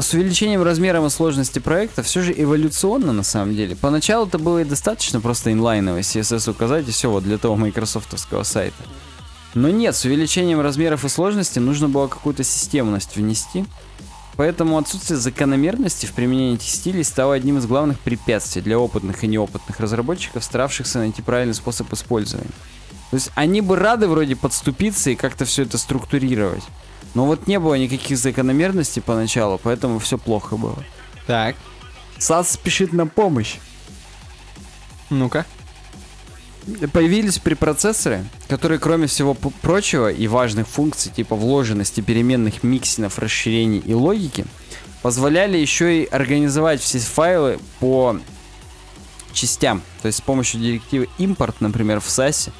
с увеличением размером и сложности проекта все же эволюционно на самом деле. Поначалу это было и достаточно просто инлайновый CSS указать и все вот для того майкрософтовского сайта. Но нет, с увеличением размеров и сложности нужно было какую-то системность внести. Поэтому отсутствие закономерности в применении этих стилей стало одним из главных препятствий для опытных и неопытных разработчиков, старавшихся найти правильный способ использования. То есть они бы рады вроде подступиться и как-то все это структурировать. Но вот не было никаких закономерностей поначалу, поэтому все плохо было. Так. САС спешит на помощь. Ну-ка. Появились препроцессоры, которые, кроме всего прочего и важных функций типа вложенности переменных миксинов, расширений и логики, позволяли еще и организовать все файлы по частям. То есть с помощью директивы импорт, например, в SAS,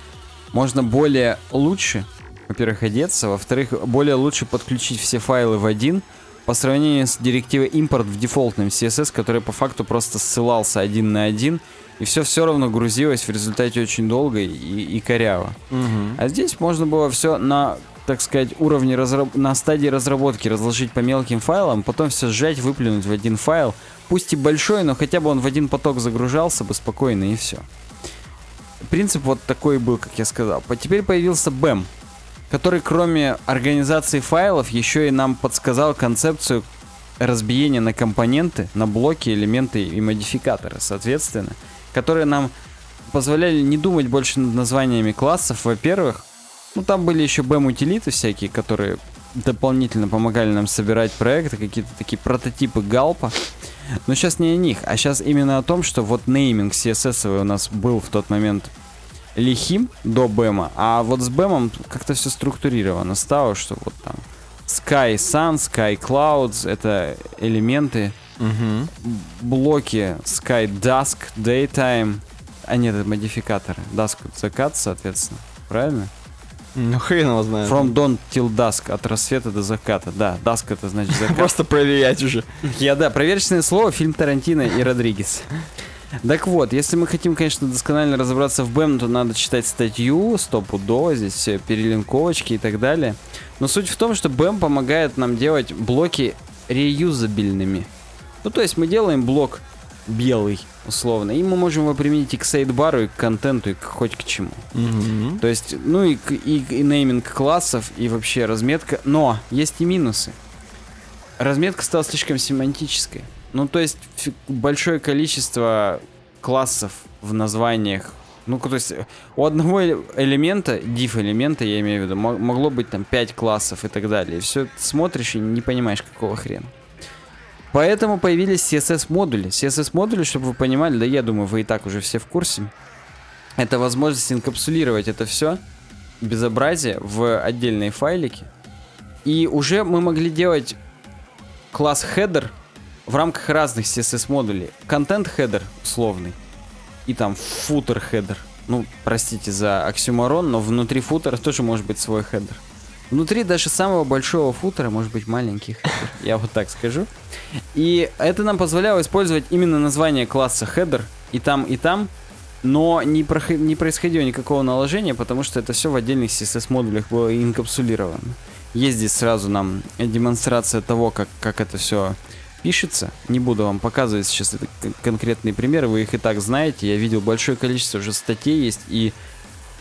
можно более лучше, во-первых, одеться, во-вторых, более лучше подключить все файлы в один, по сравнению с директивой импорт в дефолтном CSS, который по факту просто ссылался один на один, и все все равно грузилось в результате очень долго и, и коряво. Угу. А здесь можно было все на, так сказать, уровне разраб... на стадии разработки разложить по мелким файлам, потом все сжать, выплюнуть в один файл, пусть и большой, но хотя бы он в один поток загружался бы спокойно и все. Принцип вот такой был, как я сказал. Теперь появился BEM, который кроме организации файлов еще и нам подсказал концепцию разбиения на компоненты, на блоки, элементы и модификаторы, соответственно, которые нам позволяли не думать больше над названиями классов, во-первых. Ну, там были еще BEM-утилиты всякие, которые дополнительно помогали нам собирать проекты, какие-то такие прототипы галпа. Но сейчас не о них, а сейчас именно о том, что вот нейминг CSS у нас был в тот момент лихим до бэма, а вот с бэмом как-то все структурировано стало, что вот там Sky Sun, Sky Clouds, это элементы, Угу. блоки Sky Dusk, Daytime, а нет, это модификаторы. Dusk закат, соответственно. Правильно? Ну, хрен его знает. From dawn till dusk, от рассвета до заката. Да, dusk это значит закат. Просто проверять уже. Я, да, проверочное слово, фильм Тарантино и Родригес. Так вот, если мы хотим, конечно, досконально разобраться в BEM, то надо читать статью, стопудово, здесь все перелинковочки и так далее. Но суть в том, что BEM помогает нам делать блоки реюзабельными. Ну, то есть мы делаем блок белый, условно, и мы можем его применить и к сайдбару, и к контенту, и к, хоть к чему. Мгм. То есть, ну и, и, и нейминг классов, и вообще разметка. Но есть и минусы. Разметка стала слишком семантической. Ну, то есть, большое количество классов в названиях. Ну, то есть, у одного эле- элемента, div элемента, я имею в виду, мо- могло быть там 5 классов и так далее. И все смотришь и не понимаешь, какого хрена. Поэтому появились CSS-модули. CSS-модули, чтобы вы понимали, да я думаю, вы и так уже все в курсе. Это возможность инкапсулировать это все, безобразие, в отдельные файлики. И уже мы могли делать класс header в рамках разных CSS-модулей. Контент header условный. И там header. Ну, простите за оксюморон, но внутри футера тоже может быть свой header. Внутри даже самого большого футера может быть маленький header. Я вот так скажу. И это нам позволяло использовать именно название класса header и там, и там, но не, не происходило никакого наложения, потому что это все в отдельных CSS-модулях было инкапсулировано. Есть здесь сразу нам демонстрация того, как, как это все пишется. Не буду вам показывать сейчас конкретные примеры, вы их и так знаете. Я видел большое количество уже статей есть и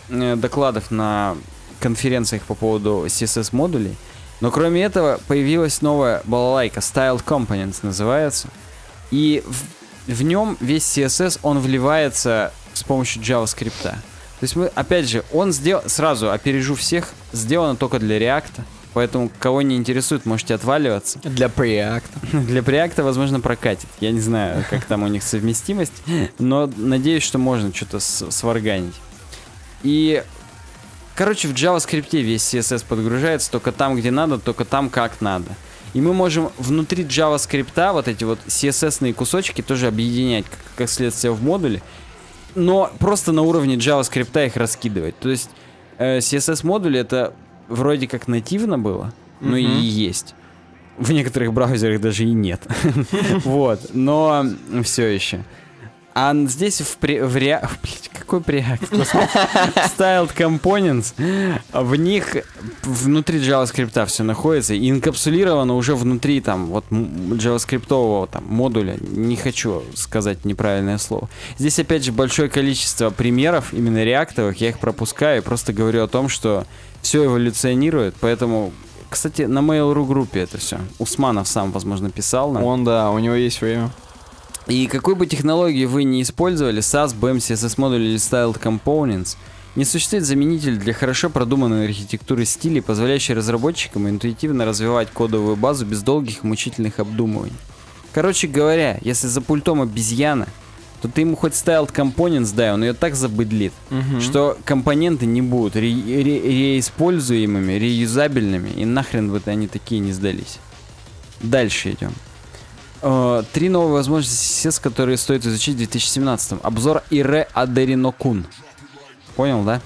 э, докладов на конференциях по поводу CSS-модулей. Но кроме этого появилась новая балалайка, Styled Components называется. И в, в нем весь CSS, он вливается с помощью JavaScript. То есть мы, опять же, он сделал, сразу опережу всех, сделано только для React. Поэтому, кого не интересует, можете отваливаться. Для проекта. Для Preact, возможно, прокатит. Я не знаю, как там у них совместимость, но надеюсь, что можно что-то сварганить. И, короче, в JavaScript весь CSS подгружается только там, где надо, только там, как надо. И мы можем внутри JavaScript вот эти вот CSS-ные кусочки тоже объединять, как, как следствие в модуле, но просто на уровне JavaScript их раскидывать. То есть э, CSS-модули это вроде как нативно было, но и есть. В некоторых браузерах даже и нет. Вот, но все еще. А здесь в, пре- в rea- блядь, какой? Господи. Styled Components, в них внутри JavaScript все находится и инкапсулировано уже внутри там вот JavaScript там модуля. Не хочу сказать неправильное слово. Здесь опять же большое количество примеров именно реактовых, я их пропускаю и просто говорю о том, что все эволюционирует, поэтому кстати, на Mail.ru группе это все. Усманов сам, возможно, писал нам. Он, да, у него есть время. И какой бы технологии вы ни использовали, SAS, BEM, CSS модуль или Styled Components, не существует заменитель для хорошо продуманной архитектуры стилей, позволяющей разработчикам интуитивно развивать кодовую базу без долгих и мучительных обдумываний. Короче говоря, если за пультом обезьяна, то ты ему хоть Styled Components дай, он ее так забыдлит, Мгм. что компоненты не будут ре- ре- реиспользуемыми, реюзабельными, и нахрен бы они такие не сдались. Дальше идем. Э, Три новые возможности CSS, которые стоит изучить в 2017. Обзор Ире Адеринокун. Понял, да?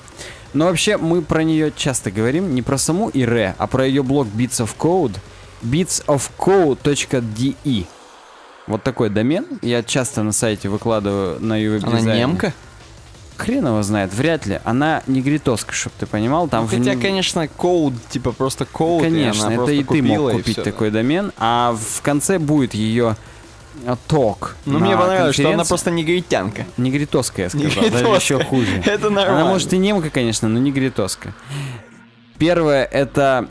Но вообще мы про нее часто говорим, не про саму Ире, а про ее блог Bits of Code. bitsofcode.de Вот такой домен. Я часто на сайте выкладываю на ее Она немка? Хрен его знает, вряд ли. Она негритоска, чтоб ты понимал. Там Ну, в хотя, н- конечно, коуд, типа просто коуд. Конечно, и это и ты мог купить всё. такой домен, а в конце будет ее а, ток. Ну, мне понравилось, что она просто негритянка. Негритоска, я сказал, даже Негритоска. еще хуже. Это нормально. Она может и немка, конечно, но не гритоска. Первое это...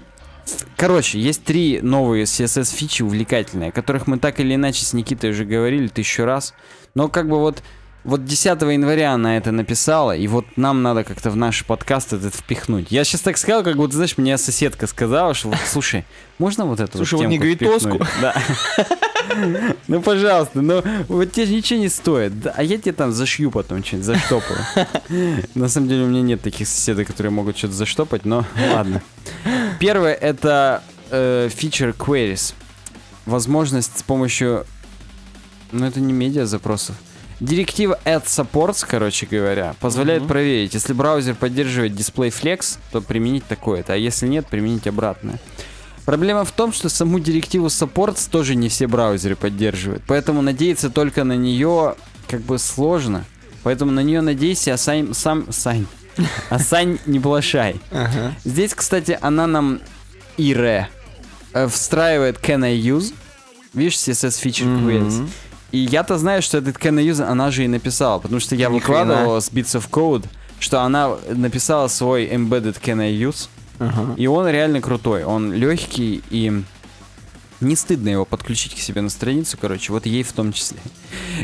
Короче, есть три новые CSS фичи увлекательные, о которых мы так или иначе с Никитой уже говорили тысячу раз. Но как бы вот, вот 10 января она это написала, и вот нам надо как-то в наш подкаст этот впихнуть. Я сейчас так сказал, как вот, знаешь, мне соседка сказала, что вот, слушай, можно вот эту Слушай, вот вот негритоску. впихнуть?» Да. Ну, пожалуйста, ну, вот тебе же ничего не стоит. А я тебе там зашью потом что-нибудь, заштопаю. На самом деле у меня нет таких соседей, которые могут что-то заштопать, но ладно. Первое это э, feature queries. Возможность с помощью... Ну, это не медиа запросов. Директива add supports, короче говоря, позволяет Мгм. проверить, если браузер поддерживает display flex, то применить такое-то, а если нет, применить обратное. Проблема в том, что саму директиву supports тоже не все браузеры поддерживают, поэтому надеяться только на нее как бы сложно. Поэтому на нее надейся, а сам, сам, сань, а сань не плашай. Ага. Здесь, кстати, она нам ире э, встраивает can I use. Видишь, CSS feature queries. И я-то знаю, что этот I use она же и написала, потому что я Ни выкладывал с Bits of Code, что она написала свой embedded can I use. Ага. И он реально крутой. Он легкий и не стыдно его подключить к себе на страницу, короче, вот ей в том числе.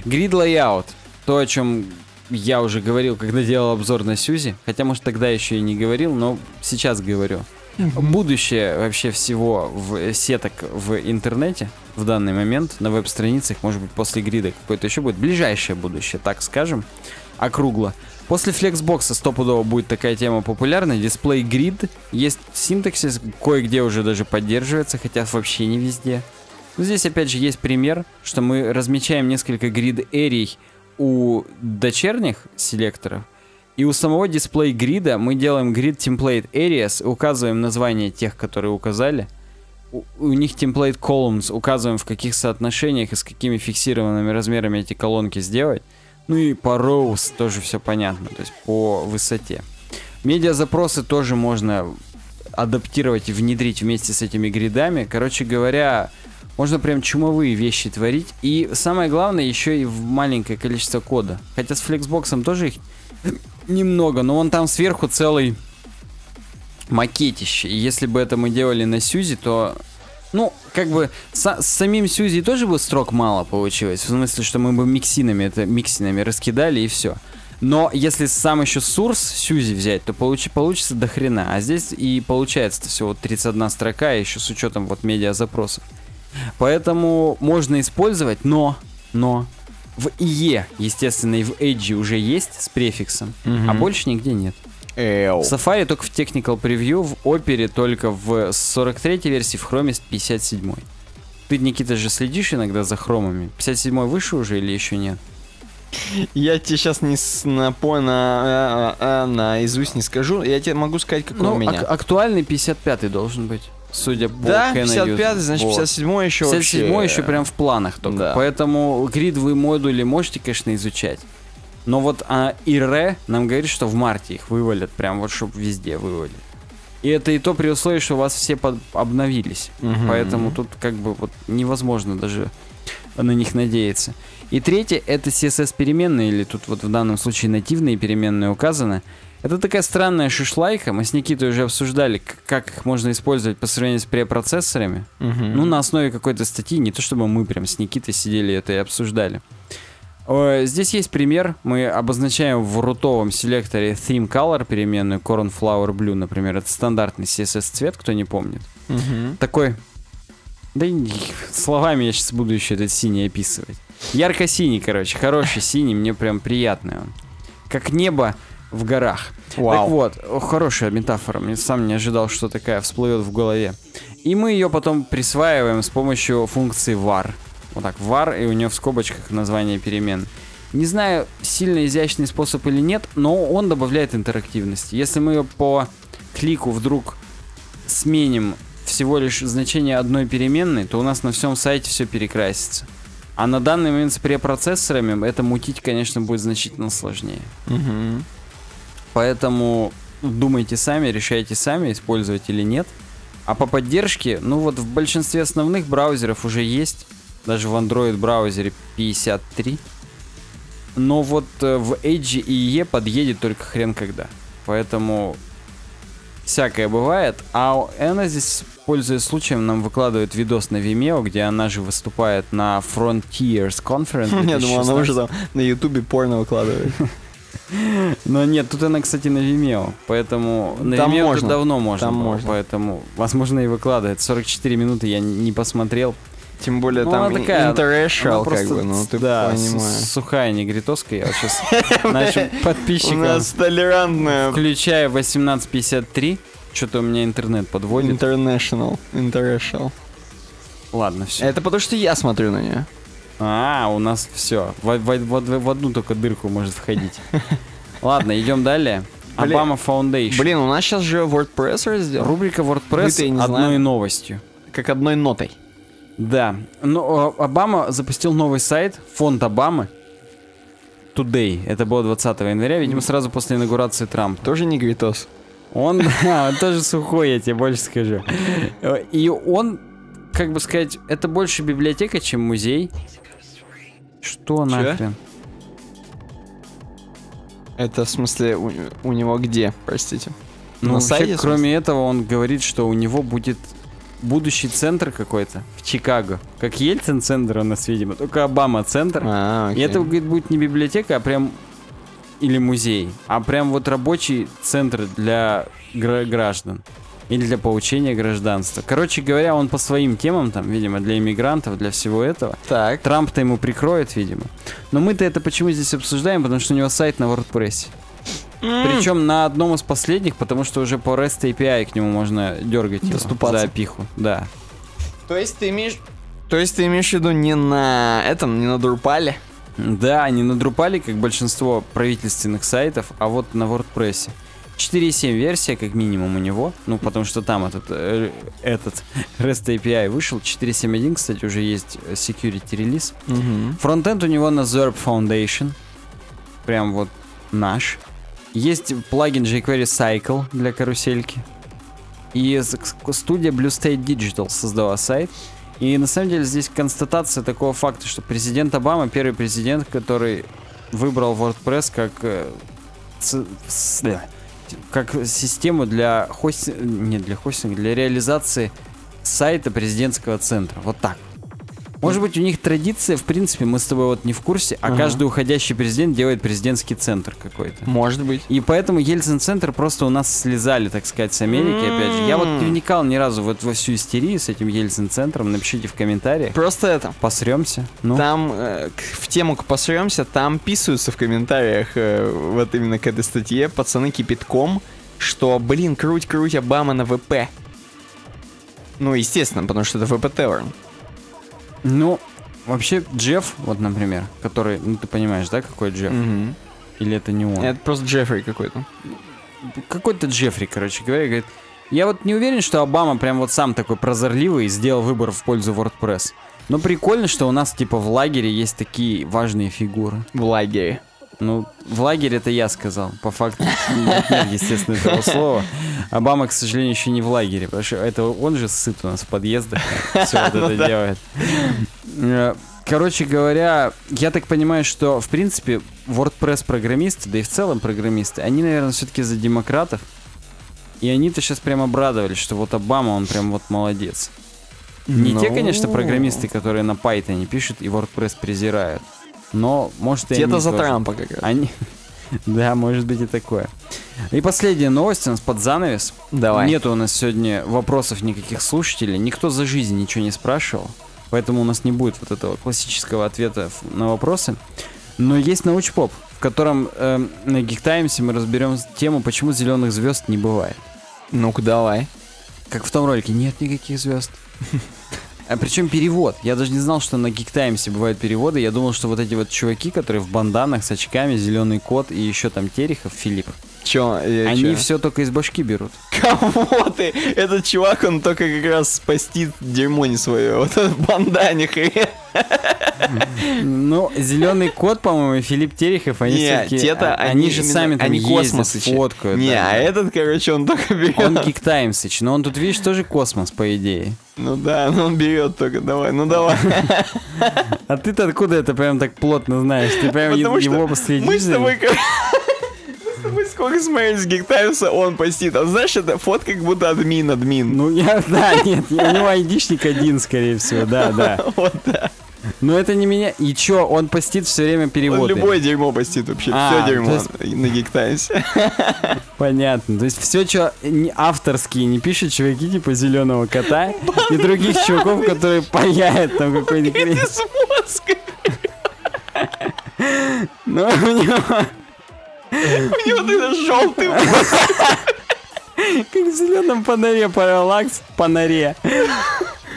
Grid Layout. То, о чем я уже говорил, когда делал обзор на Сьюзи. Хотя, может, тогда еще и не говорил, но сейчас говорю. Будущее вообще всего в сеток в интернете в данный момент на веб-страницах, может быть, после грида какое-то еще будет. Ближайшее будущее, так скажем, округло. После Flexbox стопудово будет такая тема популярна. Дисплей грид. Есть синтаксис, кое-где уже даже поддерживается, хотя вообще не везде. Но здесь опять же есть пример, что мы размечаем несколько грид-эрий у дочерних селекторов, и у самого дисплей грида мы делаем grid template areas, указываем название тех, которые указали. У, у них template columns указываем, в каких соотношениях и с какими фиксированными размерами эти колонки сделать. Ну и по rows тоже все понятно, то есть по высоте. Медиа запросы тоже можно адаптировать и внедрить вместе с этими гридами. Короче говоря, можно прям чумовые вещи творить. И самое главное, еще и в маленькое количество кода. Хотя с Flexbox тоже их немного, но он там сверху целый макетище. И если бы это мы делали на Сьюзи, то... Ну, как бы са- с самим Сьюзи тоже бы строк мало получилось. В смысле, что мы бы миксинами, это миксинами раскидали и все. Но если сам еще сурс Сьюзи взять, то получи, получится до хрена. А здесь и получается всего 31 строка, еще с учетом вот медиа запросов. Поэтому можно использовать, но, но в IE, естественно, и в Edge уже есть с префиксом, а Мгм. больше нигде нет. Эу. В Safari только в Technical Preview, в Opera только в 43 версии, в Chrome 57. Ты, Никита, же следишь иногда за хромами? 57 выше уже или еще нет? Я тебе сейчас не с, на, по, на, а, а, наизусть не скажу. Я тебе могу сказать, какой Ну, у меня. ак- актуальный 55 должен быть, судя по да, Can I 55, Use. значит, Вот. 57 еще 57 вообще... еще прям в планах только. Да. Поэтому гридовые модули можете, конечно, изучать. Но вот а, ИР нам говорит, что в марте их вывалят, прям вот чтобы везде вывалили. И это и то при условии, что у вас все под- обновились. Мгм. Поэтому тут как бы вот невозможно даже на них надеяться. И третье, это CSS переменные, или тут вот в данном случае нативные переменные указаны. Это такая странная шишлайка, мы с Никитой уже обсуждали, как их можно использовать по сравнению с препроцессорами. Мгм. Ну, на основе какой-то статьи, не то чтобы мы прям с Никитой сидели это и обсуждали. Здесь есть пример. Мы обозначаем в рутовом селекторе theme color переменную cornflower blue, например. Это стандартный CSS цвет, кто не помнит. Мгм. Такой... Да словами я сейчас буду еще этот синий описывать. Ярко-синий, короче, хороший синий, мне прям приятный он. Как небо в горах. Так Вау. вот, о, хорошая метафора. Мне сам не ожидал, что такая всплывет в голове. И мы ее потом присваиваем с помощью функции var. Вот так, var, и у нее в скобочках название перемен. Не знаю, сильно изящный способ или нет, но он добавляет интерактивности. Если мы по клику вдруг сменим всего лишь значение одной переменной, то у нас на всем сайте все перекрасится. А на данный момент с препроцессорами это мутить, конечно, будет значительно сложнее. Мгм. Поэтому думайте сами, решайте сами, использовать или нет. А по поддержке, ну вот в большинстве основных браузеров уже есть, даже в Android браузере 53. Но вот э, в Edge и IE подъедет только хрен когда. Поэтому всякое бывает. А она здесь, пользуясь случаем, нам выкладывает видос на Vimeo, где она же выступает на Frontiers Conference. Я думал, она уже 2016. там на Ютубе порно выкладывает. Но нет, тут она, кстати, на Vimeo, поэтому на Там Vimeo можно, давно можно там было, можно. поэтому, возможно, и выкладывает. 44 минуты я не посмотрел. Тем более Ну, там она такая, она интеррешал, как бы, ну ты да, понимаешь. сухая негритоска. Я вот сейчас нашим У подписчикам, нас толерантная включая 1853, что-то у меня интернет подводит. International. International. Ладно, все. Это потому что я смотрю на нее. А, у нас все. В, в- в- в одну только дырку может входить. Ладно, идем далее. Obama Foundation. Блин, у нас сейчас же WordPress раздел. Рубрика WordPress не одной новостью. Как одной нотой. Да. Но э, Обама запустил новый сайт, фонд Обамы. Today. Это было 20 января, видимо, сразу после инаугурации Трампа. Тоже негритос. Он, да, он тоже сухой, я тебе больше скажу. И он, как бы сказать, это больше библиотека, чем музей. Что нахрен? Это в смысле у, у него где, простите? Ну, На сайте, кроме этого, он говорит, что у него будет будущий центр какой-то в Чикаго. Как Ельцин-центр у нас, видимо, только Обама-центр. А, И окей. это, говорит, будет не библиотека, а прям или музей, а прям вот рабочий центр для гра- граждан. Или для получения гражданства. Короче говоря, он по своим темам, там, видимо, для иммигрантов, для всего этого. Так. Трамп-то ему прикроет, видимо. Но мы-то это почему здесь обсуждаем? Потому что у него сайт на WordPress. Причем на одном из последних, потому что уже по REST API к нему можно дергать его Доступаться. за опиху. Да. То есть ты имеешь... То есть ты имеешь в виду не на этом, не на Дурпале? Да, не на Drupal, как большинство правительственных сайтов, а вот на WordPress. 4.7 версия, как минимум, у него. Ну, потому что там этот, э, этот REST API вышел. 4.7.1, кстати, уже есть э, security релиз. Угу. Фронтенд у него на Zerp Foundation. Прям вот наш. Есть плагин jQuery Cycle для карусельки. И студия Blue State Digital создала сайт. И на самом деле здесь констатация такого факта, что президент Обама первый президент, который выбрал WordPress как э, как систему для хостинга, не для хостинга, для реализации сайта президентского центра. Вот так. Может быть, у них традиция, в принципе, мы с тобой вот не в курсе, а Ага. каждый уходящий президент делает президентский центр какой-то. Может быть. И поэтому Ельцин-центр просто у нас слезали, так сказать, с Америки, опять же. Я вот не вникал ни разу вот во всю истерию с этим Ельцин-центром. Напишите в комментариях. Просто это. Посремся. Ну, Там э, в тему к посремся, там писаются в комментариях э, вот именно к этой статье пацаны кипятком, что, блин, круть-круть Обама на ВП. Ну, естественно, потому что это ВП Таверн. Ну, вообще Джефф, вот, например, который, ну, ты понимаешь, да, какой Джефф? Мгм. Или это не он? Это просто Джеффри какой-то. Какой-то Джеффри, короче говоря, говорит, я вот не уверен, что Обама прям вот сам такой прозорливый и сделал выбор в пользу WordPress. Но прикольно, что у нас типа в лагере есть такие важные фигуры. В лагере. Ну, в лагере это я сказал. По факту нет, нет, естественно, этого слова. Обама, к сожалению, еще не в лагере, потому что это он же сыт у нас в подъездах. Все вот Ну это делает. Э, Короче говоря, я так понимаю, что, в принципе, WordPress-программисты, да и в целом программисты, они, наверное, все-таки за демократов. И они-то сейчас прям обрадовались, что вот Обама, он прям вот молодец. Не те, Ну. конечно, программисты, которые на Python пишут и WordPress презирают. Но, может, они за тоже. Трампа как раз. Они... Да, может быть и такое. И последняя новость у нас под занавес. Давай. Нету у нас сегодня вопросов никаких слушателей. Никто за жизнь ничего не спрашивал. Поэтому у нас не будет вот этого классического ответа на вопросы. Но есть научпоп, в котором эм, на Times мы разберем тему, почему зеленых звезд не бывает. Ну-ка, давай. Как в том ролике, нет никаких звезд. А причем перевод. Я даже не знал, что на Geek Times бывают переводы. Я думал, что вот эти вот чуваки, которые в банданах с очками, зеленый кот и еще там Терехов, Филипп, Чё, э, они чё? все только из башки берут. Кого ты? Этот чувак, он только как раз спастит дерьмо не свое. Вот этот бандане хрен. Ну, зеленый кот, по-моему, Филипп Терехов, они Не, всякие- те-то, а- они, они же сами там они ездят, фоткают. Не, да. а этот, короче, он только берет. Он Geek Timesыч, но он тут, видишь, тоже космос, по идее. Ну да, ну он берет только, давай, ну давай. А ты-то откуда это прям так плотно знаешь? Ты прям Потому его последишь мы с тобой... Мы сколько смотрели с Гиктаймса, он постит. А знаешь, это фотка как будто админ, админ. Ну, я, да, нет, у него айдишник один, скорее всего, да, да. Вот, да. Но это не меня. И чё, он постит все время Он переводы. любое дерьмо постит вообще. А, Все дерьмо то на Гиктаймсе. Понятно. То есть все, что не авторские не пишут чуваки типа зеленого кота и других чуваков, которые паяют там какой-нибудь мозга. Ну, у него У него тогда желтый как в зеленом паноре параллакс паноре.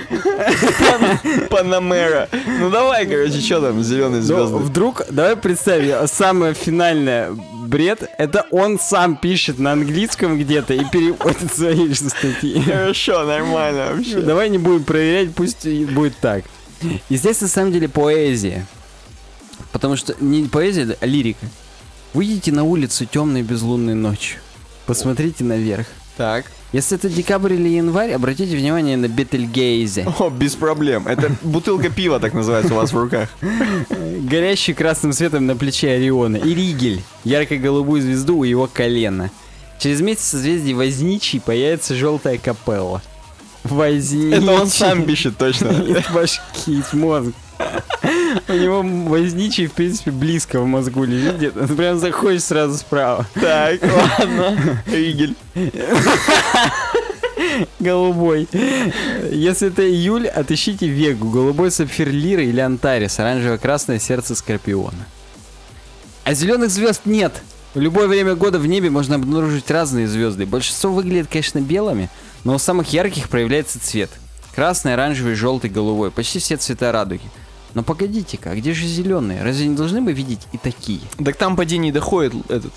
Панамера. Ну давай, короче, что там, зеленые Но звезды? вдруг, давай представим, самое финальное бред, это он сам пишет на английском где-то и переводит свои же статьи. Хорошо, нормально вообще. Давай не будем проверять, пусть будет так. И здесь на самом деле поэзия. Потому что не поэзия, а лирика. Выйдите на улицу темной безлунной ночью. Посмотрите наверх. Так. Если это декабрь или январь, обратите внимание на Бетельгейзе. О, без проблем. Это бутылка пива, так называется, у вас в руках. Горящий красным светом на плече Ориона. И Ригель. Ярко-голубую звезду у его колена. Через месяц в созвездии Возничий появится желтая капелла. Возничий. Это он сам пишет, точно. Из башки, из мозга. У него возничий, в принципе, близко в мозгу лежит где-то. Ты прям заходишь сразу справа. Так, ладно. Ригель. Голубой. Если это июль, отыщите Вегу, голубой сапфир Лиры или Антарис, оранжево-красное сердце Скорпиона. А зеленых звезд нет. В любое время года в небе можно обнаружить разные звезды. Большинство выглядит, конечно, белыми, но у самых ярких проявляется цвет. Красный, оранжевый, желтый, голубой. Почти все цвета радуги. Но погодите-ка, а где же зеленые? Разве не должны мы видеть и такие? Так там поди не доходит этот.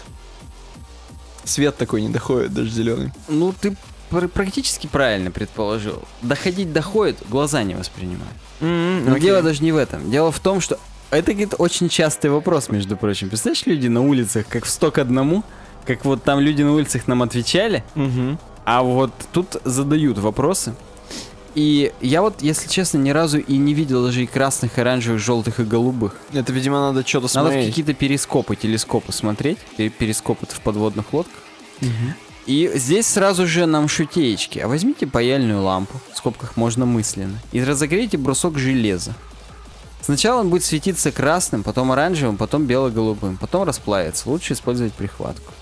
Свет такой не доходит, даже зеленый. Ну, ты пр- практически правильно предположил. Доходить доходит, глаза не воспринимают. Но дело даже не в этом. Дело в том, что это говорит, очень частый вопрос, между прочим. Представляешь, люди на улицах, как в 100 к одному, как вот там люди на улицах нам отвечали, а вот тут задают вопросы. И я вот, если честно, ни разу и не видел даже и красных, и оранжевых, желтых и голубых. Это, видимо, надо что-то Надо в смотреть. какие-то перископы, телескопы смотреть. Пер- Перископ это в подводных лодках. И здесь сразу же нам шутеечки. А возьмите паяльную лампу, в скобках можно мысленно, и разогрейте брусок железа. Сначала он будет светиться красным, потом оранжевым, потом бело-голубым, потом расплавится. Лучше использовать прихватку.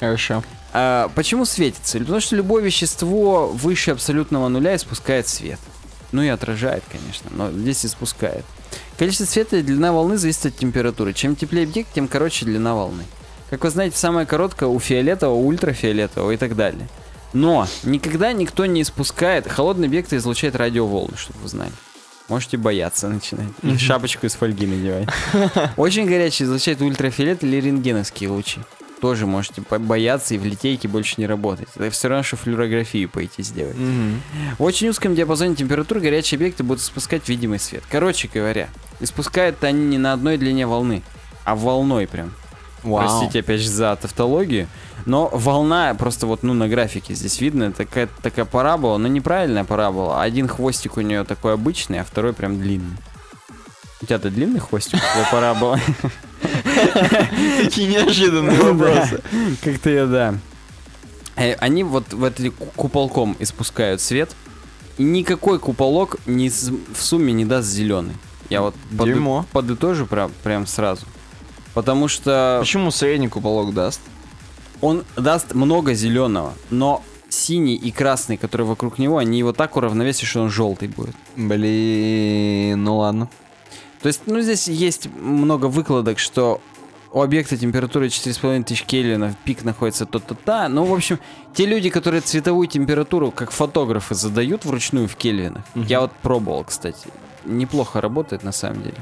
Хорошо. А, почему светится? Потому что любое вещество выше абсолютного нуля испускает свет. Ну и отражает, конечно, но здесь испускает. Количество света и длина волны зависит от температуры. Чем теплее объект, тем короче длина волны. Как вы знаете, самая короткая у фиолетового, ультрафиолетового и так далее. Но никогда никто не испускает... Холодный объект излучает радиоволны, чтобы вы знали. Можете бояться начинать. Шапочку из фольги надевать. Очень горячий излучает ультрафиолет или рентгеновские лучи. Тоже можете бояться и в литейке больше не работать. Это все равно, что флюорографию пойти сделать. В очень узком диапазоне температур горячие объекты будут испускать видимый свет. Короче говоря, испускают они не на одной длине волны, а волной прям. Вау. Простите опять же за тавтологию. Но волна просто вот, ну, на графике здесь видно, такая, такая парабола, но неправильная парабола. Один хвостик у нее такой обычный, а второй прям длинный. У тебя-то длинный хвостик, тебя парабола. Такие неожиданные вопросы. Как-то я, да. Э, Они вот в этот ку- куполком испускают свет, и никакой куполок не в сумме не даст зеленый. Я вот Дерьмо. подытожу прям, прям сразу. Потому что Почему средний куполок даст? он даст много зеленого, но синий и красный, которые вокруг него, они его так уравновесят, что он желтый будет. Блин, ну ладно. То есть, ну, здесь есть много выкладок, что у объекта температура 4,5 тысяч кельвинов, пик находится то-то-то. Ну, в общем, те люди, которые цветовую температуру, как фотографы, задают вручную в кельвинах, я вот пробовал, кстати, неплохо работает на самом деле.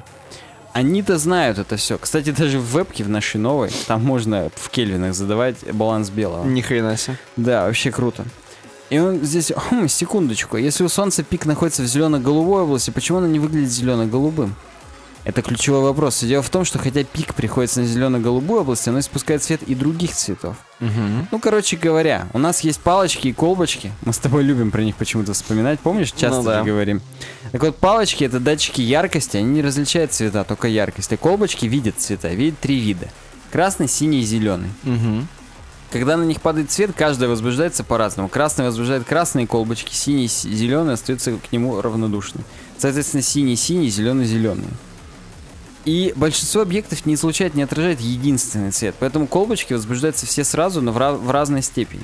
Они-то знают это все. Кстати, даже в вебке в нашей новой, там можно в кельвинах задавать баланс белого. Ни хрена себе. Да, вообще круто. И он здесь, хм, секундочку, если у Солнца пик находится в зелено-голубой области, почему оно не выглядит зелено-голубым? Это ключевой вопрос. Дело в том, что хотя пик приходится на зелено-голубую область, оно испускает свет и других цветов. Ну, короче говоря, у нас есть палочки и колбочки. Мы с тобой любим про них почему-то вспоминать. Помнишь, часто Ну да. говорим. Так вот, палочки это датчики яркости, они не различают цвета, только яркость. А колбочки видят цвета, видят три вида. Красный, синий и зеленый. Угу. Когда на них падает цвет, каждая возбуждается по-разному. Красный возбуждает красные колбочки, синий, зеленый остается к нему равнодушным. Соответственно, синий, синий, зеленый, зеленый. И большинство объектов не излучает, не отражает единственный цвет, поэтому колбочки возбуждаются все сразу, но в, ра- в разной степени.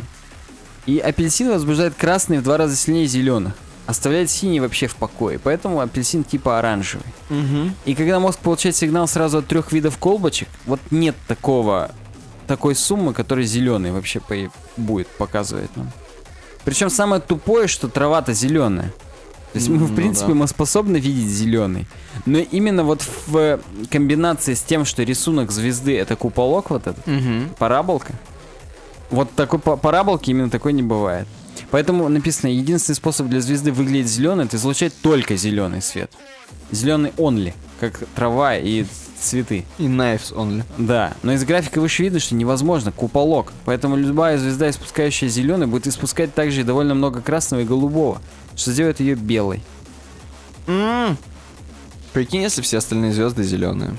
И апельсин возбуждает красный в два раза сильнее зеленых, оставляет синий вообще в покое, поэтому апельсин типа оранжевый. Угу. И когда мозг получает сигнал сразу от трех видов колбочек, вот нет такого такой суммы, которая зеленый вообще по- будет показывать нам. Причем самое тупое, что трава-то зеленая. То есть мы, в Ну принципе, да. мы способны видеть зеленый. Но именно вот в э, комбинации с тем, что рисунок звезды это куполок вот этот, Угу. параболка. Вот такой па- параболки именно такой не бывает. Поэтому написано, единственный способ для звезды выглядеть зеленой, это излучать только зеленый свет. Зеленый only, как трава и цветы. И knives only. Да, но из графика выше видно, что невозможно, куполок. Поэтому любая звезда, испускающая зеленый, будет испускать также и довольно много красного и голубого, что сделает ее белой. М. Прикинь, если все остальные звезды зеленые.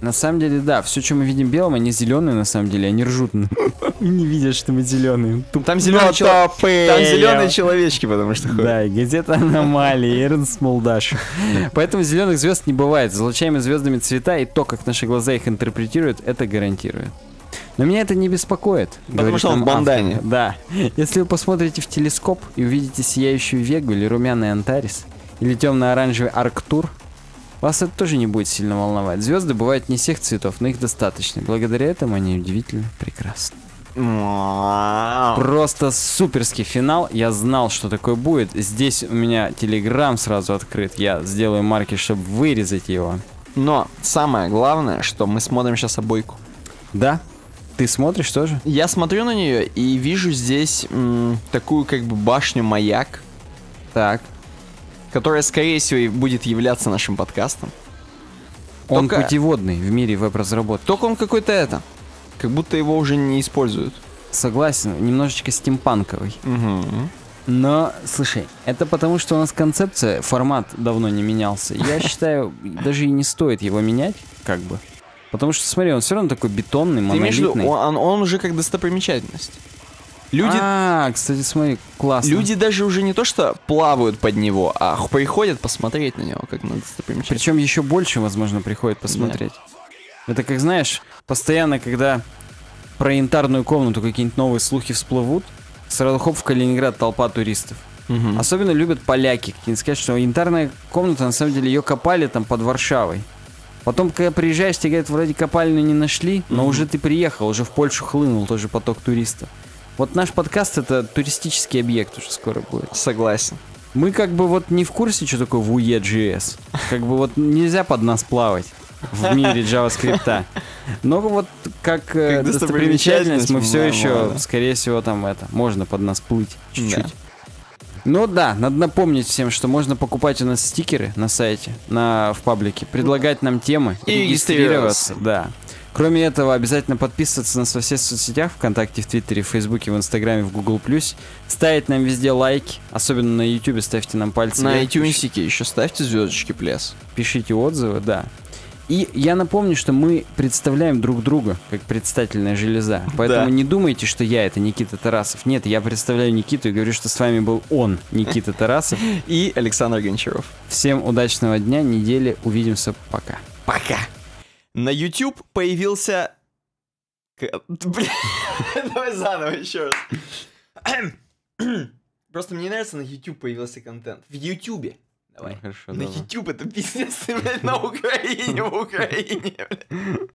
На самом деле, да, все, что мы видим белым, они зеленые на самом деле, они ржут. Не видят, что мы зеленые. Там зеленые Там зеленые человечки, потому что ходят. Да, газета «Аномалии», Эрнст Молдаш. Поэтому зеленых звезд не бывает. Излучаемые звездами цвета и то, как наши глаза их интерпретируют, это гарантирует. Но меня это не беспокоит. говорит что он в бандане. автор. Да. Если вы посмотрите в телескоп и увидите сияющую Вегу или румяный Антарис, или темно-оранжевый Арктур, вас это тоже не будет сильно волновать. Звезды бывают не всех цветов, но их достаточно. Благодаря этому они удивительно прекрасны. Просто суперский финал. Я знал, что такое будет. Здесь у меня телеграм сразу открыт. Я сделаю марки, чтобы вырезать его. Но самое главное, что мы смотрим сейчас обойку. Да? Ты смотришь тоже? Я смотрю на нее и вижу здесь м, такую как бы башню-маяк, Так. Которая, скорее всего, и будет являться нашим подкастом. Он Только- путеводный в мире веб-разработки. Только он какой-то это. Как будто его уже не используют. Согласен, немножечко стимпанковый. Угу. Но, слушай, это потому, что у нас концепция, формат давно не менялся. Я считаю, даже и не стоит его менять, как бы. Потому что, смотри, он все равно такой бетонный, Ты имеешь в виду, монолитный. он, он уже как достопримечательность. Люди, А, кстати, смотри, классно. люди даже уже не то что плавают под него, а приходят посмотреть на него, как на достопримечательность. Причем еще больше, возможно, приходит посмотреть. Это как, знаешь, постоянно, когда про янтарную комнату какие-нибудь новые слухи всплывут, сразу хоп в Калининград толпа туристов. Мгм. Особенно любят поляки. Какие-нибудь сказать, что янтарная комната, на самом деле, ее копали там под Варшавой. Потом, когда приезжаешь, тебе говорят, вроде копальную не нашли, но Мгм. уже ты приехал, уже в Польшу хлынул тоже поток туристов. Вот наш подкаст это туристический объект уже скоро будет. Согласен. Мы как бы вот не в курсе, что такое Vue.js. Как бы вот нельзя под нас плавать в мире JavaScript. Но вот как, э, Как достопримечательность мы все еще, скорее всего, там это, можно под нас плыть чуть-чуть. Да. Ну да, надо напомнить всем, что можно покупать у нас стикеры на сайте, на, в паблике, предлагать нам темы, И регистрироваться. Да. Кроме этого, обязательно подписываться на нас во всех соцсетях, ВКонтакте, в Твиттере, в Фейсбуке, в Инстаграме, в Гугл+. Ставить нам везде лайки, особенно на Ютубе ставьте нам пальцы На iTunes еще ставьте звездочки плес. пишите отзывы, да. И я напомню, что мы представляем друг друга как предстательная железа. Поэтому Да. не думайте, что я это Никита Тарасов. Нет, я представляю Никиту и говорю, что с вами был он, Никита Тарасов. И Александр Гончаров. Всем удачного дня, недели. Увидимся. Пока. Пока. На YouTube появился... Давай заново еще раз. Просто мне нравится, на YouTube появился контент. В YouTube. Давай. хорошо, На YouTube это пиздец, блядь, на Украине, в Украине, блядь.